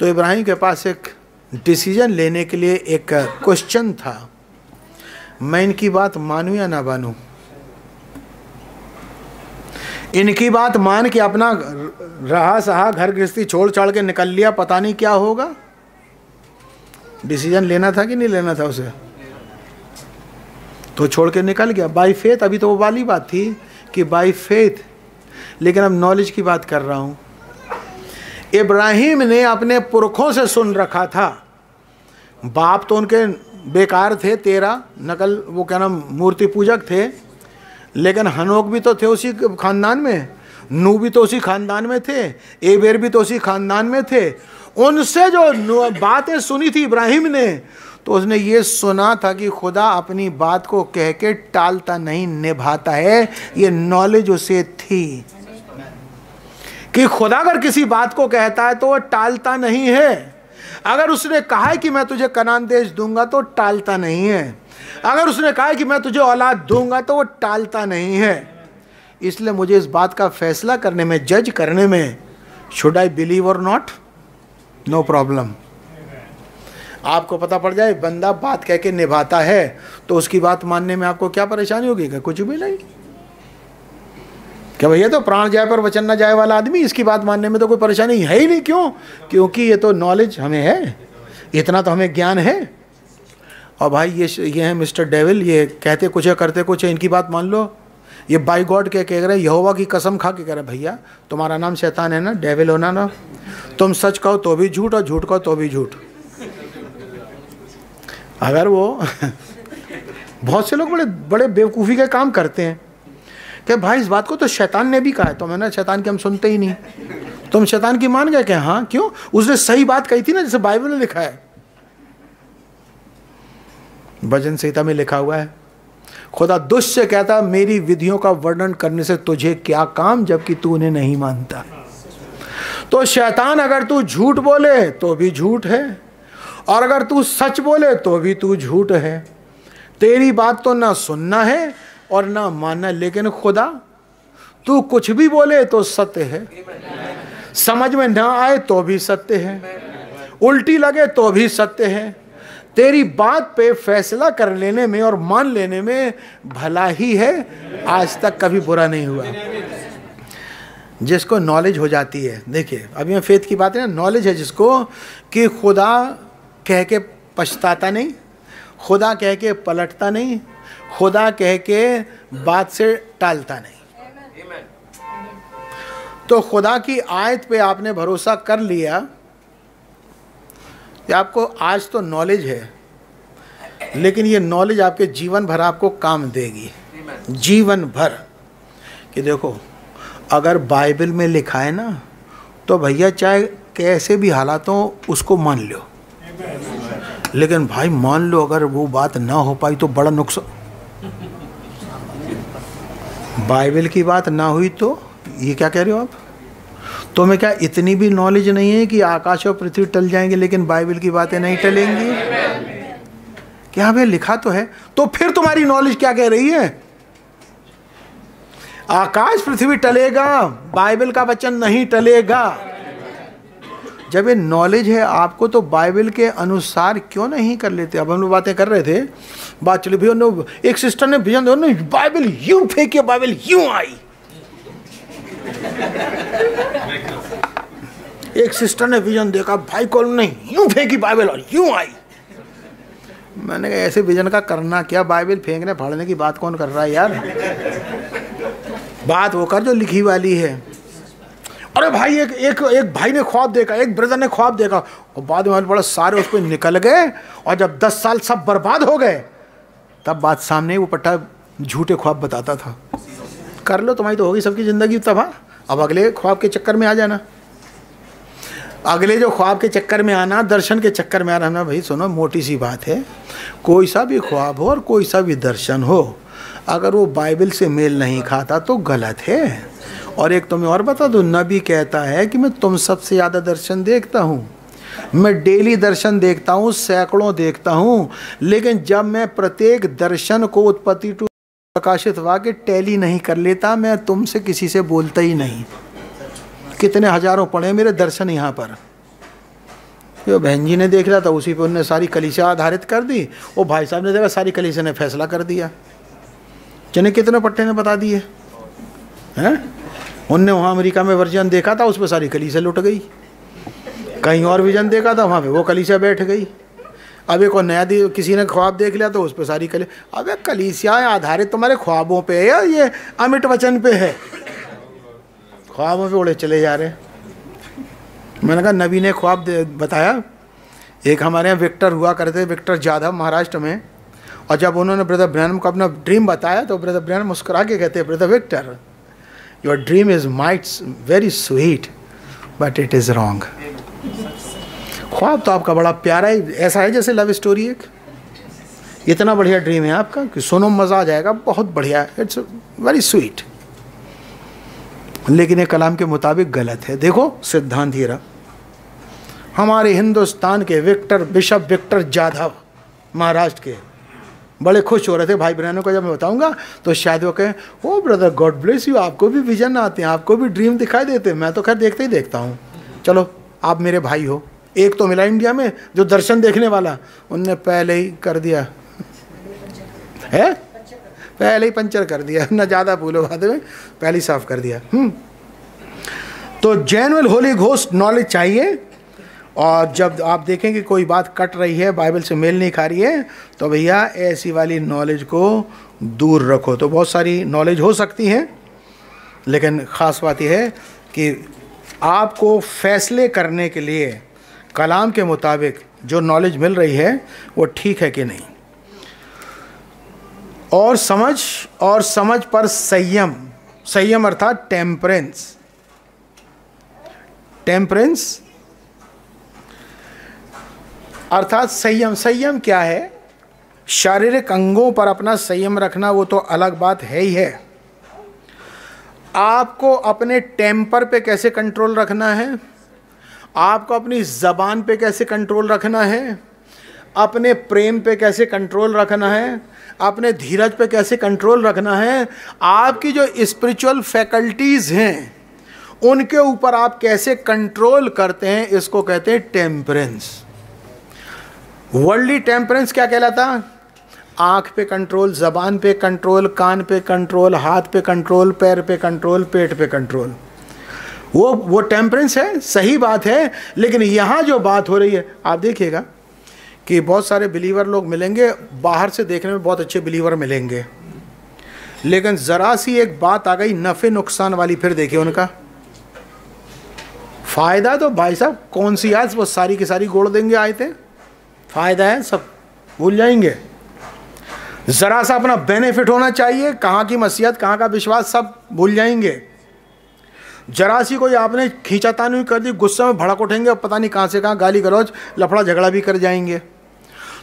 तो इब्राहिम के पास एक डिसीज़न लेने के लिए एक क्वेश्चन था। मैं इनकी बात मानूं या ना मानूं? इनकी बात मान के अपना रहा सहा घर गृहस्थी छोड़ छाड़ के निकल लिया, पता नहीं क्या होगा? डिसीज़न लेना था कि नहीं लेना था उसे? तो छोड़ के निकल गया। बाई फेथ अभी तो वो वाली बात थी कि बाई फेथ लेकिन अब नॉलेज की बात कर रहा हूँ। इब्राहिम ने अपने पुरखों से सुन रखा था। बाप तो उनके बेकार थे, तेरा, नकल, वो क्या नाम, मूर्ति पूजक थे। लेकिन हनोक भी तो थे उसी खानदान में, नू भी तो उसी खानदान में थे, एबेर भी तो उसी खानदान में थे। उनसे जो बातें सुनी थी इब्राहिम ने तो उसने ये सुना था कि खुदा अपनी बात को कह के टालता नहीं, निभाता है। ये नॉलेज उसे थी। कि खुदा अगर किसी बात को कहता है तो वह टालता नहीं है। अगर उसने कहा है कि मैं तुझे कनान देश दूँगा तो टालता नहीं है। अगर उसने कहा है कि मैं तुझे औलाद दूँगा तो वो टालता नहीं है। इसलिए मुझे इस बात का फैसला करने में, जज करने में शुड आई बिलीव और नॉट नो प्रॉब्लम आपको पता पड़ जाए, बंदा बात कह के निभाता है तो उसकी बात मानने में आपको क्या परेशानी होगी? कुछ भी नहीं? क्या भैया तो प्राण जाए पर वचन न जाए वाला आदमी, इसकी बात मानने में तो कोई परेशानी है ही नहीं क्यों? क्योंकि ये तो नॉलेज हमें है, इतना तो हमें ज्ञान है। और भाई ये ये हैं मिस्टर डेविल ये कहते कुछ है, करते कुछ है, इनकी बात मान लो। ये बाई गॉड के कह रहे हैं, यहोवा की कसम खा के कह रहे भैया, तुम्हारा नाम शैतान है ना डेविल होना ना। तुम सच कहो तो भी झूठ और झूठ कहो तो भी झूठ। अगर वो [LAUGHS] बहुत से लोग बड़े बड़े बेवकूफ़ी के काम करते हैं। कि भाई, इस बात को तो शैतान ने भी कहा है। तो मैंने शैतान की हम सुनते ही नहीं। तुम शैतान की मान गए कि हाँ क्यों? उसने सही बात कही थी ना, जैसे बाइबल में लिखा है। भजन संहिता में लिखा हुआ है, खुदा दुष्ट से कहता, मेरी विधियों का वर्णन करने से तुझे क्या काम, जबकि तू उन्हें नहीं मानता? तो शैतान अगर तू झूठ बोले तो भी झूठ है। और अगर तू सच बोले तो भी तू झूठ है। तेरी बात तो ना सुनना है और ना मानना, लेकिन खुदा, तू कुछ भी बोले तो सत्य है। समझ में ना आए तो भी सत्य है। उल्टी लगे तो भी सत्य है। तेरी बात पे फैसला कर लेने में और मान लेने में भला ही है। आज तक कभी बुरा नहीं हुआ। जिसको नॉलेज हो जाती है। देखिए, अभी मैं फेथ की बात है ना नॉलेज है जिसको कि खुदा कह के पछताता नहीं, खुदा कह के पलटता नहीं खुदा कह के बात से टालता नहीं। तो खुदा की आयत पे आपने भरोसा कर लिया कि आपको आज तो नॉलेज है लेकिन ये नॉलेज आपके जीवन भर आपको काम देगी। जीवन भर। कि देखो अगर बाइबल में लिखा है ना तो भैया चाहे कैसे भी हालात हो उसको मान लो। लेकिन भाई मान लो अगर वो बात ना हो पाई तो बड़ा नुकसान बाइबल की बात ना हुई तो ये क्या कह रहे हो आप? तो मैं क्या इतनी भी नॉलेज नहीं है कि आकाश और पृथ्वी टल जाएँगे, लेकिन बाइबल की बातें नहीं टलेंगी? क्या भाई लिखा तो है? तो फिर तुम्हारी नॉलेज क्या कह रही है? आकाश, पृथ्वी टलेगा, बाइबल का वचन नहीं टलेगा। जब ये नॉलेज है, आपको तो बाइबल के अनुसार क्यों नहीं कर लेते? अब हम लोग बातें कर रहे थे। बात चली, भैया एक सिस्टर ने विजन दो बाइबल यूँ फेंकी बाइबल यूँ आई एक सिस्टर ने विजन देखा, भाई कॉल ने यूँ फेंकी बाइबल और यूँ आई मैंने कहा, ऐसे विजन का करना क्या? बाइबल फेंकने, फाड़ने की बात कौन कर रहा है यार? बात वो कर जो लिखी वाली है। अरे भाई, एक एक एक भाई ने ख्वाब देखा, एक ब्रदर ने ख्वाब देखा, और बाद में बड़ा सारे उस पर निकल गए, और जब दस साल सब बर्बाद हो गए, तब बात सामने वो पट्टा झूठे ख्वाब बताता था। कर लो, तुम्हारी तो होगी सबकी ज़िंदगी तबाह। अब अगले ख्वाब के चक्कर में आ जाना। अगले जो ख्वाब के चक्कर में आना, दर्शन के चक्कर में आना भाई सुनो, मोटी सी बात है, कोई सा भी ख्वाब हो और कोई सा भी दर्शन हो, अगर वो बाइबल से मेल नहीं खाता तो गलत है। और एक तुम्हें और बता दो, नबी कहता है कि मैं तुम सबसे ज़्यादा दर्शन देखता हूँ। मैं डेली दर्शन देखता हूँ, सैकड़ों देखता हूँ, लेकिन जब मैं प्रत्येक दर्शन को उत्पत्ति टू प्रकाशित के टैली नहीं कर लेता, मैं तुमसे किसी से बोलता ही नहीं। कितने हज़ारों पड़े मेरे दर्शन यहाँ पर। जो बहन जी ने देख लिया था, उसी पर उनने सारी कलीसिया आधारित कर दी, वो भाई साहब ने देखा, सारी कलीसिया ने फैसला कर दिया। चने कितने पट्टे ने बता दिए? हैं? उनने वहाँ अमेरिका में वर्जन देखा था उस पर सारी कलीसिया लुट गई। कहीं और विजन देखा था, वहाँ पे वो कलीसिया बैठ गई। अब एक और नया दी, किसी ने ख्वाब देख लिया तो उस पर सारी कली, अब कलीसिया आधारित तुम्हारे ख्वाबों पे है या ये अमिट वचन पे है? ख्वाबों पे उड़े चले जा रहे मैंने कहा, नबी ने ख्वाब बताया, एक हमारे यहाँ विक्टर हुआ करते विक्टर जाधव महाराष्ट्र में। और जब उन्होंने ब्रदर ब्रैनम को अपना ड्रीम बताया तो ब्रदर ब्रैनम मुस्कुरा के कहते brother Victor your dream is mights very sweet but it is wrong ख्वाब तो आपका बड़ा प्यारा ही, ऐसा है जैसे लव स्टोरी एक? इतना बढ़िया ड्रीम है आपका कि सुनो, मज़ा आ जाएगा, बहुत बढ़िया इट्स वेरी स्वीट लेकिन ये कलाम के मुताबिक गलत है। देखो, सिद्धांत हीरा हमारे हिंदुस्तान के Victor, bishop Victor Jadhav Maharashtra के बड़े खुश हो रहे थे भाई बहनों को जब मैं बताऊँगा तो शायद वो कहें, O brother God bless you आपको भी विजन आते हैं, आपको भी ड्रीम दिखाई देते हैं। मैं तो खैर देखते ही देखता हूँ। चलो, आप मेरे भाई हो। एक तो मिला इंडिया में, जो दर्शन देखने वाला, उनने पहले ही कर दिया। है? पहले ही पंचर कर दिया। [LAUGHS] ना ज़्यादा भूलो बाद में पहले ही साफ़ कर दिया। हम्म। तो जैनुअल होली घोस्ट नॉलेज चाहिए। और जब आप देखें कि कोई बात कट रही है, बाइबल से मेल नहीं खा रही है तो भैया ऐसी वाली नॉलेज को दूर रखो। तो बहुत सारी नॉलेज हो सकती है, लेकिन ख़ास बात यह है कि आपको फैसले करने के लिए कलाम के मुताबिक जो नॉलेज मिल रही है, वो ठीक है कि नहीं। और समझ और समझ पर संयम संयम अर्थात टेम्परेंस टेम्परेंस अर्थात संयम संयम क्या है? शारीरिक अंगों पर अपना संयम रखना वो तो अलग बात है ही है। आपको अपने टेम्पर पे कैसे कंट्रोल रखना है? आपको अपनी ज़बान पे कैसे कंट्रोल रखना है? अपने प्रेम पे कैसे कंट्रोल रखना है? अपने धीरज पे कैसे कंट्रोल रखना है? आपकी जो स्पिरिचुअल फैकल्टीज़ हैं, उनके ऊपर आप कैसे कंट्रोल करते हैं, इसको कहते हैं टेम्परेंस वर्ल्डली टेम्परेंस क्या कहलाता? आँख पे कंट्रोल ज़बान पे कंट्रोल कान पे कंट्रोल हाथ पे कंट्रोल पैर पे कंट्रोल पेट पे कंट्रोल वो वो टेम्परेंस है, सही बात है, लेकिन यहाँ जो बात हो रही है, आप देखिएगा कि बहुत सारे बिलीवर लोग मिलेंगे, बाहर से देखने में बहुत अच्छे बिलीवर मिलेंगे। लेकिन ज़रा सी एक बात आ गई, नफ़े नुकसान वाली, फिर देखिए उनका। फ़ायदा तो भाई साहब, कौन सी आज वो सारी की सारी गोड़ देंगे आए थे फ़ायदा है, सब भूल जाएँगे। ज़रा सा अपना बेनिफिट होना चाहिए, कहाँ की मसीहत, कहाँ का विश्वास, सब भूल जाएँगे। जरा सी कोई आपने खींचा खींचातानी कर दी, गुस्से में भड़क उठेंगे, और पता नहीं कहाँ से कहाँ गाली गलौज, लफड़ा झगड़ा भी कर जाएँगे।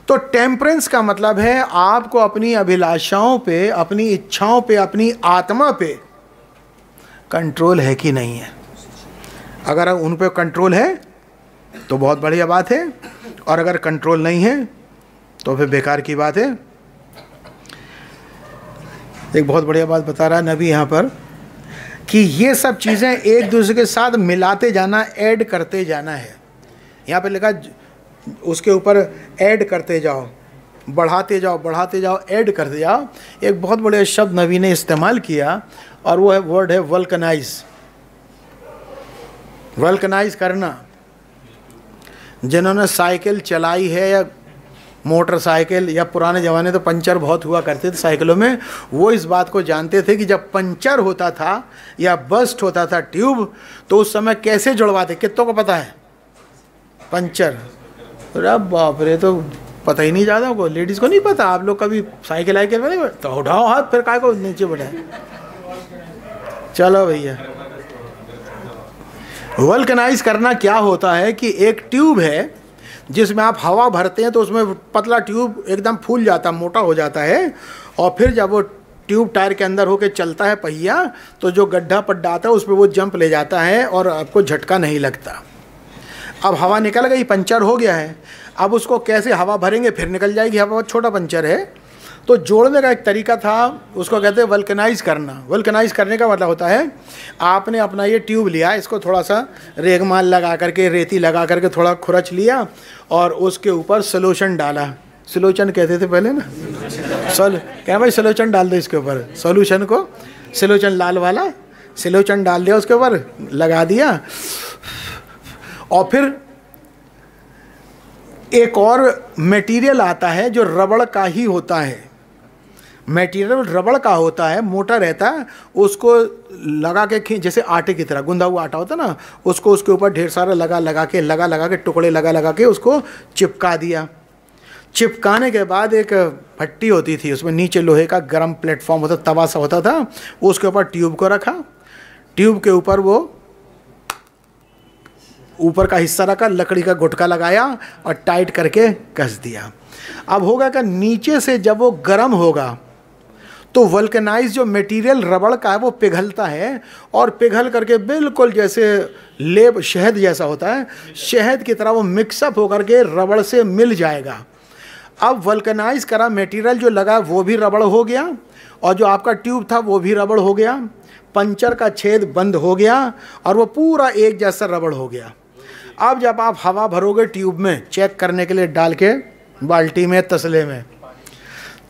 तो टेम्परेंस का मतलब है, आपको अपनी अभिलाषाओं पे, अपनी इच्छाओं पे, अपनी आत्मा पे कंट्रोल है कि नहीं है? अगर उन पे कंट्रोल है तो बहुत बढ़िया बात है। और अगर कंट्रोल नहीं है तो फिर बेकार की बात है। एक बहुत बढ़िया बात बता रहा है नबी यहाँ पर कि ये सब चीज़ें एक दूसरे के साथ मिलाते जाना ऐड करते जाना है। यहाँ पे लिखा, उसके ऊपर ऐड करते जाओ, बढ़ाते जाओ बढ़ाते जाओ ऐड करते जाओ। एक बहुत बड़े शब्द नबी ने इस्तेमाल किया और वो है वर्ड है वल्कनाइज वल्कनाइज करना। जिन्होंने साइकिल चलाई है या मोटरसाइकिल या पुराने ज़माने तो पंचर बहुत हुआ करते थे साइकिलों में, वो इस बात को जानते थे कि जब पंचर होता था या बस्ट होता था ट्यूब तो उस समय कैसे जुड़वाते? कितों को पता है? पंचर। अरे बाप रे तो पता ही नहीं ज़्यादा को, लेडीज़ को नहीं पता? आप लोग कभी साइकिल आइकिल में तो उठाओ हाथ, फिर काय को नीचे बढ़ाए चलो भैया। वल्कनाइज करना क्या होता है कि एक ट्यूब है, जिसमें आप हवा भरते हैं तो उसमें पतला ट्यूब एकदम फूल जाता है मोटा हो जाता है, और फिर जब वो ट्यूब टायर के अंदर होकर चलता है पहिया तो जो गड्ढा पड्डा आता है, उस पर वो जंप ले जाता है और आपको झटका नहीं लगता। अब हवा निकल गई, पंचर हो गया है। अब उसको कैसे हवा भरेंगे, फिर निकल जाएगी, हवा छोटा पंचर है। तो जोड़ने का एक तरीका था, उसको कहते हैं वल्कनाइज करना। वल्कनाइज करने का मतलब होता है, आपने अपना ये ट्यूब लिया, इसको थोड़ा सा रेगमाल लगा करके, रेती लगा करके थोड़ा खुरच लिया और उसके ऊपर सलोशन डाला। सलोचन कहते थे पहले ना? सोल क्या भाई सलोचन डाल दो इसके ऊपर? सोल्यूशन को? सलोचन लाल वाला? सिलोचन डाल दिया उसके ऊपर? लगा दिया। और फिर एक और मटेरियल आता है जो रबड़ का ही होता है। मटेरियल रबड़ का होता है, मोटा रहता है, उसको लगा के जैसे आटे की तरह, गुंदा हुआ आटा होता ना, उसको उसके ऊपर ढेर सारा लगा लगा के, लगा लगा के, टुकड़े लगा लगा के उसको चिपका दिया। चिपकाने के बाद एक भट्टी होती थी, उसमें नीचे लोहे का गर्म प्लेटफॉर्म होता, तवा सा होता था, उसके ऊपर ट्यूब को रखा, ट्यूब के ऊपर वो ऊपर का हिस्सा रखा, लकड़ी का गुटका लगाया और टाइट करके कस दिया। अब होगा कि नीचे से जब वो गर्म होगा तो वल्कनाइज जो मटेरियल रबड़ का है, वो पिघलता है और पिघल करके बिल्कुल जैसे लेब शहद जैसा होता है, शहद की तरह वो मिक्सअप होकर के रबड़ से मिल जाएगा। अब वल्कनाइज करा मटेरियल जो लगा, वो भी रबड़ हो गया और जो आपका ट्यूब था, वो भी रबड़ हो गया। पंचर का छेद बंद हो गया और वो पूरा एक जैसा रबड़ हो गया। अब जब आप हवा भरोगे ट्यूब में चेक करने के लिए डाल के, बाल्टी में, तसले में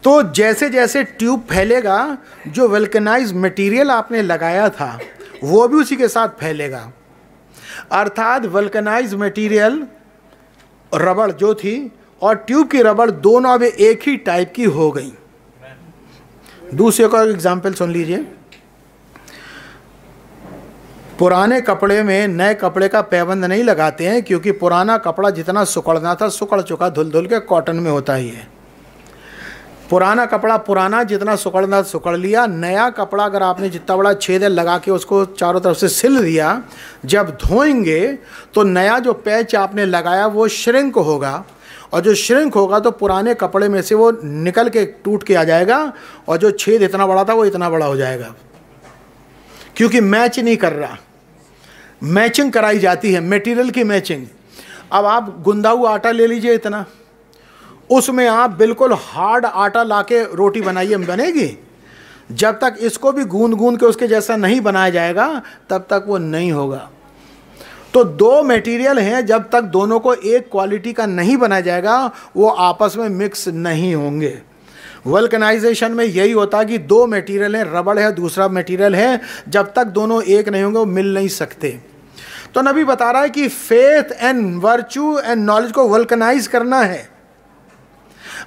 तो जैसे जैसे ट्यूब फैलेगा, जो वेल्कनाइज मटेरियल आपने लगाया था, वो भी उसी के साथ फैलेगा। अर्थात वल्कनाइज मटेरियल रबड़ जो थी, और ट्यूब की रबड़ दोनों अब एक ही टाइप की हो गई। दूसरे का एग्ज़ाम्पल सुन लीजिए। पुराने कपड़े में नए कपड़े का पैबंद नहीं लगाते हैं, क्योंकि पुराना कपड़ा जितना सुकड़ना था, सुकड़ चुका धुल धुल के कॉटन में होता ही है। पुराना कपड़ा पुराना, जितना सुकड़ना सुकड़ लिया, नया कपड़ा अगर आपने जितना बड़ा छेद है, लगा के उसको चारों तरफ़ से सिल दिया, जब धोएँगे तो नया जो पैच आपने लगाया, वो श्रिंक होगा। और जो श्रिंक होगा तो पुराने कपड़े में से वो निकल के टूट के आ जाएगा, और जो छेद इतना बड़ा था, वो इतना बड़ा हो जाएगा। क्योंकि मैच नहीं कर रहा। मैचिंग कराई जाती है, मटेरियल की मैचिंग। अब आप गुंदा हुआ आटा ले लीजिए इतना। उसमें आप बिल्कुल हार्ड आटा लाके रोटी बनाइए, बनेगी। जब तक इसको भी गूंद गूंद के उसके जैसा नहीं बनाया जाएगा, तब तक वो नहीं होगा। तो दो मटेरियल हैं, जब तक दोनों को एक क्वालिटी का नहीं बनाया जाएगा, वो आपस में मिक्स नहीं होंगे। वल्कनाइजेशन में यही होता है कि दो मटेरियल हैं, रबड़ है, दूसरा मटेरियल है, जब तक दोनों एक नहीं होंगे, वो मिल नहीं सकते। तो नबी बता रहा है कि faith and virtue and knowledge को वल्कनाइज करना है।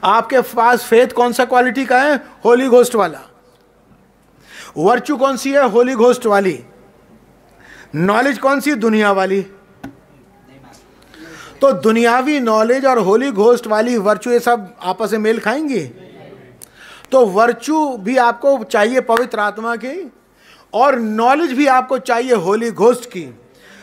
आपके पास फेथ कौन सा क्वालिटी का है? होली घोस्ट वाला। वर्चू कौन सी है? होली घोस्ट वाली। नॉलेज कौन सी? दुनिया वाली। तो दुनियावी नॉलेज और होली घोस्ट वाली वर्चू ये सब आपस में मेल खाएँगे? तो वर्चू भी आपको चाहिए पवित्र आत्मा की और नॉलेज भी आपको चाहिए होली घोस्ट की।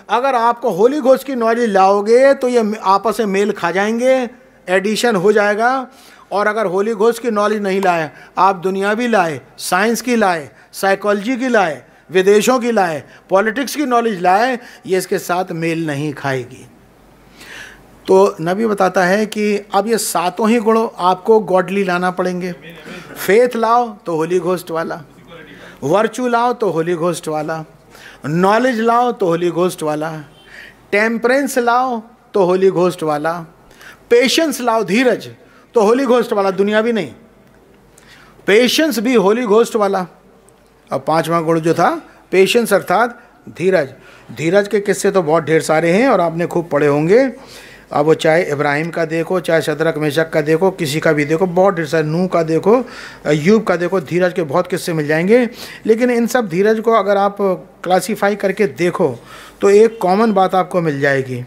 अगर आपको होली घोस्ट की नॉलेज लाओगे तो ये आपस में मेल खा जाएँगे। एडिशन हो जाएगा। और अगर होली घोस्ट की नॉलेज नहीं लाए, आप दुनिया भी लाए साइंस की लाए साइकोलॉजी की लाए, विदेशों की लाए पॉलिटिक्स की नॉलेज लाए, ये इसके साथ मेल नहीं खाएगी। तो नबी बताता है कि अब ये सातों ही गुणों आपको गॉडली लाना पड़ेंगे। फेथ लाओ तो होली घोष्ट वाला। वर्चू लाओ तो होली घोष्ट वाला। नॉलेज लाओ तो होली घोष्ट वाला। टेम्परेंस लाओ तो होली घोष्ट वाला। पेशेंस लाओ धीरज तो होली घोष्ट वाला दुनिया भी नहीं। पेशेंस भी होली घोष्ट वाला। अब पांचवा गुण जो था, पेशेंस अर्थात धीरज। धीरज के किस्से तो बहुत ढेर सारे हैं, और आपने खूब पढ़े होंगे। अब वो चाहे इब्राहिम का देखो, चाहे शदरक मेशक का देखो, किसी का भी देखो, बहुत ढेर सारे, नूह का देखो यूब का देखो, धीरज के बहुत किस्से मिल जाएँगे। लेकिन इन सब धीरज को अगर आप क्लासीफाई करके देखो तो एक कॉमन बात आपको मिल जाएगी।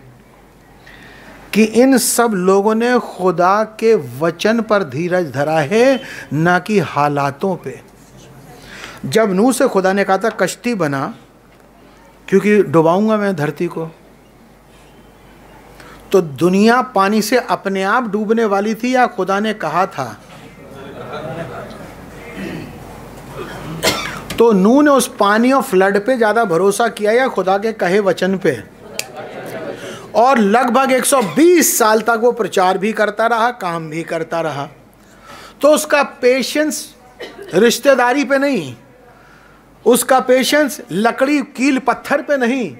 कि इन सब लोगों ने खुदा के वचन पर धीरज धरा है, ना कि हालातों पे। जब नूह से खुदा ने कहा था, कश्ती बना, क्योंकि डुबाऊँगा मैं धरती को तो दुनिया पानी से अपने आप डूबने वाली थी या खुदा ने कहा था? तो नू ने उस पानी और फ्लड पे ज़्यादा भरोसा किया या खुदा के कहे वचन पे? और लगभग 120 साल तक वो प्रचार भी करता रहा, काम भी करता रहा। तो उसका पेशेंस रिश्तेदारी पे नहीं, उसका पेशेंस लकड़ी कील पत्थर पे नहीं,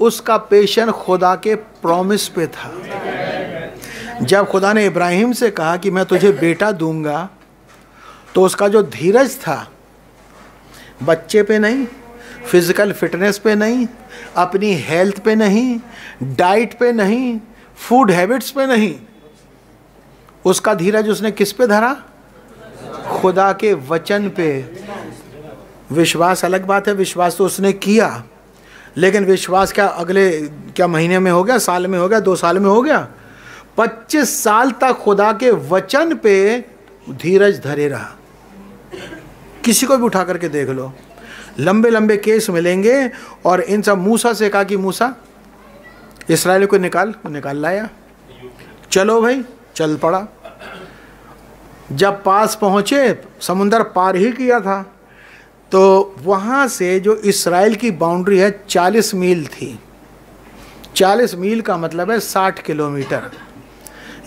उसका पेशेंस खुदा के प्रॉमिस पे था। जब खुदा ने इब्राहिम से कहा कि मैं तुझे बेटा दूँगा तो उसका जो धीरज था, बच्चे पे नहीं फ़िज़िकल फिटनेस पे नहीं अपनी हेल्थ पे नहीं, डाइट पे नहीं, फ़ूड हैबिट्स पे नहीं। उसका धीरज उसने किस पे धरा? खुदा के वचन पे। विश्वास अलग बात है, विश्वास तो उसने किया। लेकिन विश्वास क्या अगले, क्या महीने में हो गया, साल में हो गया, दो साल में हो गया? पच्चीस साल तक खुदा के वचन पे धीरज धरे रहा। किसी को भी उठा करके देख लो। लंबे लंबे केस मिलेंगे और इन सब मूसा से कहा कि मूसा, इसराइल को निकाल निकाल लाया। चलो भाई, चल पड़ा। जब पास पहुँचे, समुंदर पार ही किया था। तो वहाँ से जो इसराइल की बाउंड्री है, चालीस मील थी। चालीस मील का मतलब है साठ किलोमीटर।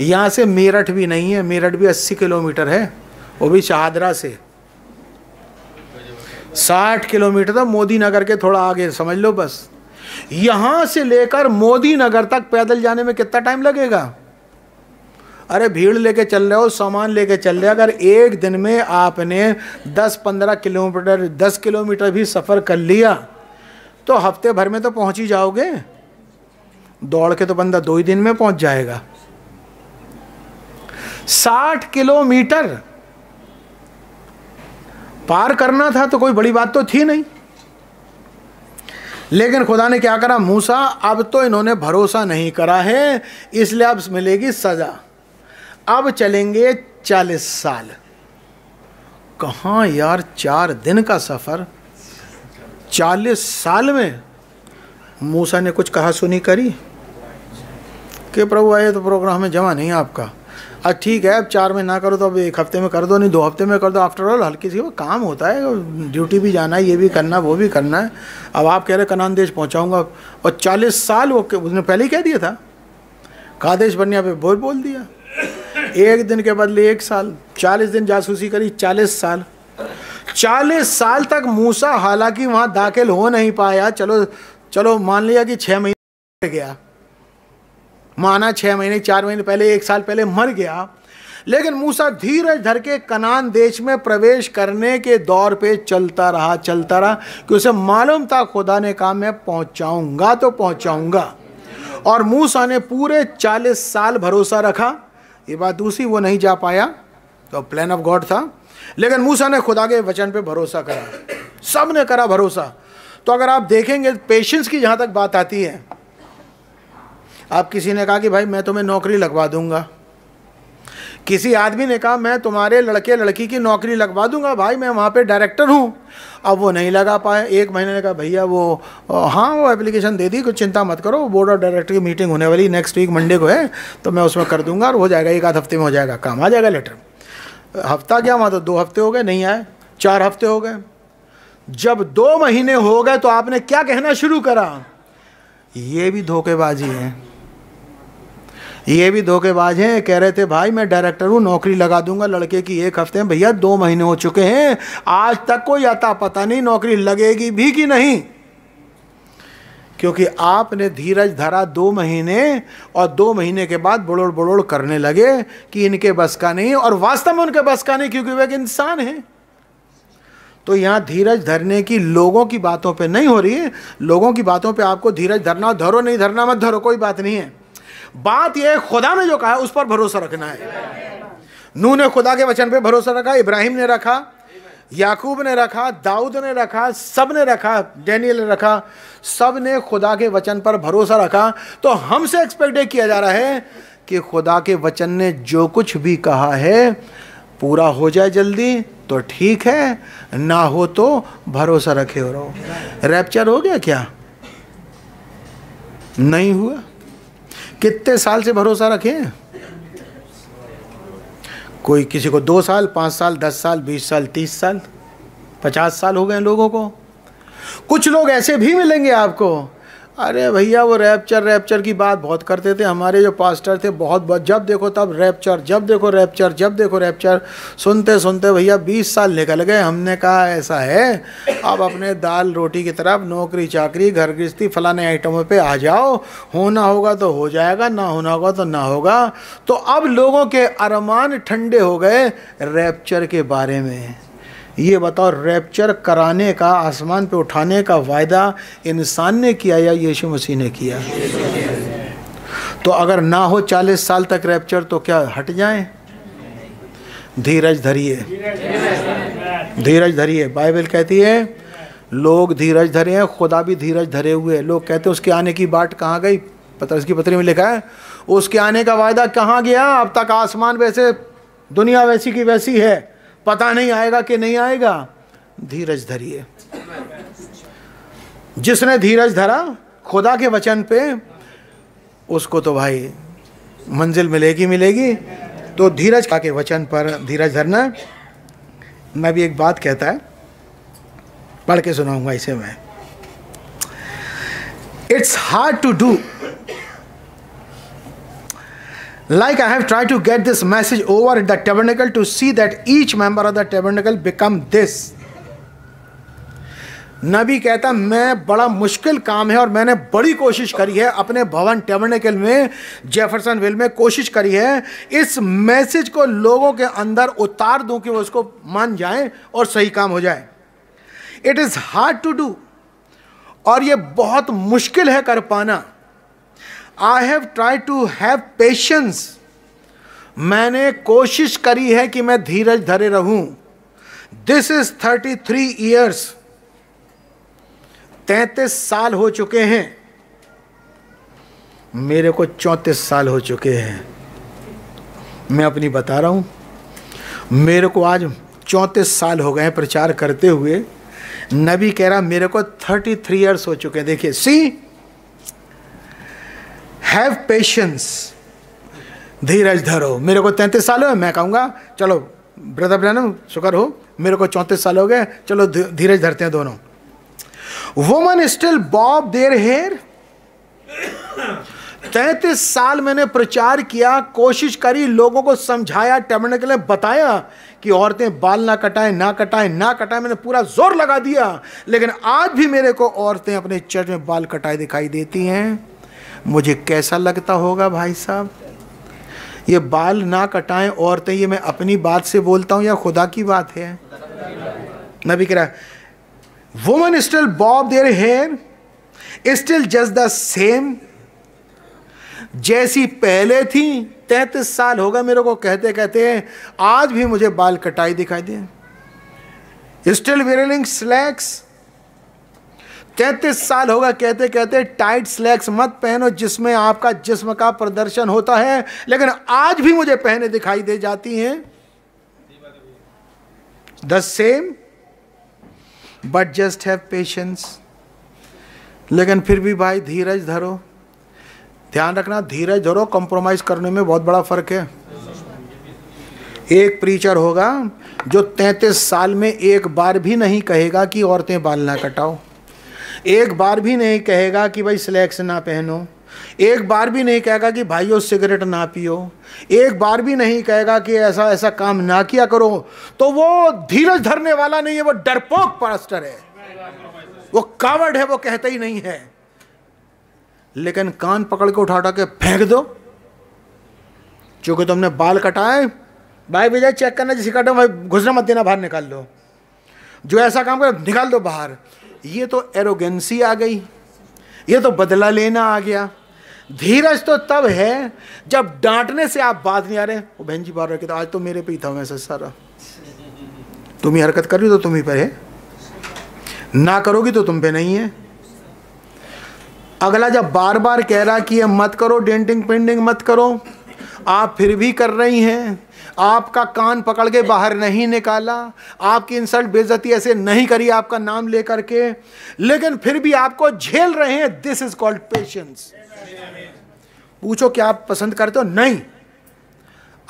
यहाँ से मेरठ भी नहीं है, मेरठ भी अस्सी किलोमीटर है, वो भी शहादरा से। साठ किलोमीटर तो मोदी नगर के थोड़ा आगे, समझ लो बस। यहाँ से लेकर मोदी नगर तक पैदल जाने में कितना टाइम लगेगा? अरे भीड़ लेके चल रहे हो, सामान लेके चल रहे हो, अगर एक दिन में आपने 10-15 किलोमीटर 10 किलोमीटर भी सफ़र कर लिया तो हफ़्ते भर में तो पहुँच ही जाओगे। दौड़ के तो बंदा दो ही दिन में पहुँच जाएगा। 60 किलोमीटर पार करना था तो कोई बड़ी बात तो थी नहीं। लेकिन खुदा ने क्या करा? मूसा, अब तो इन्होंने भरोसा नहीं करा है, इसलिए अब मिलेगी सजा। अब चलेंगे चालीस साल। कहाँ यार चार दिन का सफ़र? चालीस साल में मूसा ने कुछ कहा सुनी करी? कि प्रभु, आए तो प्रोग्राम में जमा नहीं आपका। अच्छा ठीक है, अब चार में ना करो तो अब एक हफ़्ते में कर दो, नहीं, दो हफ़्ते में कर दो। आफ्टर ऑल हल्की सी वो काम होता है ड्यूटी भी जाना है, ये भी करना है, वो भी करना है। अब आप कह रहे कनान देश पहुँचाऊँगा, और चालीस साल वो उसने पहले ही कह दिया था। कहा देश बनने पे बोल बोल दिया। एक दिन के बदले एक साल, चालीस दिन जासूसी करी, चालीस साल। चालीस साल तक मूसा हालाँकि वहाँ दाखिल हो नहीं पाया, चलो चलो मान लिया कि छः महीने गया। माना छः महीने, चार महीने पहले, एक साल पहले मर गया। लेकिन मूसा धीरज धर के कनान देश में प्रवेश करने के दौर पे चलता रहा चलता रहा कि उसे मालूम था, खुदा ने कहा, मैं पहुंचाऊँगा तो पहुंचाऊँगा। और मूसा ने पूरे चालीस साल भरोसा रखा। ये बात दूसरी, वो नहीं जा पाया तो प्लान ऑफ़ गॉड था। लेकिन मूसा ने खुदा के वचन पे भरोसा करा। सबने करा भरोसा। तो अगर आप देखेंगे पेशेंस की जहाँ तक बात आती है अब किसी ने कहा कि भाई मैं तुम्हें नौकरी लगवा दूँगा। किसी आदमी ने कहा, मैं तुम्हारे लड़के लड़की की नौकरी लगवा दूँगा, भाई मैं वहाँ पे डायरेक्टर हूँ। अब वो नहीं लगा पाए। एक महीने ने कहा, भैया वो हाँ वो एप्लीकेशन दे दी, कुछ चिंता मत करो बोर्ड ऑफ़ डायरेक्टर की मीटिंग होने वाली नेक्स्ट वीक मंडे को है तो मैं उसमें कर दूँगा और हो जाएगा, एक आध हफ़्ते में हो जाएगा काम। आ जाएगा लेटर हफ़्ता क्या वहाँ तो दो हफ़्ते हो गए, नहीं आए, चार हफ़्ते हो गए। जब दो महीने हो गए तो आपने क्या कहना शुरू करा? ये भी धोखेबाजी है। ये भी धोखेबाज हैं। कह रहे थे, भाई, मैं डायरेक्टर हूँ, नौकरी लगा दूँगा लड़के की एक हफ़्ते में। भैया, दो महीने हो चुके हैं। आज तक कोई आता पता नहीं नौकरी लगेगी भी कि नहीं। क्योंकि आपने धीरज धरा दो महीने और दो महीने के बाद बड़ोड़ बड़ोड़ करने लगे कि इनके बस का नहीं और वास्तव में उनके बस का नहीं, क्योंकि वे एक इंसान हैं। तो यहाँ धीरज धरने की लोगों की बातों पे नहीं हो रही है। लोगों की बातों पे आपको धीरज धरना धरो, नहीं धरना मत धरो, कोई बात नहीं है। बात यह खुदा ने जो कहा उस पर भरोसा रखना है। नू ने खुदा के वचन पे भरोसा रखा, इब्राहिम ने रखा, याकूब ने रखा, दाऊद ने रखा, सबने रखा, डैनियल ने रखा, सबने खुदा के वचन पर भरोसा रखा। तो हमसे एक्सपेक्ट किया जा रहा है कि खुदा के वचन ने जो कुछ भी कहा है, पूरा हो जाए जल्दी तो ठीक है, ना हो तो भरोसा रखे हो रहो। रैप्चर हो गया क्या? नहीं हुआ? कितने साल से भरोसा रखे हैं? कोई किसी को दो साल, पाँच साल, दस साल, बीस साल, तीस साल, पचास साल हो गए लोगों को। कुछ लोग ऐसे भी मिलेंगे आपको अरे भैया, वो रैप्चर रैप्चर की बात बहुत करते थे। हमारे जो पास्टर थे, बहुत बहुत जब देखो तब रैप्चर जब देखो रैप्चर जब देखो रैप्चर सुनते सुनते भैया बीस साल निकल गए। हमने कहा, ऐसा है? अब अपने दाल रोटी की तरफ़ नौकरी, चाकरी, घर गृहस्थी फलाने आइटमों पे आ जाओ। होना होगा तो हो जाएगा, ना होना होगा तो ना होगा। तो अब लोगों के अरमान ठंडे हो गए रैप्चर के बारे में। ये बताओ रैप्चर कराने का, आसमान पे उठाने का वायदा इंसान ने किया या यीशु मसीह ने किया? तो अगर ना हो चालीस साल तक रैप्चर तो क्या हट जाए? धीरज धरिए। धीरज धरिए। बाइबल कहती है, लोग धीरज धरे हैं, खुदा भी धीरज धरे हुए हैं। लोग कहते हैं, उसके आने की बाट कहाँ गई? पता उसकी पत्री में लिखा है, उसके आने का वायदा कहाँ गया? अब तक आसमान वैसे, दुनिया वैसी की वैसी है। पता नहीं आएगा कि नहीं आएगा? धीरज धरिए। जिसने धीरज धरा, खुदा के वचन पे, उसको तो भाई मंजिल मिलेगी मिलेगी। तो धीरज का के वचन पर धीरज धरना। मैं भी एक बात कहता है, पढ़ के सुनाऊँगा इसे मैं। It's hard to do like I have tried to get this message over in the tabernacle to see that each member of the tabernacle become this. नबी कहता, मैं बड़ा मुश्किल काम है और मैंने बड़ी कोशिश करी है अपने भवन टेबरनेकल में जेफरसन विल में कोशिश करी है। इस मैसेज को लोगों के अंदर उतार दूँ कि वो उसको मान जाएँ और सही काम हो जाए। It is hard to do और ये बहुत मुश्किल है कर पाना। I have try to have patience मैंने कोशिश करी है कि मैं धीरज धरे रहूँ। This is thirty three years तैतीस साल हो चुके हैं। मेरे को चौंतीस साल हो चुके हैं। मैं अपनी बता रहा हूँ, मेरे को आज चौंतीस साल हो गए हैं प्रचार करते हुए। नबी कह रहा, मेरे को थर्टी थ्री ईयर्स हो चुके हैं। देखिए सी हैव पेशेंस धीरज धरो। मेरे को तैंतीस साल हो मैं कहूँगा, चलो ब्रदर ब्रहण शुक्र हो, मेरे को चौंतीस साल हो गए, चलो धीरज धरते हैं दोनों. Woman still bob their hair तैतीस साल मैंने प्रचार किया, कोशिश करी, लोगों को समझाया, टमने के लिए बताया कि औरतें बाल ना कटाएँ ना कटाएँ ना कटाएँ, मैंने पूरा ज़ोर लगा दिया। लेकिन आज भी मेरे को औरतें अपने चर्च में बाल कटाए दिखाई देती हैं। मुझे कैसा लगता होगा भाई साहब? ये बाल ना कटाएँ औरतें, ये मैं अपनी बात से बोलता हूँ या खुदा की बात है? नबी कह रहा woman still bob their hair still just the same जैसी पहले थी, तैतीस साल होगा मेरे को कहते कहते हैं आज भी मुझे बाल कटाई दिखाई दे। स्टिल वेयरिंग स्लैक्स तैतीस साल होगा, कहते कहते टाइट स्लैक्स मत पहनो जिसमें आपका जिस्म का प्रदर्शन होता है। लेकिन आज भी मुझे पहने दिखाई दे जाती हैं। The same but just have patience लेकिन फिर भी भाई धीरज धरो। ध्यान रखना, धीरज धरो कॉम्प्रोमाइज करने में बहुत बड़ा फ़र्क है। एक प्रीचर होगा जो तैतीस साल में एक बार भी नहीं कहेगा कि औरतें बाल ना कटाओ। एक बार भी नहीं कहेगा कि भाई स्लैक्स ना पहनो। एक बार भी नहीं कहेगा कि भाइयों सिगरेट ना पियो। एक बार भी नहीं कहेगा कि ऐसा ऐसा काम ना किया करो। तो वो धीरज धरने वाला नहीं है, वो डरपोक पास्टर है। वो कावड़ है, वो कहता ही नहीं है। लेकिन कान पकड़ के उठा उठा के फेंक दो। चूँकि तुमने बाल कटाए, भाई विजय चेक करना, जिसे काटो, भाई घुसना मत देना, बाहर निकाल लो। जो ऐसा काम कर, निकाल दो बाहर। ये तो एरोगेंसी आ गई, ये तो बदला लेना आ गया। धीरज तो तब है जब डांटने से आप बात नहीं आ रहे वो बहन जी बार रखे तो आज तो मेरे पे ही था वैसे सारा। तुम ही हरकत कर रही हो तो तुम ही पर है। ना करोगी तो तुम पे नहीं है। अगला जब बार बार कह रहा कि ये मत करो, डेंटिंग पेंटिंग मत करो, आप फिर भी कर रही हैं। आपका कान पकड़ के बाहर नहीं निकाला, आपकी इंसल्ट बेजती ऐसे नहीं करी आपका नाम लेकर के, लेकिन फिर भी आपको झेल रहे हैं दिस इज़ कॉल्ड पेशेंस पूछो क्या आप पसंद करते हो? नहीं।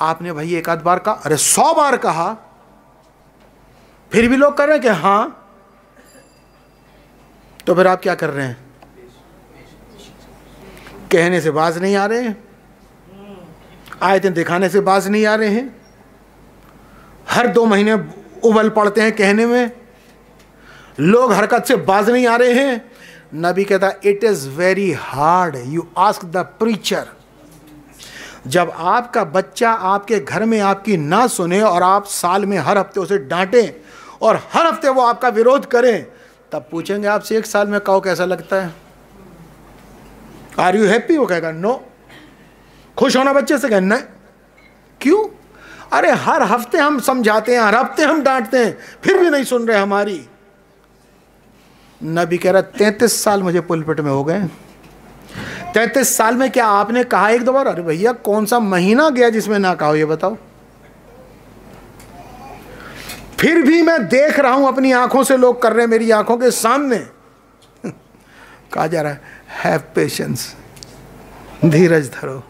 आपने भाई एक आध बार कहा, अरे सौ बार कहा। फिर भी लोग कर रहे हैं कि हाँ। तो फिर आप क्या कर रहे हैं? कहने से बाज नहीं आ रहे हैं। आयतें दिखाने से बाज नहीं आ रहे हैं। हर दो महीने उबल पड़ते हैं कहने में। लोग हरकत से बाज नहीं आ रहे हैं। नबी कहता it is very hard you ask the preacher जब आपका बच्चा आपके घर में आपकी ना सुने और आप साल में हर हफ़्ते उसे डांटें और हर हफ़्ते वो आपका विरोध करें, तब पूछेंगे आपसे, एक साल में कहो कैसा लगता है? आर यू हैप्पी वो कहेगा नो खुश होना बच्चे से कहना है। क्यों? अरे हर हफ़्ते हम समझाते हैं, हर हफ़्ते हम डांटते हैं, फिर भी नहीं सुन रहे हमारी। नबी कह रहा तैतीस साल मुझे पुलपिट में हो गए तैतीस साल में क्या आपने कहा एक दो बार? अरे भैया, कौन सा महीना गया जिसमें ना कहा ये बताओ। फिर भी मैं देख रहा हूँ, अपनी आँखों से लोग कर रहे हैं, मेरी आँखों के सामने। [LAUGHS] कहा जा रहा है हैव पेशेंस धीरज धरो।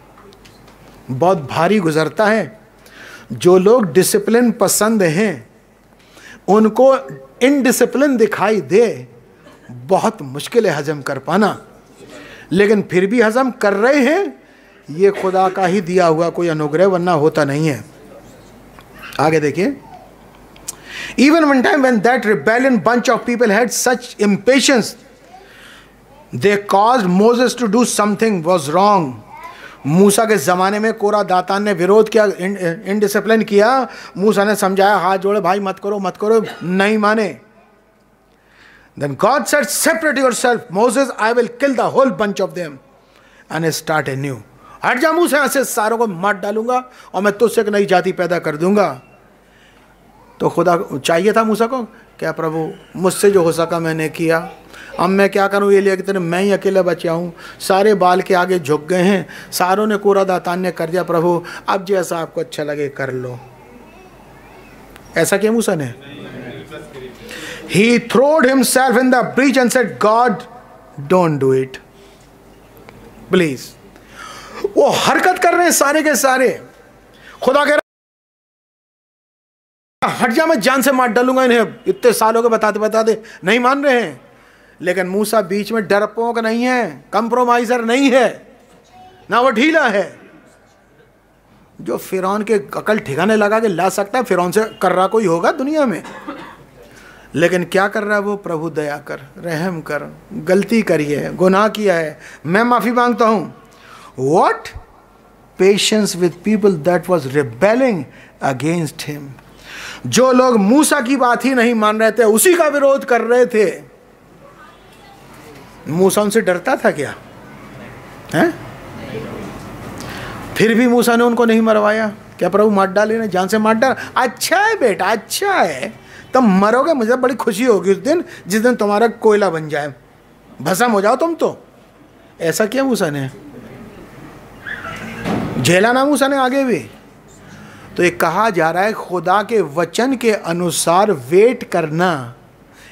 बहुत भारी गुजरता है। जो लोग डिसिप्लिन पसंद हैं उनको इनडिसिप्लिन दिखाई दे बहुत मुश्किल है हजम कर पाना। लेकिन फिर भी हजम कर रहे हैं ये खुदा का ही दिया हुआ कोई अनुग्रह वरना होता नहीं है। आगे देखिए। Even one time when that rebellion bunch of people had such impatience, they caused Moses to do something was wrong. मूसा के ज़माने में कोरा दातान ने विरोध किया इनडिसिप्लिन किया। मूसा ने समझाया हाथ जोड़े भाई मत करो मत करो नहीं माने। Then God said, Separate yourself, Moses, I will kill the whole bunch of them. And start anew. हट जा मुँह से ऐसे सारों को मार डालूँगा और मैं तुझसे एक नई जाति पैदा कर दूँगा। तो खुदा चाहिए था मूसा को? क्या प्रभु मुझसे जो हो सका मैंने किया। अब मैं क्या करूँ? ये लिया कि तेरे मैं ही अकेले बचा हूँ। सारे बाल के आगे झुक गए हैं। सारों ने कूड़ा दातान ने कर दिया, प्रभु, अब जैसा आपको अच्छा लगे, कर लो। ऐसा क्या मूसा ने? He throwed himself in the bridge and said God don't do it please वो हरकत कर रहे हैं सारे के सारे। खुदा कह रहा हट जा, मैं जान से मार डालूँगा इन्हें। इतने सालों के बताते बताते नहीं मान रहे हैं। लेकिन मूसा बीच में डरपोक नहीं है कंप्रोमाइजर नहीं है, ना वो ढीला है। जो फिर के अकल ठिकाने लगा के ला सकता है फिर से कर रहा कोई होगा दुनिया में। लेकिन क्या कर रहा है वो? प्रभु दया कर, रहम कर, गलती करी है, गुनाह किया है। मैं माफ़ी माँगता हूँ। What patience with people that was rebelling against him जो लोग मूसा की बात ही नहीं मान रहे थे, उसी का विरोध कर रहे थे। मूसा उनसे डरता था क्या? है? फिर भी मूसा ने उनको नहीं मरवाया। क्या प्रभु मार डाले ना जान से मार डाल। अच्छा है बेटा अच्छा है। तुम मरोगे, मुझे बड़ी खुशी होगी उस दिन, जिस दिन तुम्हारा कोयला बन जाए। भसम हो जाओ तुम तो। ऐसा किया मूसा ने। झेला ना मूसा ने आगे भी। तो ये कहा जा रहा है, खुदा के वचन के अनुसार वेट करना,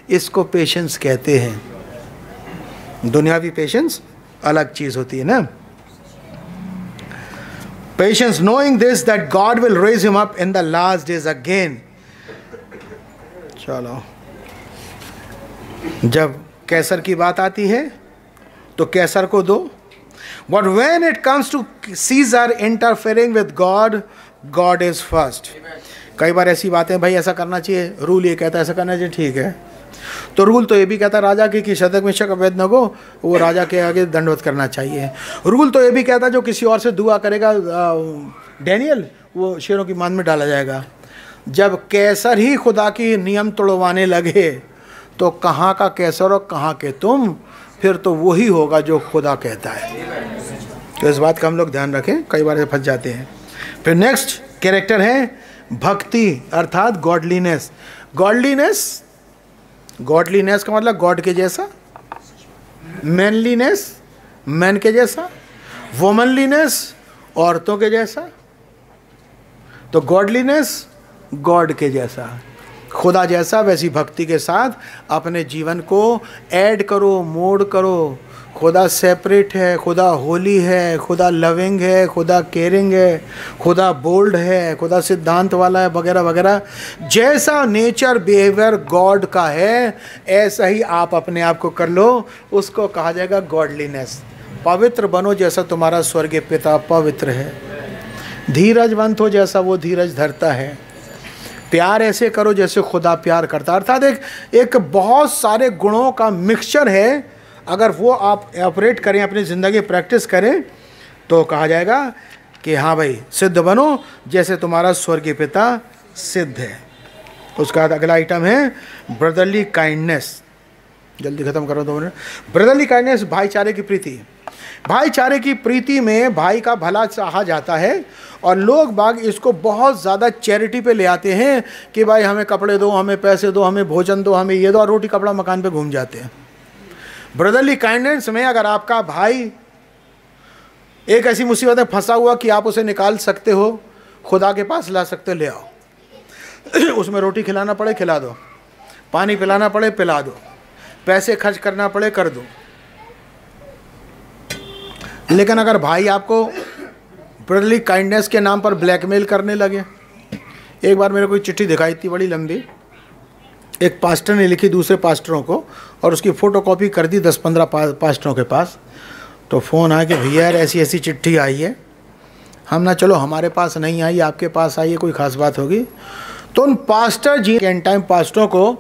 इसको पेशेंस कहते हैं। दुनियावी पेशेंस अलग चीज़ होती है ना? Patience knowing this that God will raise him up in the last days again चलो। जब कैसर की बात आती है तो कैसर को दो। But when it comes to Caesar interfering with God God is first कई बार ऐसी बातें, भाई ऐसा करना चाहिए। रूल ये कहता है, ऐसा करना चाहिए। ठीक है। तो रूल तो ये भी कहता राजा की कि शतक में शक अवैध न वो राजा के आगे दंडवत करना चाहिए। रूल तो ये भी कहता जो किसी और से दुआ करेगा डैनियल, वो शेरों की मान में डाला जाएगा। जब कैसर ही खुदा की नियम तोड़वाने लगे तो कहाँ का कैसर और कहाँ के तुम, फिर तो वही होगा जो खुदा कहता है। तो इस बात का हम लोग ध्यान रखें, कई बार फंस जाते हैं। फिर नेक्स्ट कैरेक्टर है, भक्ति, अर्थात गॉडलीनेस गॉडलीनेस गॉडलीनेस का मतलब गॉड के जैसा मैनलीनेस मैन के जैसा वोमनलीनेस औरतों के जैसा। तो गॉडलीनेस गॉड के जैसा। खुदा जैसा, वैसी भक्ति के साथ अपने जीवन को ऐड करो, मोड करो। खुदा सेपरेट है, खुदा होली है, खुदा लविंग है, खुदा केयरिंग है, खुदा बोल्ड है, खुदा सिद्धांत वाला है, वगैरह वगैरह। जैसा नेचर बिहेवियर गॉड का है, ऐसा ही आप अपने आप को कर लो। उसको कहा जाएगा गॉडलीनेस पवित्र बनो जैसा तुम्हारा स्वर्गीय पिता पवित्र है। धीरज धीरजवंत हो जैसा वो धीरज धरता है। प्यार ऐसे करो जैसे खुदा प्यार करता अर्थात एक एक बहुत सारे गुणों का मिक्सचर है। अगर वो आप ऑपरेट करें, अपनी ज़िंदगी प्रैक्टिस करें तो कहा जाएगा कि हाँ भाई, सिद्ध बनो, जैसे तुम्हारा स्वर्गीय पिता सिद्ध है। उसका बाद अगला आइटम है ब्रदरली काइंडनेस जल्दी खत्म करो दो मिनट। ब्रदरली काइंडनेस भाईचारे की प्रीति। भाईचारे की प्रीति में भाई का भला चाहा जाता है और लोग बाग इसको बहुत ज़्यादा चैरिटी पे ले आते हैं कि भाई, हमें कपड़े दो, हमें पैसे दो, हमें भोजन दो, हमें ये दो और रोटी कपड़ा मकान पे घूम जाते हैं। ब्रदरली काइंडनेस में अगर आपका भाई एक ऐसी मुसीबत में फंसा हुआ कि आप उसे निकाल सकते हो, खुदा के पास ला सकते हो, ले आओ। [CLEARS THROAT] उसमें रोटी खिलाना पड़े, खिला दो। पानी पिलाना पड़े, पिला दो। पैसे खर्च करना पड़े, कर दो। लेकिन अगर भाई आपको ब्रदरली काइंडनेस के नाम पर ब्लैकमेल करने लगे, एक बार मेरे को चिट्ठी दिखाई थी बड़ी लंबी। एक पास्टर ने लिखी दूसरे पास्टरों को और उसकी फ़ोटो कॉपी कर दी दस पंद्रह पास्टरों के पास। तो फ़ोन आया कि भैया यार ऐसी ऐसी चिट्ठी आई है। हम ना, चलो हमारे पास नहीं आई, आपके पास आई है, कोई ख़ास बात होगी। तो उन पास्टर जी एन टाइम पास्टरों को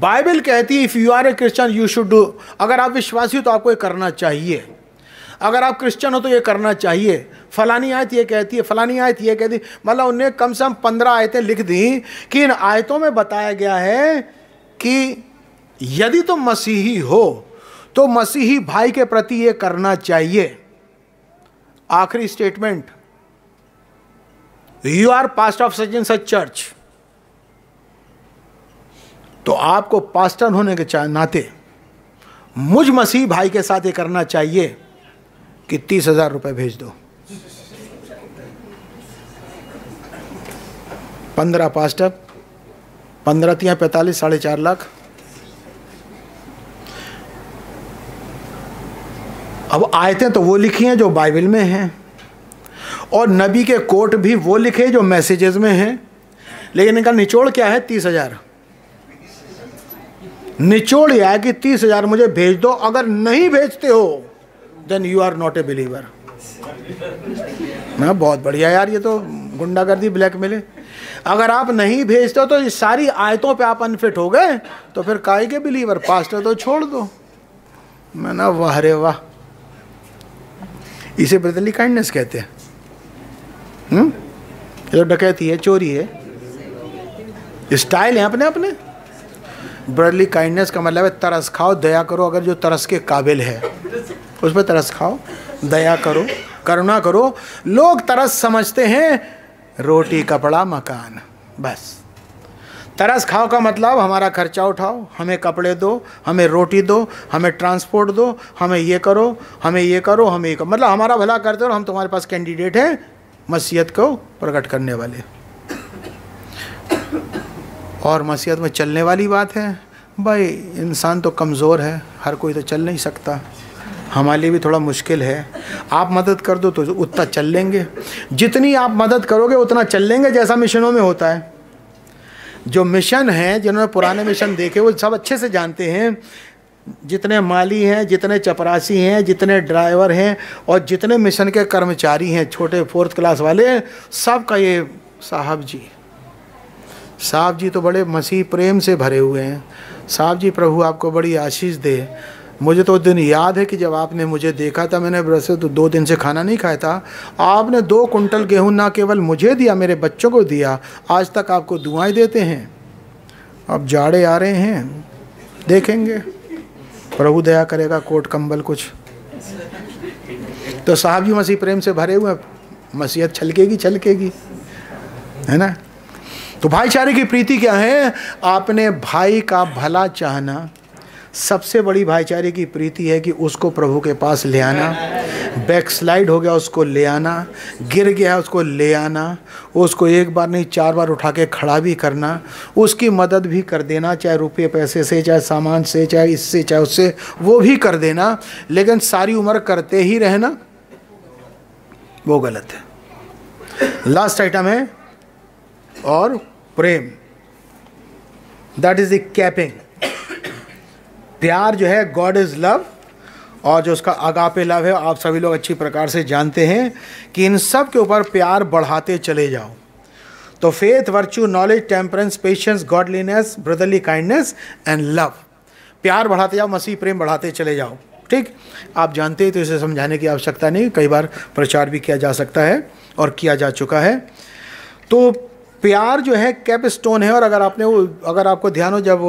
बाइबल कहती है if you are a Christian you should do अगर आप विश्वासी हो तो आपको ये करना चाहिए। अगर आप क्रिश्चियन हो तो ये करना चाहिए। फलानी आयत ये कहती है, फलानी आयत ये कहती मतलब उन्हें कम से कम पंद्रह आयतें लिख दी कि इन आयतों में बताया गया है कि यदि तुम तो मसीही हो तो मसीही भाई के प्रति ये करना चाहिए। आखिरी statement you are past of such in such church तो आपको पास्टर होने के नाते मुझ मसीह भाई के साथ ये करना चाहिए। कि तीस हज़ार रुपये भेज दो। पंद्रह पास्टर पंद्रह तिया पैंतालीस, साढ़े चार लाख। अब आयतें तो वो लिखी हैं जो बाइबल में हैं। और नबी के कोट भी वो लिखे जो मैसेजेस में हैं। लेकिन इनका निचोड़ क्या है? तीस हज़ार। निचोड़ यह है कि तीस हज़ार मुझे भेज दो, अगर नहीं भेजते हो then you are not a believer मैं बहुत बढ़िया यार, ये तो गुंडागर्दी ब्लैक मिले अगर आप नहीं भेजते हो तो इस सारी आयतों पे आप अनफिट हो गए तो फिर काय के बिलीवर पास्टर तो छोड़ दो। मैं ना, वाह रे वाह। इसे ब्रदरली काइंडनेस कहते हैं। हम्म? ये तो डकैती है, चोरी है। स्टाइल है अपने अपने। ब्रदरली काइंडनेस का मतलब है, तरस खाओ, दया करो, अगर जो तरस के काबिल है। उस पर तरस खाओ, दया करो, करुणा करो। लोग तरस समझते हैं, रोटी, कपड़ा, मकान, बस। तरस खाओ का मतलब हमारा खर्चा उठाओ, हमें कपड़े दो, हमें रोटी दो, हमें ट्रांसपोर्ट दो, हमें ये करो, हमें ये करो, हमें ये करो। मतलब हमारा भला करते हो हम तुम्हारे पास कैंडिडेट हैं, मसीहत को प्रकट करने वाले। और मसीहत में चलने वाली बात है, भाई, इंसान तो कमज़ोर है, हर कोई तो चल नहीं सकता। हमारे लिए भी थोड़ा मुश्किल है। आप मदद कर दो तो उतना चल लेंगे। जितनी आप मदद करोगे, उतना चल लेंगे, जैसा मिशनों में होता है। जो मिशन हैं, जिन्होंने पुराने मिशन देखे, वो सब अच्छे से जानते हैं। जितने माली हैं, जितने चपरासी हैं, जितने ड्राइवर हैं, और जितने मिशन के कर्मचारी हैं, छोटे फोर्थ क्लास वाले, सब का ये साहब जी। साहब जी तो बड़े मसीह प्रेम से भरे हुए हैं। साहब जी प्रभु आपको बड़ी आशीष दे। मुझे तो दिन याद है कि जब आपने मुझे देखा था, मैंने वैसे तो दो दिन से खाना नहीं खाया था। आपने दो कुंटल गेहूँ ना केवल मुझे दिया, मेरे बच्चों को दिया, आज तक आपको दुआएँ देते हैं। अब जाड़े आ रहे हैं, देखेंगे। प्रभु दया करेगा, कोट कंबल कुछ। तो साहब जी मसीह प्रेम से भरे हुए मसीहत छलकेगी छलकेगी। है ना? तो भाईचारे की प्रीति क्या है? आपने भाई का भला चाहना सबसे बड़ी भाईचारे की प्रीति है कि उसको प्रभु के पास ले आना। बैक स्लाइड हो गया, उसको ले आना। गिर गया, उसको ले आना। उसको एक बार नहीं, चार बार उठा के खड़ा भी करना। उसकी मदद भी कर देना, चाहे रुपये पैसे से, चाहे सामान से, चाहे इससे, चाहे उससे, वो भी कर देना। लेकिन सारी उम्र करते ही रहना, वो गलत है। लास्ट आइटम है, और प्रेम। दैट इज़ द कैपिंग प्यार जो है गॉड इज़ लव और जो उसका आगापे लव है, आप सभी लोग अच्छी प्रकार से जानते हैं कि इन सब के ऊपर प्यार बढ़ाते चले जाओ। तो faith virtue knowledge temperance patience godliness brotherly kindness and love प्यार बढ़ाते जाओ, मसीह प्रेम बढ़ाते चले जाओ। ठीक? आप जानते हैं तो इसे समझाने की आवश्यकता नहीं, कई बार प्रचार भी किया जा सकता है, और किया जा चुका है। तो प्यार जो है कैप स्टोन है, और अगर आपने वो, अगर आपको ध्यान हो, जब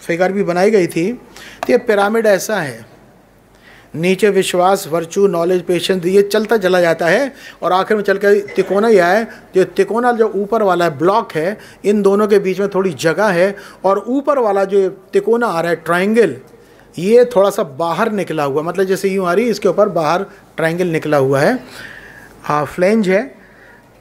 फिगर भी बनाई गई थी तो ये पिरामिड ऐसा है। नीचे विश्वास वर्चू नॉलेज पेशेंस ये चलता चला जाता है, और आखिर में चल के तिकोना ही आया है जो तिकोना जो ऊपर वाला है ब्लॉक है, इन दोनों के बीच में थोड़ी जगह है, और ऊपर वाला जो तिकोना आ रहा है ट्राइंगल ये थोड़ा सा बाहर निकला हुआ मतलब जैसे यूँ आ रही इसके ऊपर बाहर ट्राइंगल निकला हुआ है। हाँ फ्लेंज है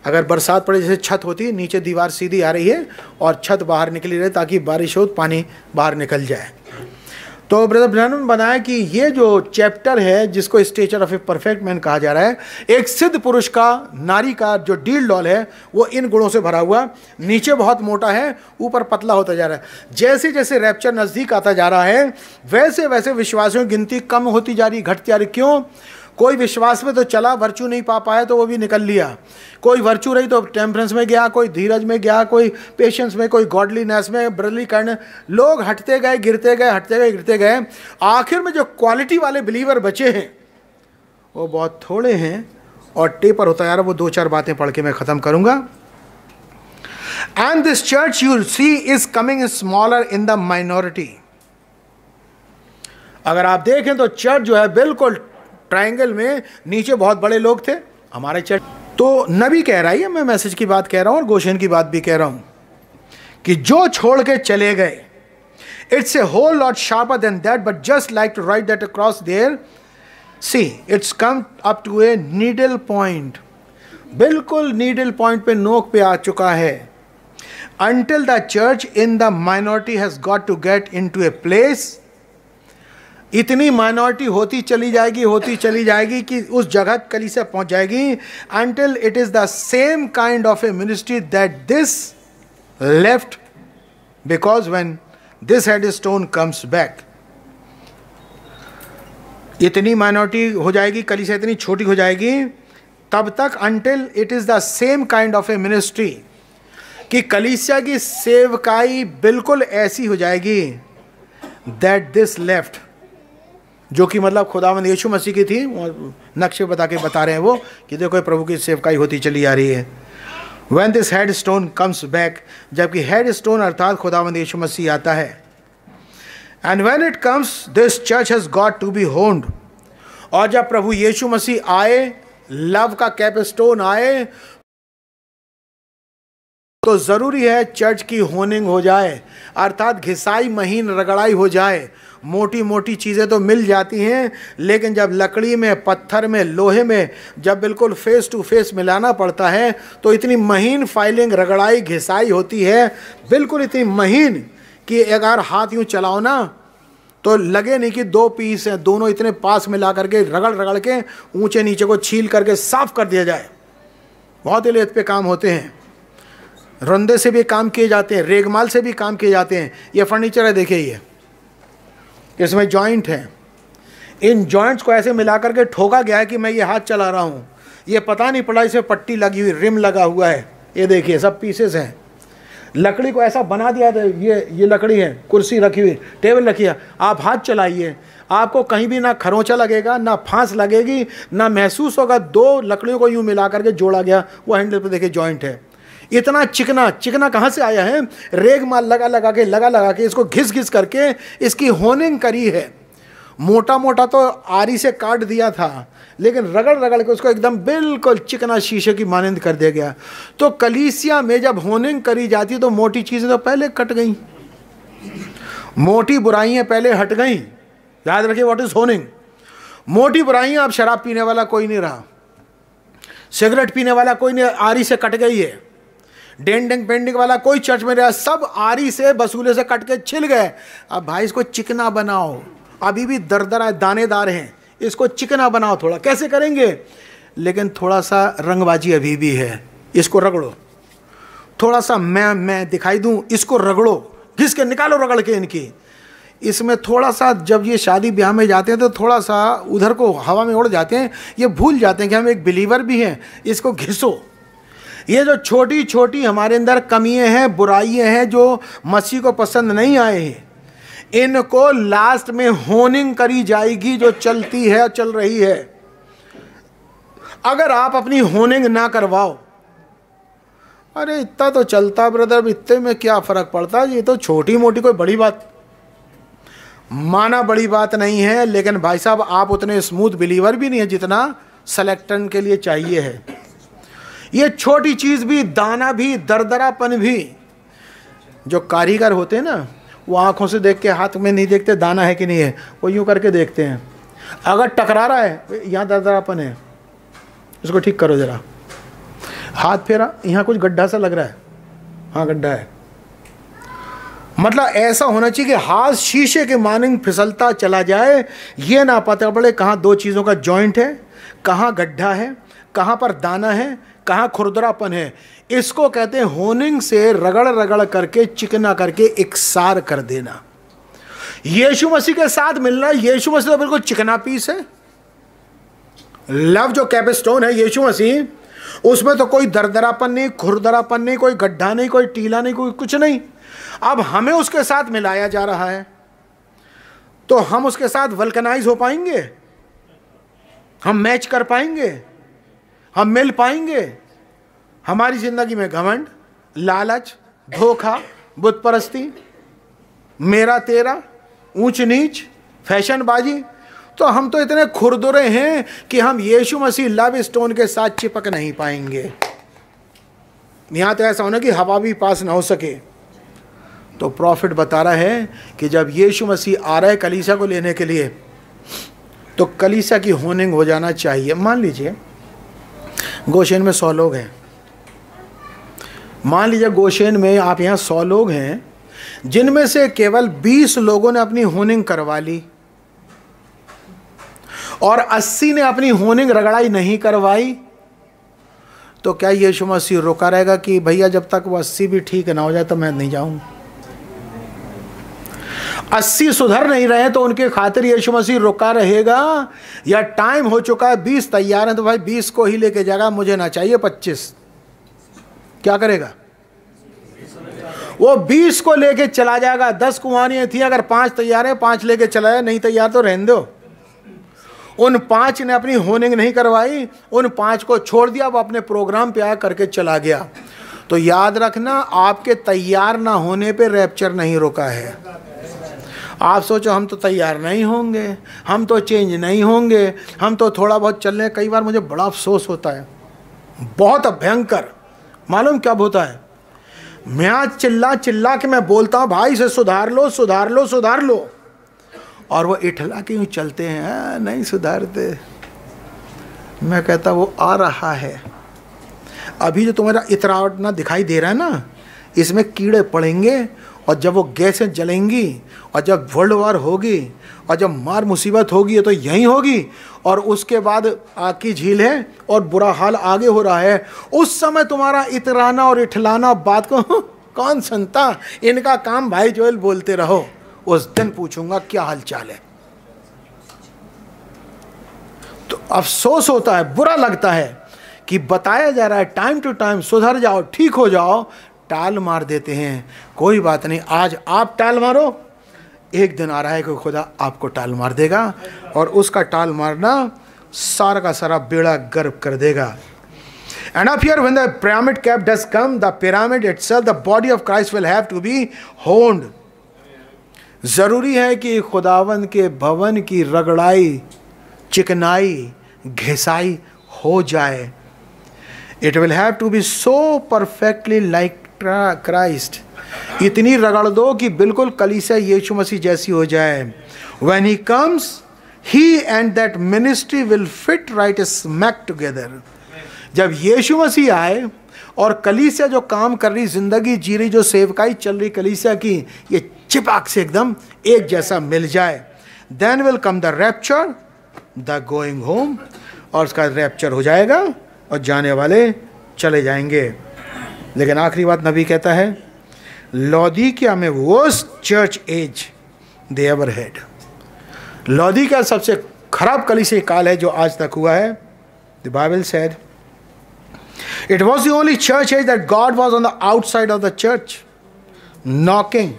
अगर बरसात पड़े, जैसे छत होती है, नीचे दीवार सीधी आ रही है और छत बाहर निकली रहे ताकि बारिश हो, पानी बाहर निकल जाए। तो ब्रदर ब्रैनन बनाया कि ये जो चैप्टर है, जिसको stature of a perfect man कहा जा रहा है, एक सिद्ध पुरुष का, नारी का जो डील डॉल है, वो इन गुणों से भरा हुआ, नीचे बहुत मोटा है, ऊपर पतला होता जा रहा है। जैसे जैसे रैप्चर नज़दीक आता जा रहा है, वैसे वैसे विश्वासियों की गिनती कम होती जा रही, घटती जा रही। क्यों? कोई विश्वास में तो चला वर्चू नहीं पा पाया तो वो भी निकल लिया। कोई वर्चू रही तो टेम्परेंस में गया, कोई धीरज में गया, कोई पेशेंस में, कोई गॉडलीनेस में ब्रदरली करने लोग हटते गए, गिरते गए, हटते गए, गिरते गए। आखिर में जो क्वालिटी वाले बिलीवर बचे हैं, वो बहुत थोड़े हैं और टेपर होता यार, वो दो चार बातें पढ़ के मैं ख़त्म करूँगा। And this church you see is coming smaller in the minority अगर आप देखें तो चर्च जो है बिल्कुल ट्रायंगल में नीचे बहुत बड़े लोग थे, हमारे चर्च तो नबी कह रहा है मैं मैसेज की बात कह रहा हूँ और गोशन की बात भी कह रहा हूँ, कि जो छोड़ के चले गए it's a whole lot sharper than that but just like to write that across there see it's come up to a needle point बिल्कुल नीडल पॉइंट पे नोक पे आ चुका है, until the church in the minority has got to get into a place इतनी minority होती चली जाएगी, होती चली जाएगी कि उस जगह कली से पहुँच जाएगी until it is the same kind of a ministry that this left because when this headstone comes back इतनी माइनॉरिटी हो जाएगी, कली से इतनी छोटी हो जाएगी, तब तक until it is the same kind of a ministry कि कलीसिया की सेवकाई बिल्कुल ऐसी हो जाएगी दैट दिस लेफ़्ट जो कि मतलब खुदावंद यीशु मसीह की थी नक्शे बता के बता रहे हैं वो कि देखो प्रभु की सेवकाई होती चली आ रही है। When this headstone comes back जबकि हेड स्टोन अर्थात खुदावंद यीशु मसीह आता है। And when it comes this church has got to be honed और जब प्रभु यीशु मसीह आए, लव का कैप स्टोन आए तो ज़रूरी है चर्च की होनिंग हो जाए, अर्थात घिसाई महीन रगड़ाई हो जाए मोटी मोटी चीज़ें तो मिल जाती हैं, लेकिन जब लकड़ी में, पत्थर में, लोहे में जब बिल्कुल फेस टू फेस मिलाना पड़ता है तो इतनी महीन फाइलिंग रगड़ाई घिसाई होती है, बिल्कुल इतनी महीन कि अगर हाथ यूँ चलाओ ना तो लगे नहीं कि दो पीस हैं, दोनों इतने पास मिला करके रगड़ रगड़ के ऊँचे नीचे को छील करके साफ़ कर दिया जाए। बहुत ही लेत पे काम होते हैं। रंदे से भी काम किए जाते हैं, रेगमाल से भी काम किए जाते हैं। ये फर्नीचर है, देखिए ये। इसमें जॉइंट हैं। इन जॉइंट्स को ऐसे मिला करके ठोका गया है कि मैं ये हाथ चला रहा हूँ। ये पता नहीं पड़ा इसमें पट्टी लगी हुई, रिम लगा हुआ है। ये देखिए, सब पीसेस हैं। लकड़ी को ऐसा बना दिया था, ये ये लकड़ी है, कुर्सी रखी हुई, टेबल रखी है। आप हाथ चलाइए। आपको कहीं भी ना खरोंचा लगेगा, ना फांस लगेगी, ना महसूस होगा। दो लकड़ियों को यूँ मिला करके जोड़ा गया। वो हैंडल पर देखिए जॉइंट है। इतना चिकना चिकना कहाँ से आया है? रेग माल लगा लगा के, लगा लगा के इसको घिस घिस करके इसकी होनिंग करी है। मोटा मोटा तो आरी से काट दिया था, लेकिन रगड़ रगड़ के उसको एकदम बिल्कुल चिकना शीशे की मानंद कर दिया गया। तो कलीसिया में जब होनिंग करी जाती तो मोटी चीज़ें तो पहले कट गई। मोटी बुराइयाँ पहले हट गई। याद रखिए व्हाट इज़ होनिंग मोटी बुराइयाँ अब शराब पीने वाला कोई नहीं रहा। सिगरेट पीने वाला कोई नहीं, आरी से कट गई है। डेंडिंग पेंडिंग वाला कोई चर्च में रहा, सब आरी से बसूले से कट के छिल गए। अब भाई, इसको चिकना बनाओ। अभी भी दरदरा दानेदार हैं, इसको चिकना बनाओ थोड़ा। कैसे करेंगे? लेकिन थोड़ा सा रंगबाजी अभी भी है। इसको रगड़ो। थोड़ा सा मैं मैं दिखाई दूँ, इसको रगड़ो। घिस के निकालो रगड़ के इनकी। इसमें थोड़ा सा जब ये शादी ब्याह में जाते हैं तो थोड़ा सा उधर को हवा में उड़ जाते हैं। ये भूल जाते हैं कि हम एक बिलीवर भी हैं। इसको घिसो। ये जो छोटी छोटी हमारे अंदर कमियाँ हैं, बुराइयाँ हैं, जो मसीह को पसंद नहीं आए हैं, इनको लास्ट में होनिंग करी जाएगी जो चलती है, चल रही है। अगर आप अपनी होनिंग ना करवाओ, अरे इतना तो चलता ब्रदर इतने में क्या फ़र्क पड़ता? ये तो छोटी मोटी कोई बड़ी बात, माना बड़ी बात नहीं है, लेकिन भाई साहब, आप उतने स्मूथ बिलीवर भी नहीं है जितना सेलेक्टन के लिए चाहिए है। ये छोटी चीज़ भी, दाना भी, दरदरापन भी, जो कारीगर होते हैं ना, वो आँखों से देख के, हाथ में नहीं देखते दाना है कि नहीं है, वो यूँ करके देखते हैं। अगर टकरा रहा है यहाँ दरदरापन है। इसको ठीक करो ज़रा। हाथ फेरा, यहाँ कुछ गड्ढा सा लग रहा है। हाँ गड्ढा है। मतलब ऐसा होना चाहिए कि हाथ शीशे के मानिंग फिसलता चला जाए, ये ना पता पड़े कहाँ दो चीज़ों का जॉइंट है, कहाँ गड्ढा है कहाँ पर दाना है, कहाँ खुरदरापन है। इसको कहते हैं होनिंग से रगड़ रगड़ करके, चिकना करके इकसार कर देना। यीशु मसीह के साथ मिलना, यीशु मसीह तो बिल्कुल चिकना पीस है। लव जो कैपेस्टोन है यीशु मसीह, उसमें तो कोई दरदरापन नहीं, खुरदरापन नहीं, कोई गड्ढा नहीं, कोई टीला नहीं, कोई कुछ नहीं। अब हमें उसके साथ मिलाया जा रहा है। तो हम उसके साथ वल्कनाइज हो पाएँगे? हम मैच कर पाएँगे? हम मिल पाएँगे। हमारी ज़िंदगी में घमंड, लालच, धोखा बुत परस्ती मेरा तेरा ऊंच नीच फैशनबाजी तो हम तो इतने खुरदुरे हैं कि हम यीशु मसीह लव स्टोन के साथ चिपक नहीं पाएँगे। यहाँ तो ऐसा होना कि हवा भी पास ना हो सके। तो प्रॉफिट बता रहा है कि जब यीशु मसीह आ रहा है कलीसा को लेने के लिए तो कलीसा की होनिंग हो जाना चाहिए। मान लीजिए गोशेन में सौ लोग हैं। मान लीजिए गोशेन में आप यहाँ सौ लोग हैं, जिनमें से केवल बीस लोगों ने अपनी होनिंग करवा ली और अस्सी ने अपनी होनिंग रगड़ाई नहीं करवाई तो क्या यीशु मसीह रोका रहेगा कि भैया जब तक वो अस्सी भी ठीक ना हो जाए तो मैं नहीं जाऊँ अस्सी सुधर नहीं रहे तो उनके खातिर यीशु मसीह रुका रहेगा। या टाइम हो चुका है, बीस तैयार है तो भाई बीस को ही लेके जाएगा, मुझे ना चाहिए पच्चीस। क्या करेगा? वो बीस को लेके चला जाएगा। दस कुमारियाँ थी, अगर पाँच तैयार है, पाँच लेके चला जाए नहीं तैयार तो रहने दो। उन पाँच ने अपनी होनिंग नहीं करवाई, उन पाँच को छोड़ दिया, वो अपने प्रोग्राम पे आ करके चला गया। तो याद रखना, आपके तैयार ना होने पे रैप्चर नहीं रुका है। आप सोचो हम तो तैयार नहीं होंगे हम तो चेंज नहीं होंगे हम तो थोड़ा बहुत चल रहे हैं। कई बार मुझे बड़ा अफसोस होता है बहुत भयंकर। मालूम कब होता है? मैं आज चिल्ला चिल्ला के मैं बोलता हूँ भाई से सुधार लो सुधार लो सुधार लो। और वो इठला के यूँ चलते हाँ, नहीं सुधारते। मैं कहता वो आ रहा है। अभी जो तुम्हारा इतरावट ना दिखाई दे रहा है ना इसमें कीड़े पड़ेंगे और जब वो गैसें जलेंगी और जब वर्ल्ड वार होगी और जब मार मुसीबत होगी तो यहीं होगी। और उसके बाद आग की झील है और बुरा हाल आगे हो रहा है। उस समय तुम्हारा इतराना और इठलाना बात को, [LAUGHS] कौन सुनता? इनका काम भाई जोएल बोलते रहो। उस दिन पूछूँगा, क्या हाल चाल है? तो अफसोस होता है, बुरा लगता है कि बताया जा रहा है टाइम टू टाइम सुधर जाओ, ठीक हो जाओ टाल मार देते हैं। कोई बात नहीं आज आप टाल मारो। एक दिन आ रहा है कि खुदा आपको टाल मार देगा और उसका टाल मारना सारा का सारा बेड़ा गर्व कर देगा। And up here, when the pyramid cap does come, the pyramid itself, the body of Christ will have to be honed. ज़रूरी है कि खुदावन के भवन की रगड़ाई चिकनाई घिसाई हो जाए। It will have to be so perfectly like Christ. इतनी रगड़ दो कि बिल्कुल कलीसिया यीशु मसीह जैसी हो जाए। When he comes he and that ministry will fit right smack together जब यीशु मसीह आए और कलीसिया जो काम कर रही, ज़िंदगी जी रही, जो सेवकाई चल रही कलीसिया की, ये चिपाक से एकदम एक जैसा मिल जाए। Then will come the rapture the going home और उसका रैप्चर हो जाएगा और जाने वाले चले जाएँगे। लेकिन आखिरी बात नबी कहता है लौदीकिया में वो चर्च एज दे हेड लौदी का सबसे खराब कली से काल है जो आज तक हुआ है। The Bible said it was the only church age that God was on the outside of the church knocking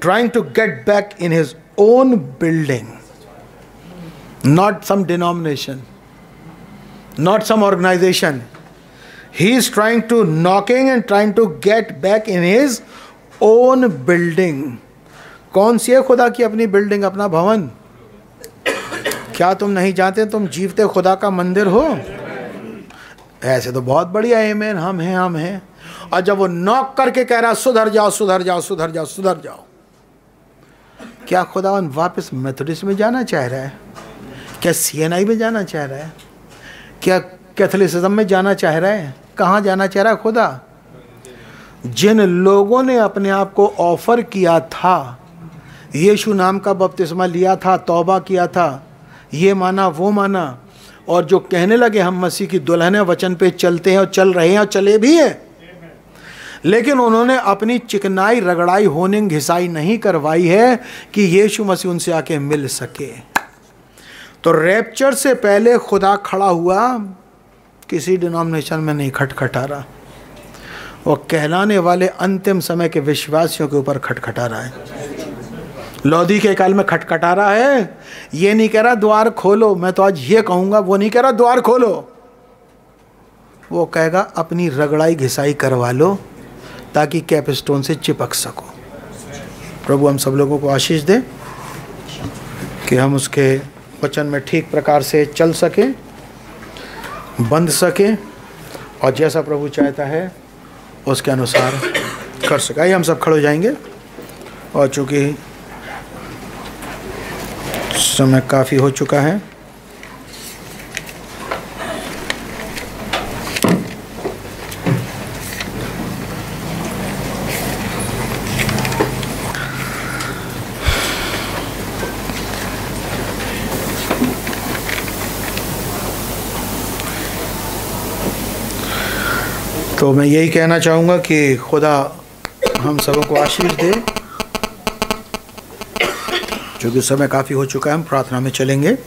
trying to get back in his own building not some denomination, not some organization. He is trying to knocking and trying to get back in his own building. कौन सी है खुदा की अपनी building अपना भवन? क्या तुम नहीं जानते तुम जीवते खुदा का मंदिर हो? ऐसे तो बहुत बढ़िया है मैन हम हैं हम हैं। और जब वो नॉक करके कह रहा, सुधर जाओ सुधर जाओ सुधर जाओ सुधर जाओ। क्या खुदा वापस मेथोडिस्ट में जाना चाह रहा है? क्या सी में जाना चाह रहा है? क्या कैथलिसिज्म में जाना चाह रहा है? कहाँ जाना चाह रहा है खुदा? जिन लोगों ने अपने आप को ऑफ़र किया था, यीशु नाम का बपतिस्मा लिया था, तौबा किया था, ये माना, वो माना, और जो कहने लगे हम मसीह की दुल्हन वचन पे चलते हैं और चल रहे हैं और चले भी हैं। लेकिन उन्होंने अपनी चिकनाई, रगड़ाई होने घिसाई नहीं करवाई है कि यीशु मसीह उनसे आके मिल सके। तो रैप्चर से पहले खुदा खड़ा हुआ किसी डिनोमिनेशन में नहीं खटखटा रहा। वो कहलाने वाले अंतिम समय के विश्वासियों के ऊपर खटखटा रहा है। लोधी के काल में खटखटा रहा है। ये नहीं कह रहा, द्वार खोलो। मैं तो आज ये कहूँगा, वो नहीं कह रहा, द्वार खोलो। वो कहेगा, अपनी रगड़ाई घिसाई करवा लो, ताकि कैपस्टोन से चिपक सको। प्रभु, हम सब लोगों को आशीष दे कि हम उसके वचन में ठीक प्रकार से चल सके। बंध सके और जैसा प्रभु चाहता है, उसके अनुसार कर सके। आइए हम सब खड़े हो जाएँगे। और चूँकि समय काफ़ी हो चुका है तो मैं यही कहना चाहूँगा कि खुदा हम सबों को आशीष दे। क्योंकि समय काफ़ी हो चुका है, हम प्रार्थना में चलेंगे।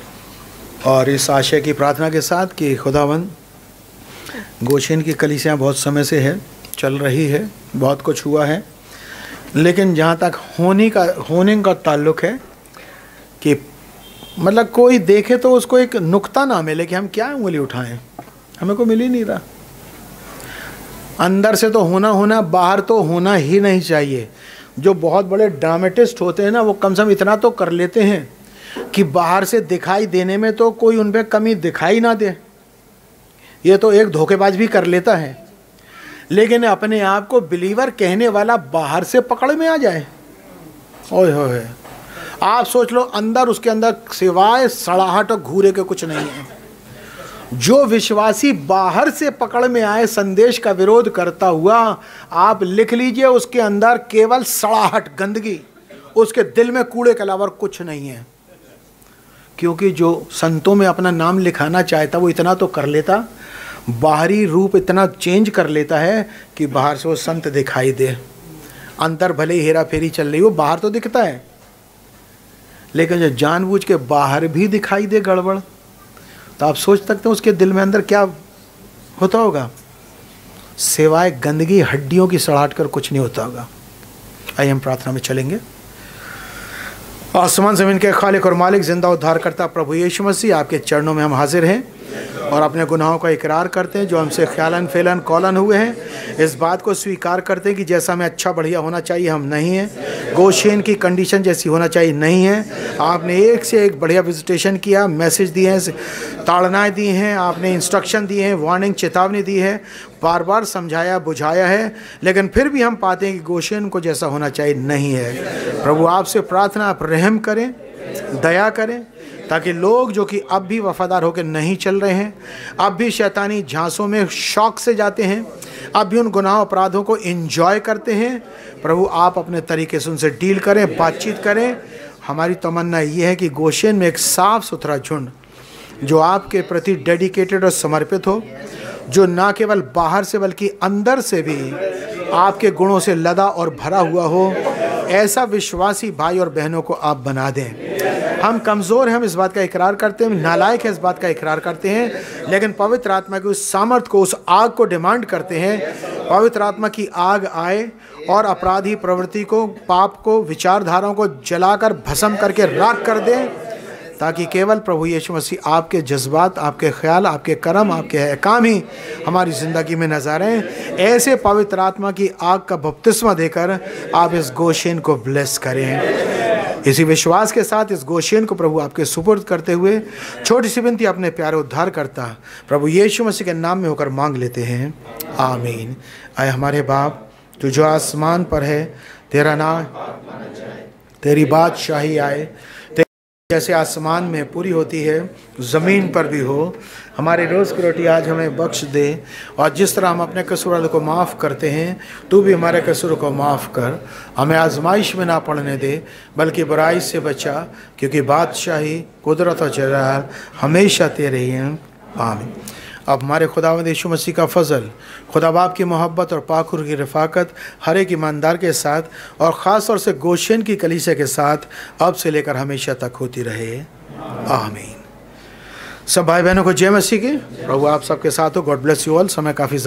और इस आशय की प्रार्थना के साथ कि खुदावन, गोशेन की कलिसियाँ बहुत समय से है, चल रही है, बहुत कुछ हुआ है। लेकिन जहाँ तक होने का होने का ताल्लुक है कि मतलब कोई देखे तो उसको एक नुक्ता ना मिले कि हम क्या उंगली उठाएँ। हमें को मिल ही नहीं रहा। अंदर से तो होना होना, बाहर तो होना ही नहीं चाहिए। जो बहुत बड़े ड्रामेटिस्ट होते हैं ना, वो कम से कम इतना तो कर लेते हैं कि बाहर से दिखाई देने में तो कोई उन पर कमी दिखाई ना दे। ये तो एक धोखेबाज भी कर लेता है। लेकिन अपने आप को बिलीवर कहने वाला बाहर से पकड़ में आ जाए। ओए होए। आप सोच लो, अंदर उसके अंदर सिवाय सड़ाहट और घूरे के कुछ नहीं है। जो विश्वासी बाहर से पकड़ में आए संदेश का विरोध करता हुआ, आप लिख लीजिए, उसके अंदर केवल सड़ाहट गंदगी, उसके दिल में कूड़े के अलावा कुछ नहीं है। क्योंकि जो संतों में अपना नाम लिखाना चाहता, वो इतना तो कर लेता, बाहरी रूप इतना चेंज कर लेता है कि बाहर से वो संत दिखाई दे। अंतर भले ही हेरा फेरी चल रही हो, बाहर तो दिखता है। लेकिन जो जानबूझ के बाहर भी दिखाई दे गड़बड़। तो आप सोच सकते हैं उसके दिल में अंदर क्या होता होगा? सिवाय गंदगी, हड्डियों की सड़ाट कर कुछ नहीं होता होगा। आइए हम प्रार्थना में चलेंगे। आसमान ज़मीन के खालिक और मालिक, ज़िंदा उद्धार करता प्रभु यीशु मसीह, आपके चरणों में हम हाजिर हैं और अपने गुनाहों का इकरार करते हैं, जो हमसे ख्यालन फेलन कौलन हुए हैं। इस बात को स्वीकार करते हैं कि जैसा हमें अच्छा बढ़िया होना चाहिए, हम नहीं हैं। गोशेन की कंडीशन जैसी होना चाहिए, नहीं है। आपने एक से एक बढ़िया विजिटेशन किया मैसेज दिए हैं, ताड़नाएँ दी हैं, आपने इंस्ट्रक्शन दिए हैं वार्निंग चेतावनी दी है। बार बार समझाया, बुझाया है, लेकिन फिर भी हम पाते हैं कि गोशेन को जैसा होना चाहिए, नहीं है। प्रभु आपसे प्रार्थना, आप रहम करें, दया करें, ताकि लोग जो कि अब भी वफादार होकर नहीं चल रहे हैं, अब भी शैतानी झांसों में शौक से जाते हैं, अब भी उन गुनाह अपराधों को इन्जॉय करते हैं। प्रभु आप अपने तरीके से उनसे डील करें, बातचीत करें। हमारी तमन्ना ये है कि गोशेन में एक साफ़ सुथरा झुंड, जो आपके प्रति डेडिकेटेड और समर्पित हो। जो ना केवल बाहर से बल्कि अंदर से भी आपके गुणों से लदा और भरा हुआ हो, ऐसा विश्वासी भाई और बहनों को आप बना दें। हम कमज़ोर हैं, हम इस बात का इकरार करते हैं नालायक है, इस बात का इकरार करते हैं, लेकिन पवित्र आत्मा की उस सामर्थ को, उस आग को डिमांड करते हैं। पवित्र आत्मा की आग आए और अपराधी प्रवृत्ति को, पाप को, विचारधाराओं को जलाकर, भस्म करके राख कर दें। ताकि केवल प्रभु यीशु मसीह आपके जज्बात, आपके ख्याल, आपके कर्म, आपके अहकाम ही हमारी ज़िंदगी में नज़र हैं। ऐसे पवित्र आत्मा की आग का बपतिस्मा देकर आप इस गोशेन को ब्लेस करें। इसी विश्वास के साथ इस गोशेन को प्रभु आपके सुपुर्द करते हुए छोटी सी विनती, अपने प्यारे उद्धार करता प्रभु यीशु मसीह के नाम में होकर मांग लेते हैं। आमीन। आए हमारे बाप, तू जो आसमान पर है, तेरा नाम तेरी बादशाही आए। जैसे आसमान में पूरी होती है, ज़मीन पर भी हो। हमारी रोज़ की रोटी आज हमें बख्श दे। और जिस तरह हम अपने कसूर को माफ़ करते हैं, तू भी हमारे कसूर को माफ़ कर। हमें आजमाइश में ना पढ़ने दे, बल्कि बुराई से बचा, क्योंकि बादशाही कुदरत और जरा हमेशा तेरे ही हैं। आमीन। अब हमारे खुदावंद यीशु मसीह का फजल खुदा बाप की मोहब्बत और पाखुर की रफाकत हर एक ईमानदार के साथ और ख़ास तौर से गोशन की कलीसे के साथ अब से लेकर हमेशा तक होती रहे। आमीन। सब भाई बहनों को जय मसीह के। प्रभु आप सबके साथ हो। गॉड ब्लेस यू ऑल समय काफ़ी